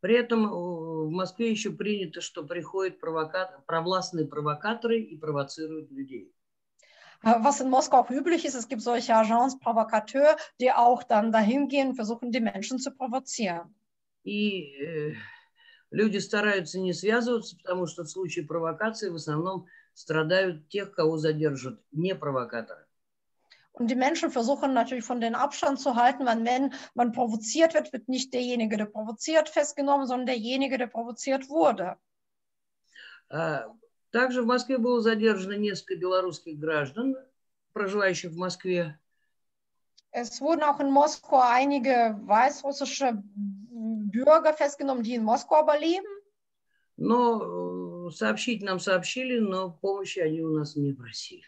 При этом в Москве еще принято, что приходят провока... провластные провокаторы и провоцируют людей. Was in Moskau auch üblich ist, es gibt solche Agents Provocateur, die auch dann dahin gehen versuchen, die Menschen zu provozieren. И э, люди стараются не связываться, потому что в случае провокации в основном страдают тех, кого задержат не провокаторы. Und die Menschen versuchen natürlich von den Abstand zu halten, weil wenn man provoziert wird, wird nicht derjenige, der provoziert, festgenommen, sondern derjenige, der provoziert wurde. Также в Москве было задержано несколько белорусских граждан, проживающих в Москве. Es wurden auch in Moskau einige weißrussische Bürger festgenommen, die in Moskau aber leben. Но э, сообщить нам сообщили, но помощи они у нас не просили.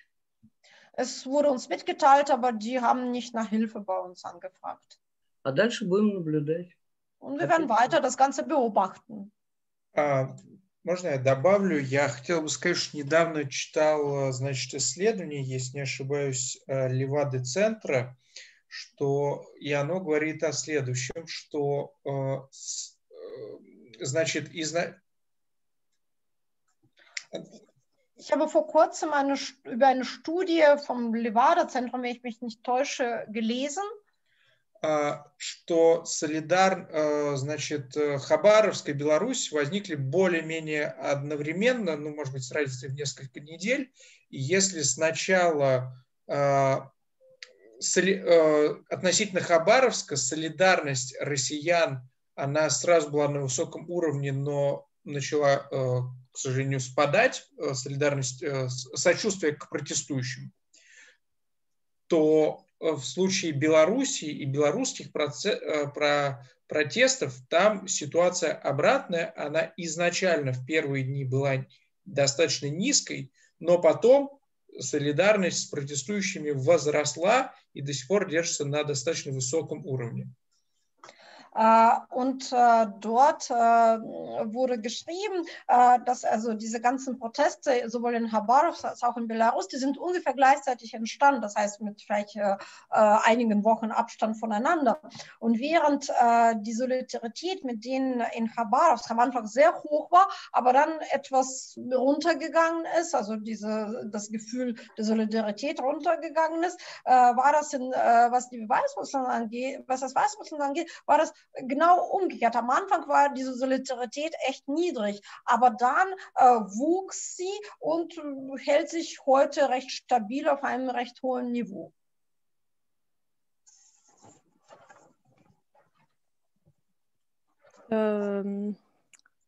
Es wurde uns mitgeteilt, aber die haben nicht nach Hilfe bei uns angefragt. А дальше будем наблюдать. Und wir werden weiter das Ganze beobachten. А, можно я добавлю? Я хотел бы сказать, что недавно читал, значит, исследование, если не ошибаюсь, Левады-центра, что и оно говорит о следующем, что, значит, из, Ich habe vor kurzem eine, über eine Studie vom Levada-Zentrum, wenn ich mich nicht täusche, gelesen. что солидар, значит, Хабаровская Беларусь возникли более-менее одновременно, ну, может быть, с разницей в несколько недель. И если сначала относительно Хабаровска солидарность россиян, она сразу была на высоком уровне, но начала к сожалению, спадать, э, солидарность, э, сочувствие к протестующим, то э, в случае Белоруссии и белорусских протестов там ситуация обратная. Она изначально в первые дни была достаточно низкой, но потом солидарность с протестующими возросла и до сих пор держится на достаточно высоком уровне. Äh, und äh, dort äh, wurde geschrieben, dass also diese ganzen Proteste sowohl in Habarovsk als auch in Belarus, die sind ungefähr gleichzeitig entstanden, das heißt mit vielleicht einigen Wochen Abstand voneinander. Und während die Solidarität mit denen in Habarovsk am Anfang sehr hoch war, aber dann etwas runtergegangen ist, also diese, das Gefühl der Solidarität runtergegangen ist, war das in, was die Weißrussland angeht, was das Weißrussland angeht, war das genau umgekehrt. Am Anfang war diese Solidarität echt niedrig, aber dann äh, wuchs sie und hält sich heute recht stabil auf einem recht hohen Niveau. Ähm,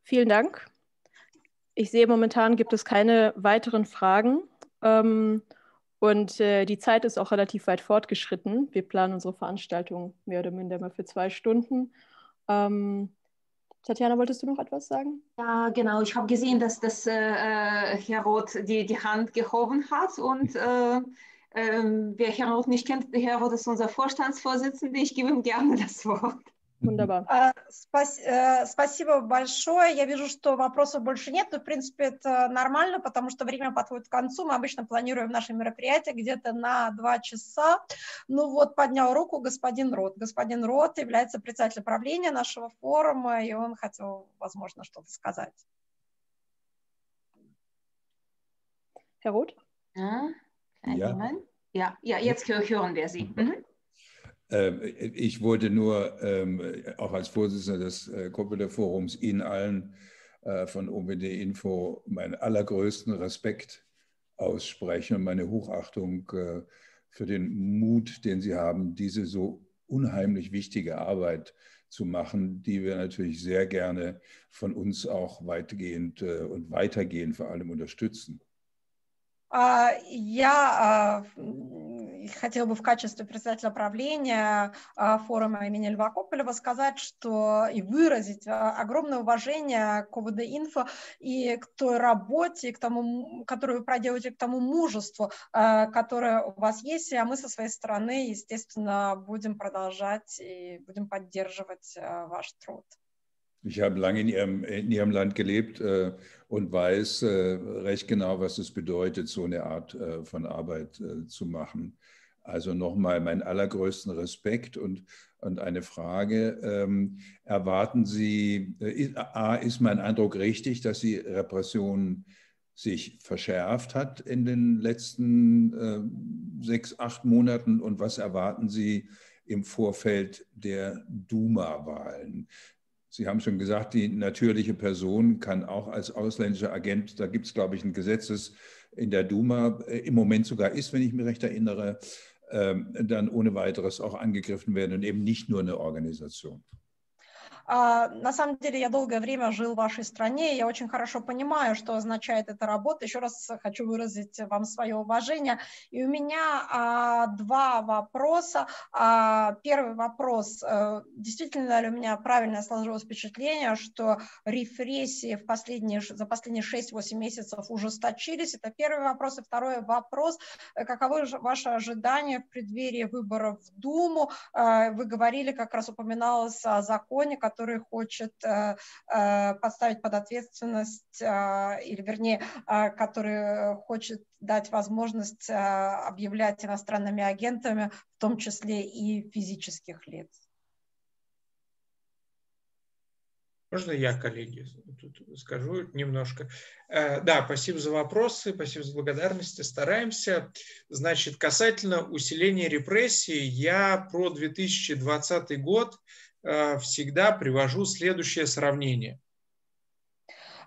vielen Dank. Ich sehe, momentan gibt es keine weiteren Fragen. Ähm, und äh, die Zeit ist auch relativ weit fortgeschritten. Wir planen unsere Veranstaltung mehr oder minder mal für zwei Stunden. Ähm, Tatjana, wolltest du noch etwas sagen? Ja, genau. Ich habe gesehen, dass das äh, äh, Herr Roth die, die Hand gehoben hat. Und äh, ähm, wer Herr Roth nicht kennt, Herr Roth ist unser Vorstandsvorsitzender. Ich gebe ihm gerne das Wort. Wunderbar. Спасибо большое. Я вижу, что вопросов больше нет, но, в принципе, это нормально, потому что время подходит к концу. Мы обычно планируем наше мероприятие где-то на два часа. Ну вот, поднял руку господин Рот. Господин Рот является председателем правления нашего форума, и он хотел, возможно, что-то сказать. Herr Roth? Ja, ja. ja, ja, jetzt hören wir Sie. Mhm. Ähm, ich wollte nur ähm, auch als Vorsitzender des äh, Computerforums Ihnen allen äh, von OBD Info meinen allergrößten Respekt aussprechen und meine Hochachtung äh, für den Mut, den Sie haben, diese so unheimlich wichtige Arbeit zu machen, die wir natürlich sehr gerne von uns auch weitgehend und weitergehend vor allem unterstützen. Я хотела бы в качестве председателя правления форума имени Льва Кополева сказать, что и выразить огромное уважение к ОВД-инфо и к той работе, к тому, которую вы проделаете, к тому мужеству, которое у вас есть, а мы со своей стороны, естественно, будем продолжать и будем поддерживать ваш труд. Ich habe lange in Ihrem, in Ihrem Land gelebt äh, und weiß äh, recht genau, was es bedeutet, so eine Art äh, von Arbeit äh, zu machen. Also nochmal meinen allergrößten Respekt und, und eine Frage. Ähm, erwarten Sie, äh, A, ist mein Eindruck richtig, dass die Repression sich verschärft hat in den letzten äh, sechs, acht Monaten und was erwarten Sie im Vorfeld der Duma-Wahlen? Sie haben schon gesagt, die natürliche Person kann auch als ausländischer Agent, da gibt es, glaube ich, ein Gesetz, das in der Duma äh, im Moment sogar ist, wenn ich mich recht erinnere, ähm, dann ohne weiteres auch angegriffen werden und eben nicht nur eine Organisation. А, на самом деле я долгое время жил в вашей стране, я очень хорошо понимаю, что означает эта работа. Еще раз хочу выразить вам свое уважение. И у меня а, два вопроса. А, первый вопрос. А, действительно ли у меня правильно сложилось впечатление, что репрессии в последние, за последние 6-8 месяцев ужесточились? Это первый вопрос. И второй вопрос. Каковы ваши ожидания в преддверии выборов в Думу? А, вы говорили, как раз упоминалось о законе, который который хочет э, э, подставить под ответственность, э, или вернее, который хочет дать возможность объявлять иностранными агентами, в том числе и физических лиц. Можно я, коллеги, тут скажу немножко? Да, спасибо за вопросы, спасибо за благодарности, стараемся. Значит, касательно усиления репрессий, я про 2020 год всегда привожу следующее сравнение.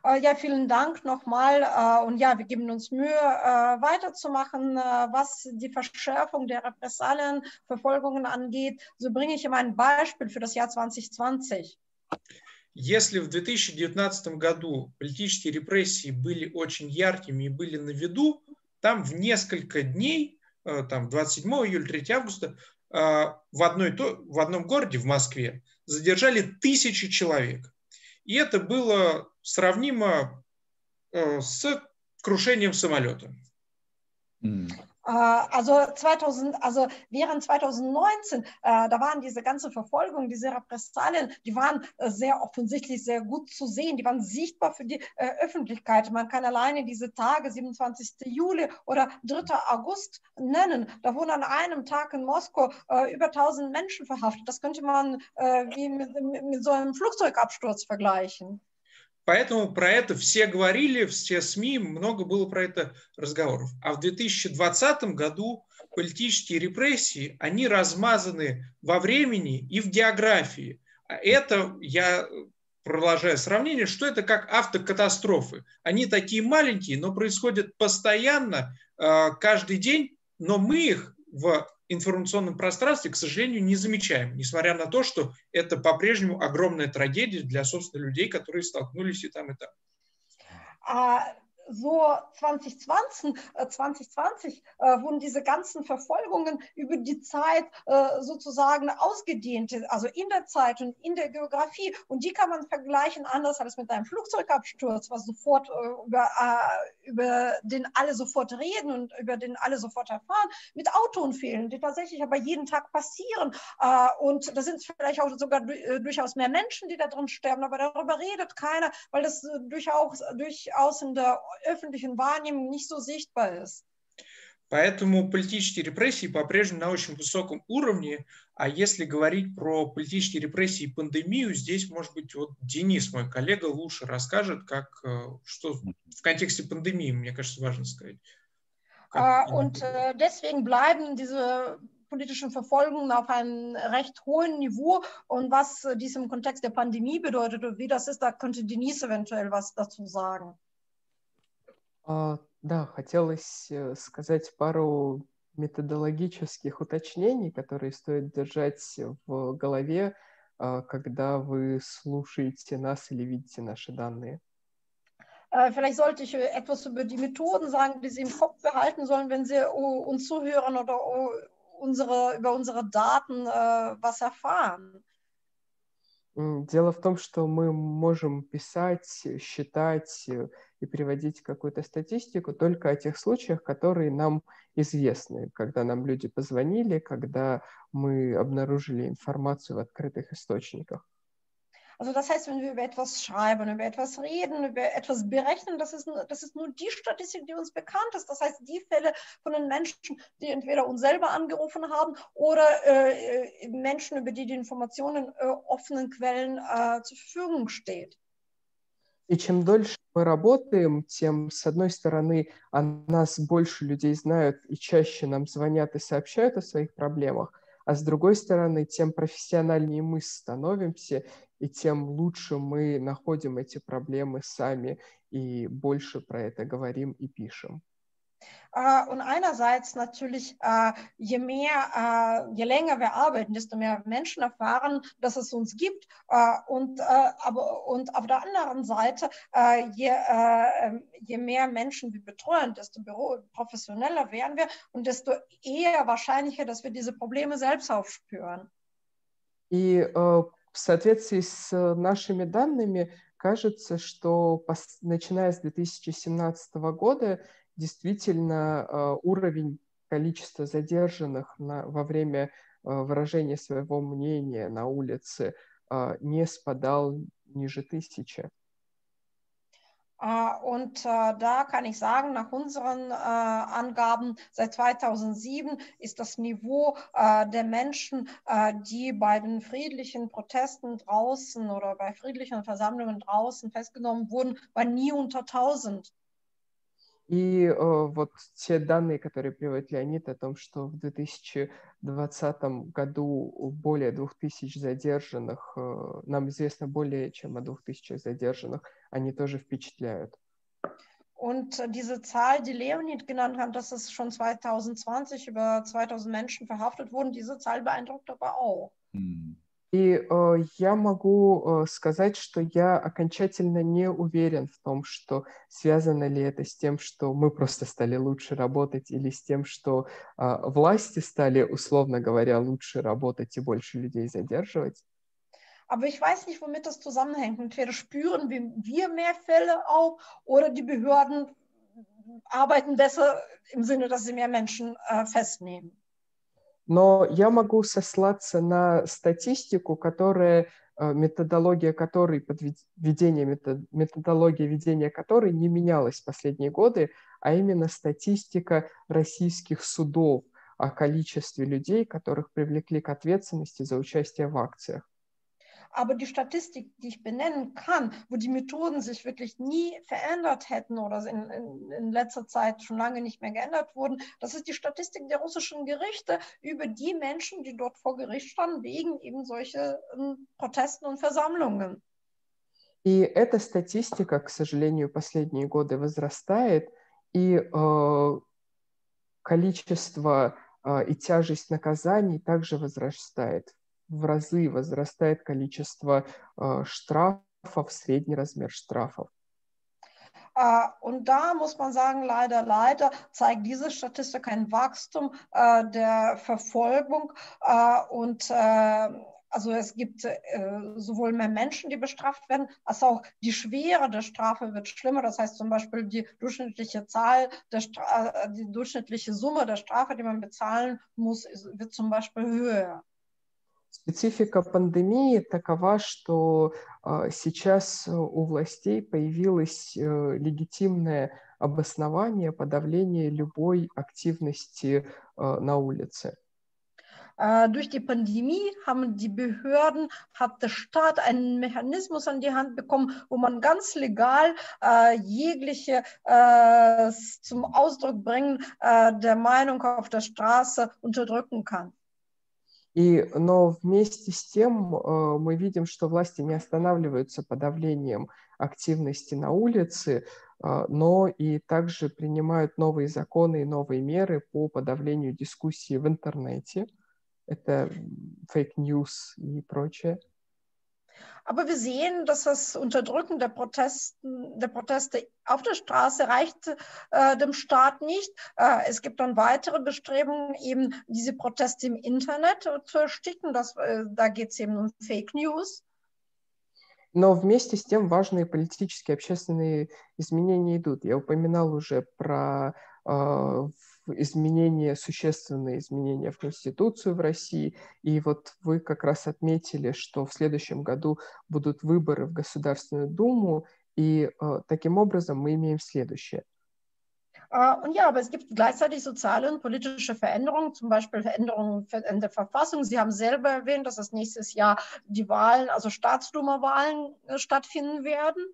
Ja, vielen Dank nochmal. Und ja, wir geben uns Mühe, weiterzumachen. Was die Verschärfung der Repressalien, Verfolgungen angeht, so bringe ich immer ein Beispiel für das Jahr 2020. Если в 2019 году политические репрессии были очень яркими и были на виду, там в несколько дней, э, там 27 июля, 3 августа, а, в, одной, в одном городе, в Москве, задержали тысячи человек. И это было сравнимо э, с крушением самолета. Also, 2000, also während 2019, äh, da waren diese ganze Verfolgung, diese Repressalien, die waren äh, sehr offensichtlich sehr gut zu sehen, die waren sichtbar für die äh, Öffentlichkeit. Man kann alleine diese Tage, 27. Juli oder 3. August nennen. Da wurden an einem Tag in Moskau äh, über 1000 Menschen verhaftet. Das könnte man äh, wie mit, mit so einem Flugzeugabsturz vergleichen. Поэтому про это все говорили, все СМИ, много было про это разговоров. А в 2020 году политические репрессии, они размазаны во времени и в географии. А это, я продолжаю сравнение, что это как автокатастрофы. Они такие маленькие, но происходят постоянно, а, каждый день, но мы их в информационном пространстве, к сожалению, не замечаем, несмотря на то, что это по-прежнему огромная трагедия для, собственно, людей, которые столкнулись и там, и там. А so 2020, 2020 äh, äh, wurden diese ganzen Verfolgungen über die Zeit äh, sozusagen ausgedehnt, also in der Zeit und in der Geografie. Und die kann man vergleichen anders als mit einem Flugzeugabsturz, was sofort äh, über, äh, über den alle sofort reden und über den alle sofort erfahren, mit Autounfällen, die tatsächlich aber jeden Tag passieren. Äh, und da sind vielleicht auch sogar durchaus mehr Menschen, die da drin sterben, aber darüber redet keiner, weil das durchaus, durchaus in der öffentlichen Wahrnehmung nicht so sichtbar ist. Поэтому политические репрессии по-прежнему на очень высоком уровне. А если говорить про политические репрессии и пандемию, здесь, может быть, вот Денис, мой коллега, лучше расскажет, как, э, что в контексте пандемии, мне кажется, важно сказать. Uh, und uh, deswegen bleiben diese politischen Verfolgungen auf einem recht hohen Niveau. Und was dies im Kontext der Pandemie bedeutet und wie das ist, da könnte Denise eventuell was dazu sagen. А, да, хотелось э, сказать пару методологических уточнений, которые стоит держать в голове, а, когда вы слушаете нас или видите наши данные. Äh, vielleicht sollte ich etwas über die Methoden sagen, die Sie im Kopf behalten sollen, wenn Sie uns zuhören oder unsere, über unsere Daten äh, was erfahren. Дело в том, что мы можем писать, считать и приводить какую-то статистику только о тех случаях, которые нам известны, когда нам люди позвонили, когда мы обнаружили информацию в открытых источниках. Also das heißt, wenn wir über etwas schreiben, über etwas reden, über etwas berechnen, das ist, das ist nur die Statistik, die uns bekannt ist. Das heißt, die Fälle von den Menschen, die entweder uns selber angerufen haben oder äh, Menschen, über die die Informationen äh, offenen Quellen äh, zur Verfügung steht. И чем дольше мы работаем, тем, с одной стороны, о нас больше людей знают и чаще нам звонят и сообщают о своих проблемах, а с другой стороны, тем профессиональнее мы становимся, и тем лучше мы находим эти проблемы сами и больше про это говорим и пишем. Uh, und einerseits natürlich, uh, je mehr, uh, je länger wir arbeiten, desto mehr Menschen erfahren, dass es uns gibt. und, aber, und auf der anderen Seite, je, ähm, je mehr Menschen wir betreuen, desto professioneller werden wir und desto eher wahrscheinlicher, dass wir diese Probleme selbst aufspüren. И э, в соответствии с нашими данными кажется, что начиная с 2017 года действительно э, уровень количества задержанных на, во время э, выражения своего мнения на улице э, не спадал ниже тысячи. Und da kann ich sagen, nach unseren Angaben seit 2007 ist das Niveau der Menschen, die bei den friedlichen Protesten draußen oder bei friedlichen Versammlungen draußen festgenommen wurden, war nie unter 1000. И э, вот те данные, которые приводит Леонид о том, что в 2020 году более 2000 задержанных, э, нам известно более чем о 2000 задержанных, они тоже впечатляют. Und diese Zahl, die Leonid genannt hat, dass es schon 2020 über 2000 Menschen verhaftet wurden, diese Zahl beeindruckt aber auch. Mm. И э, я могу э, сказать, что я окончательно не уверен в том, что связано ли это с тем, что мы просто стали лучше работать, или с тем, что э, власти стали, условно говоря, лучше работать и больше людей задерживать. Aber ich weiß nicht, womit das zusammenhängt. Entweder spüren wir mehr Fälle auf oder die Behörden arbeiten besser im Sinne, dass sie mehr Menschen äh, festnehmen. Но я могу сослаться на статистику, которая э, методология которой, подведение методология ведения которой не менялась последние годы, а именно статистика российских судов о количестве людей, которых привлекли к ответственности за участие в акциях. Aber die Statistik, die ich benennen kann, wo die Methoden sich wirklich nie verändert hätten oder in, in, in letzter Zeit schon lange nicht mehr geändert wurden, das ist die Statistik der russischen Gerichte über die Menschen, die dort vor Gericht standen, wegen eben solche Protesten und Versammlungen. И эта статистика, к сожалению, последние годы возрастает, и э, количество э, и тяжесть наказаний также возрастает. в разы возрастает количество äh, Strafов, средний размер штрафов. Uh, und da muss man sagen, leider, leider zeigt diese Statistik ein Wachstum uh, der Verfolgung uh, und also es gibt sowohl mehr Menschen, die bestraft werden, als auch die Schwere der Strafe wird schlimmer. Das heißt zum Beispiel die durchschnittliche Zahl, der die durchschnittliche Summe der Strafe, die man bezahlen muss, wird zum Beispiel höher. Специфика пандемии такова, что а, сейчас у властей появилось э, легитимное обоснование подавления любой активности а, на улице. Durch die Pandemie haben die Behörden, hat der Staat einen Mechanismus an die Hand bekommen, wo man ganz legal äh, jegliche äh, zum Ausdruck bringen äh, der Meinung auf der Straße unterdrücken kann. И, но вместе с тем э, мы видим, что власти не останавливаются подавлением активности на улице, э, но и также принимают новые законы и новые меры по подавлению дискуссии в интернете. Это фейк-ньюс и прочее. Aber wir sehen, dass das Unterdrücken der, Protesten, der Proteste auf der Straße reicht äh, dem Staat nicht. Äh, es gibt dann weitere Bestrebungen, eben diese Proteste im Internet zu ersticken. Das, äh, da geht es eben um Fake News. Но вместе с тем важные политические, общественные изменения идут. Я упоминал уже про э, изменения, существенные изменения в Конституцию в России. И вот вы как раз отметили, что в следующем году будут выборы в Государственную Думу, и э, таким образом мы имеем следующее. Und ja, aber es gibt gleichzeitig soziale und politische Veränderungen, zum Beispiel Veränderungen in der Verfassung. Sie haben selber erwähnt, dass das nächstes Jahr die Wahlen, also Staatsduma-Wahlen stattfinden werden.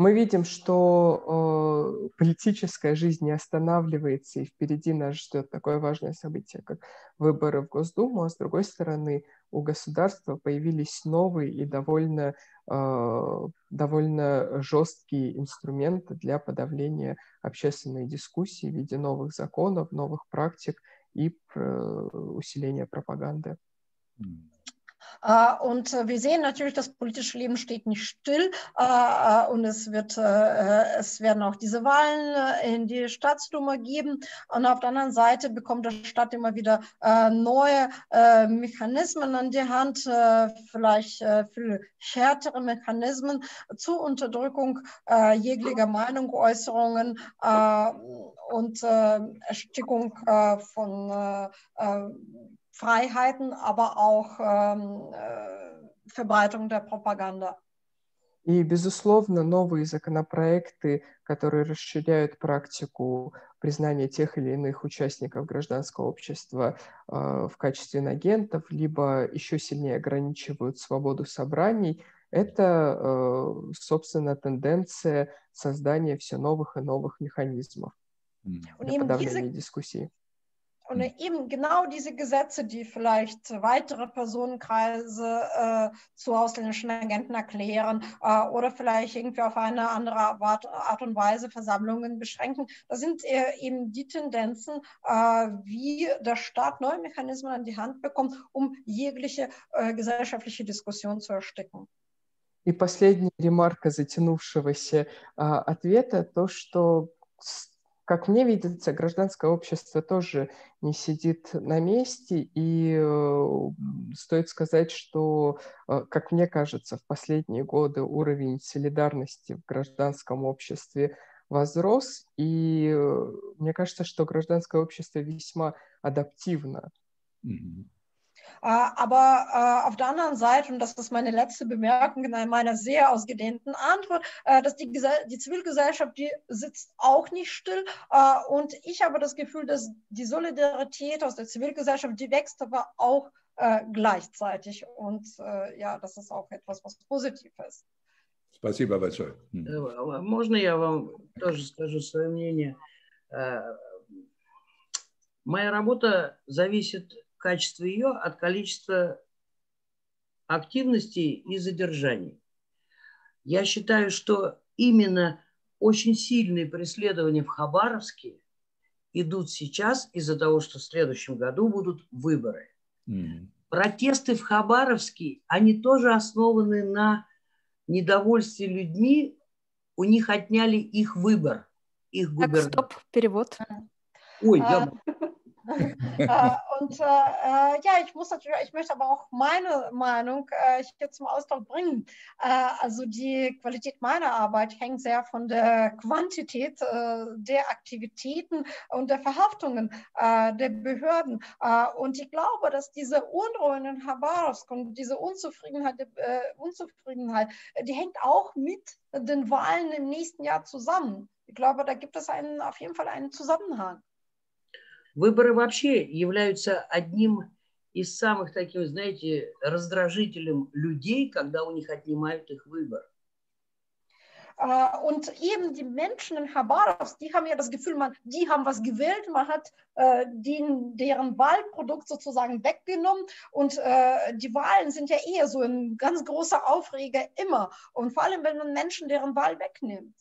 Мы видим, что э, политическая жизнь не останавливается, и впереди нас ждет такое важное событие, как выборы в Госдуму, а с другой стороны у государства появились новые и довольно, э, довольно жесткие инструменты для подавления общественной дискуссии в виде новых законов, новых практик и э, усиления пропаганды. Äh, und äh, wir sehen natürlich, das politische Leben steht nicht still äh, und es, wird, es werden auch diese Wahlen in die Staatsduma geben. Und auf der anderen Seite bekommt der Staat immer wieder neue Mechanismen an die Hand, vielleicht viel härtere Mechanismen zur Unterdrückung jeglicher Meinungsäußerungen und Erstickung von Freiheiten, aber auch ähm, äh, Verbreitung der Propaganda. И, безусловно, новые законопроекты, которые расширяют практику признания тех или иных участников гражданского общества э, в качестве агентов, либо еще сильнее ограничивают свободу собраний, это, э, собственно, тенденция создания все новых и новых механизмов для подавления дискуссий. Und eben genau diese Gesetze, die vielleicht weitere Personenkreise äh, zu ausländischen Agenten erklären äh, oder vielleicht irgendwie auf eine andere Art und Weise Versammlungen beschränken, das sind eben die Tendenzen, äh, wie der Staat neue Mechanismen an die Hand bekommt, um jegliche äh, gesellschaftliche Diskussion zu ersticken. И последняя ремарка затянувшегося а, ответа, то, что как мне видится, гражданское общество тоже не сидит на месте, и э, стоит сказать, что, э, как мне кажется, в последние годы уровень солидарности в гражданском обществе возрос, и э, мне кажется, что гражданское общество весьма адаптивно. Mm-hmm. Äh, aber äh, auf der anderen Seite, und das ist meine letzte Bemerkung in meiner sehr ausgedehnten Antwort, äh, dass die, die Zivilgesellschaft, die sitzt auch nicht still. Und ich habe das Gefühl, dass die Solidarität aus der Zivilgesellschaft, die wächst aber auch gleichzeitig. Und ja, das ist auch etwas, was positiv ist. Спасибо большое. Можно я вам тоже скажу свое мнение? Моя работа зависит качество ее от количества активностей и задержаний. Я считаю, что именно очень сильные преследования в Хабаровске идут сейчас из-за того, что в следующем году будут выборы. Mm. Протесты в Хабаровске, они тоже основаны на недовольстве людьми. У них отняли их выбор, их губернатор. Так, стоп, перевод. Ой, я... Äh, und äh, äh, ja, ich muss natürlich, ich möchte aber auch meine Meinung äh, hier zum Ausdruck bringen. Äh, also die Qualität meiner Arbeit hängt sehr von der Quantität äh, der Aktivitäten und der Verhaftungen der Behörden. und ich glaube, dass diese Unruhen in Habarovsk und diese Unzufriedenheit, Unzufriedenheit, die hängt auch mit den Wahlen im nächsten Jahr zusammen. Ich glaube, da gibt es einen, auf jeden Fall einen Zusammenhang. Выборы вообще являются одним из самых таких, знаете, раздражителем людей, когда у них отнимают их выбор. Und eben die Menschen in Habarovsk, die haben ja das Gefühl, man, die haben was gewählt, man hat äh, den, deren Wahlprodukt sozusagen weggenommen. Und äh, die Wahlen sind ja eher so ein ganz großer Aufreger immer. Und vor allem, wenn man Menschen deren Wahl wegnimmt.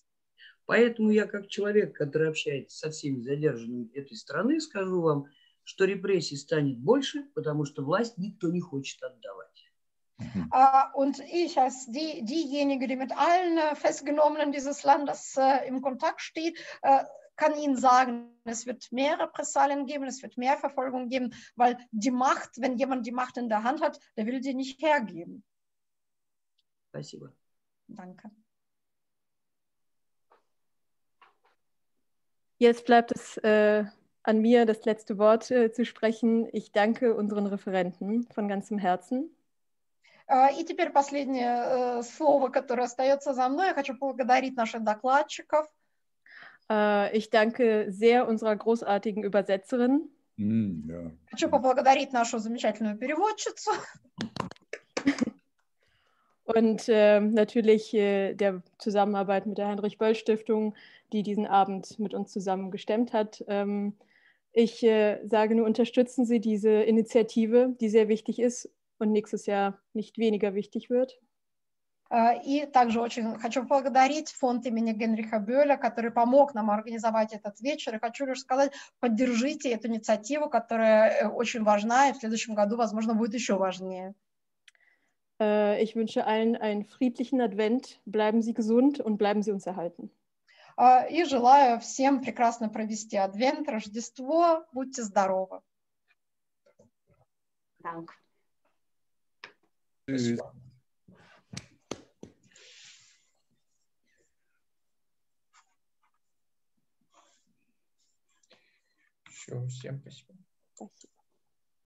Поэтому я, как человек, который общается со всеми задержанными этой страны, скажу вам, что репрессий станет больше, потому что власть никто не хочет отдавать. Mhm. Und ich als die, diejenige, die mit allen Festgenommenen dieses Landes im Kontakt steht, kann Ihnen sagen, es wird mehr Repressalien geben, es wird mehr Verfolgung geben, weil die Macht, wenn jemand die Macht in der Hand hat, der will die nicht hergeben. Спасибо. Danke. Jetzt bleibt es äh, an mir, das letzte Wort äh, zu sprechen. Ich danke unseren Referenten von ganzem Herzen. И теперь последнее слово, которое остается за мной. Я хочу поблагодарить наших докладчиков. Ich danke sehr unserer großartigen Übersetzerin. Mm, ja. Хочу поблагодарить нашу замечательную переводчицу. Und äh, natürlich äh, der Zusammenarbeit mit der Heinrich-Böll-Stiftung, die diesen Abend mit uns zusammen gestemmt hat. Ähm, ich äh, sage nur, unterstützen Sie diese Initiative, die sehr wichtig ist und nächstes Jahr nicht weniger wichtig wird. И также очень хочу поблагодарить фонд имени Генриха Бёля, который помог нам организовать этот вечер. И хочу лишь сказать, поддержите эту инициативу, которая очень важна и в следующем году, возможно, будет еще важнее. Ich wünsche allen einen friedlichen Advent. Bleiben Sie gesund und bleiben Sie uns erhalten. И желаю всем прекрасно провести Адвент, Рождество. Будьте здоровы. Dank. Tschüss. Все, всем спасибо. Спасибо.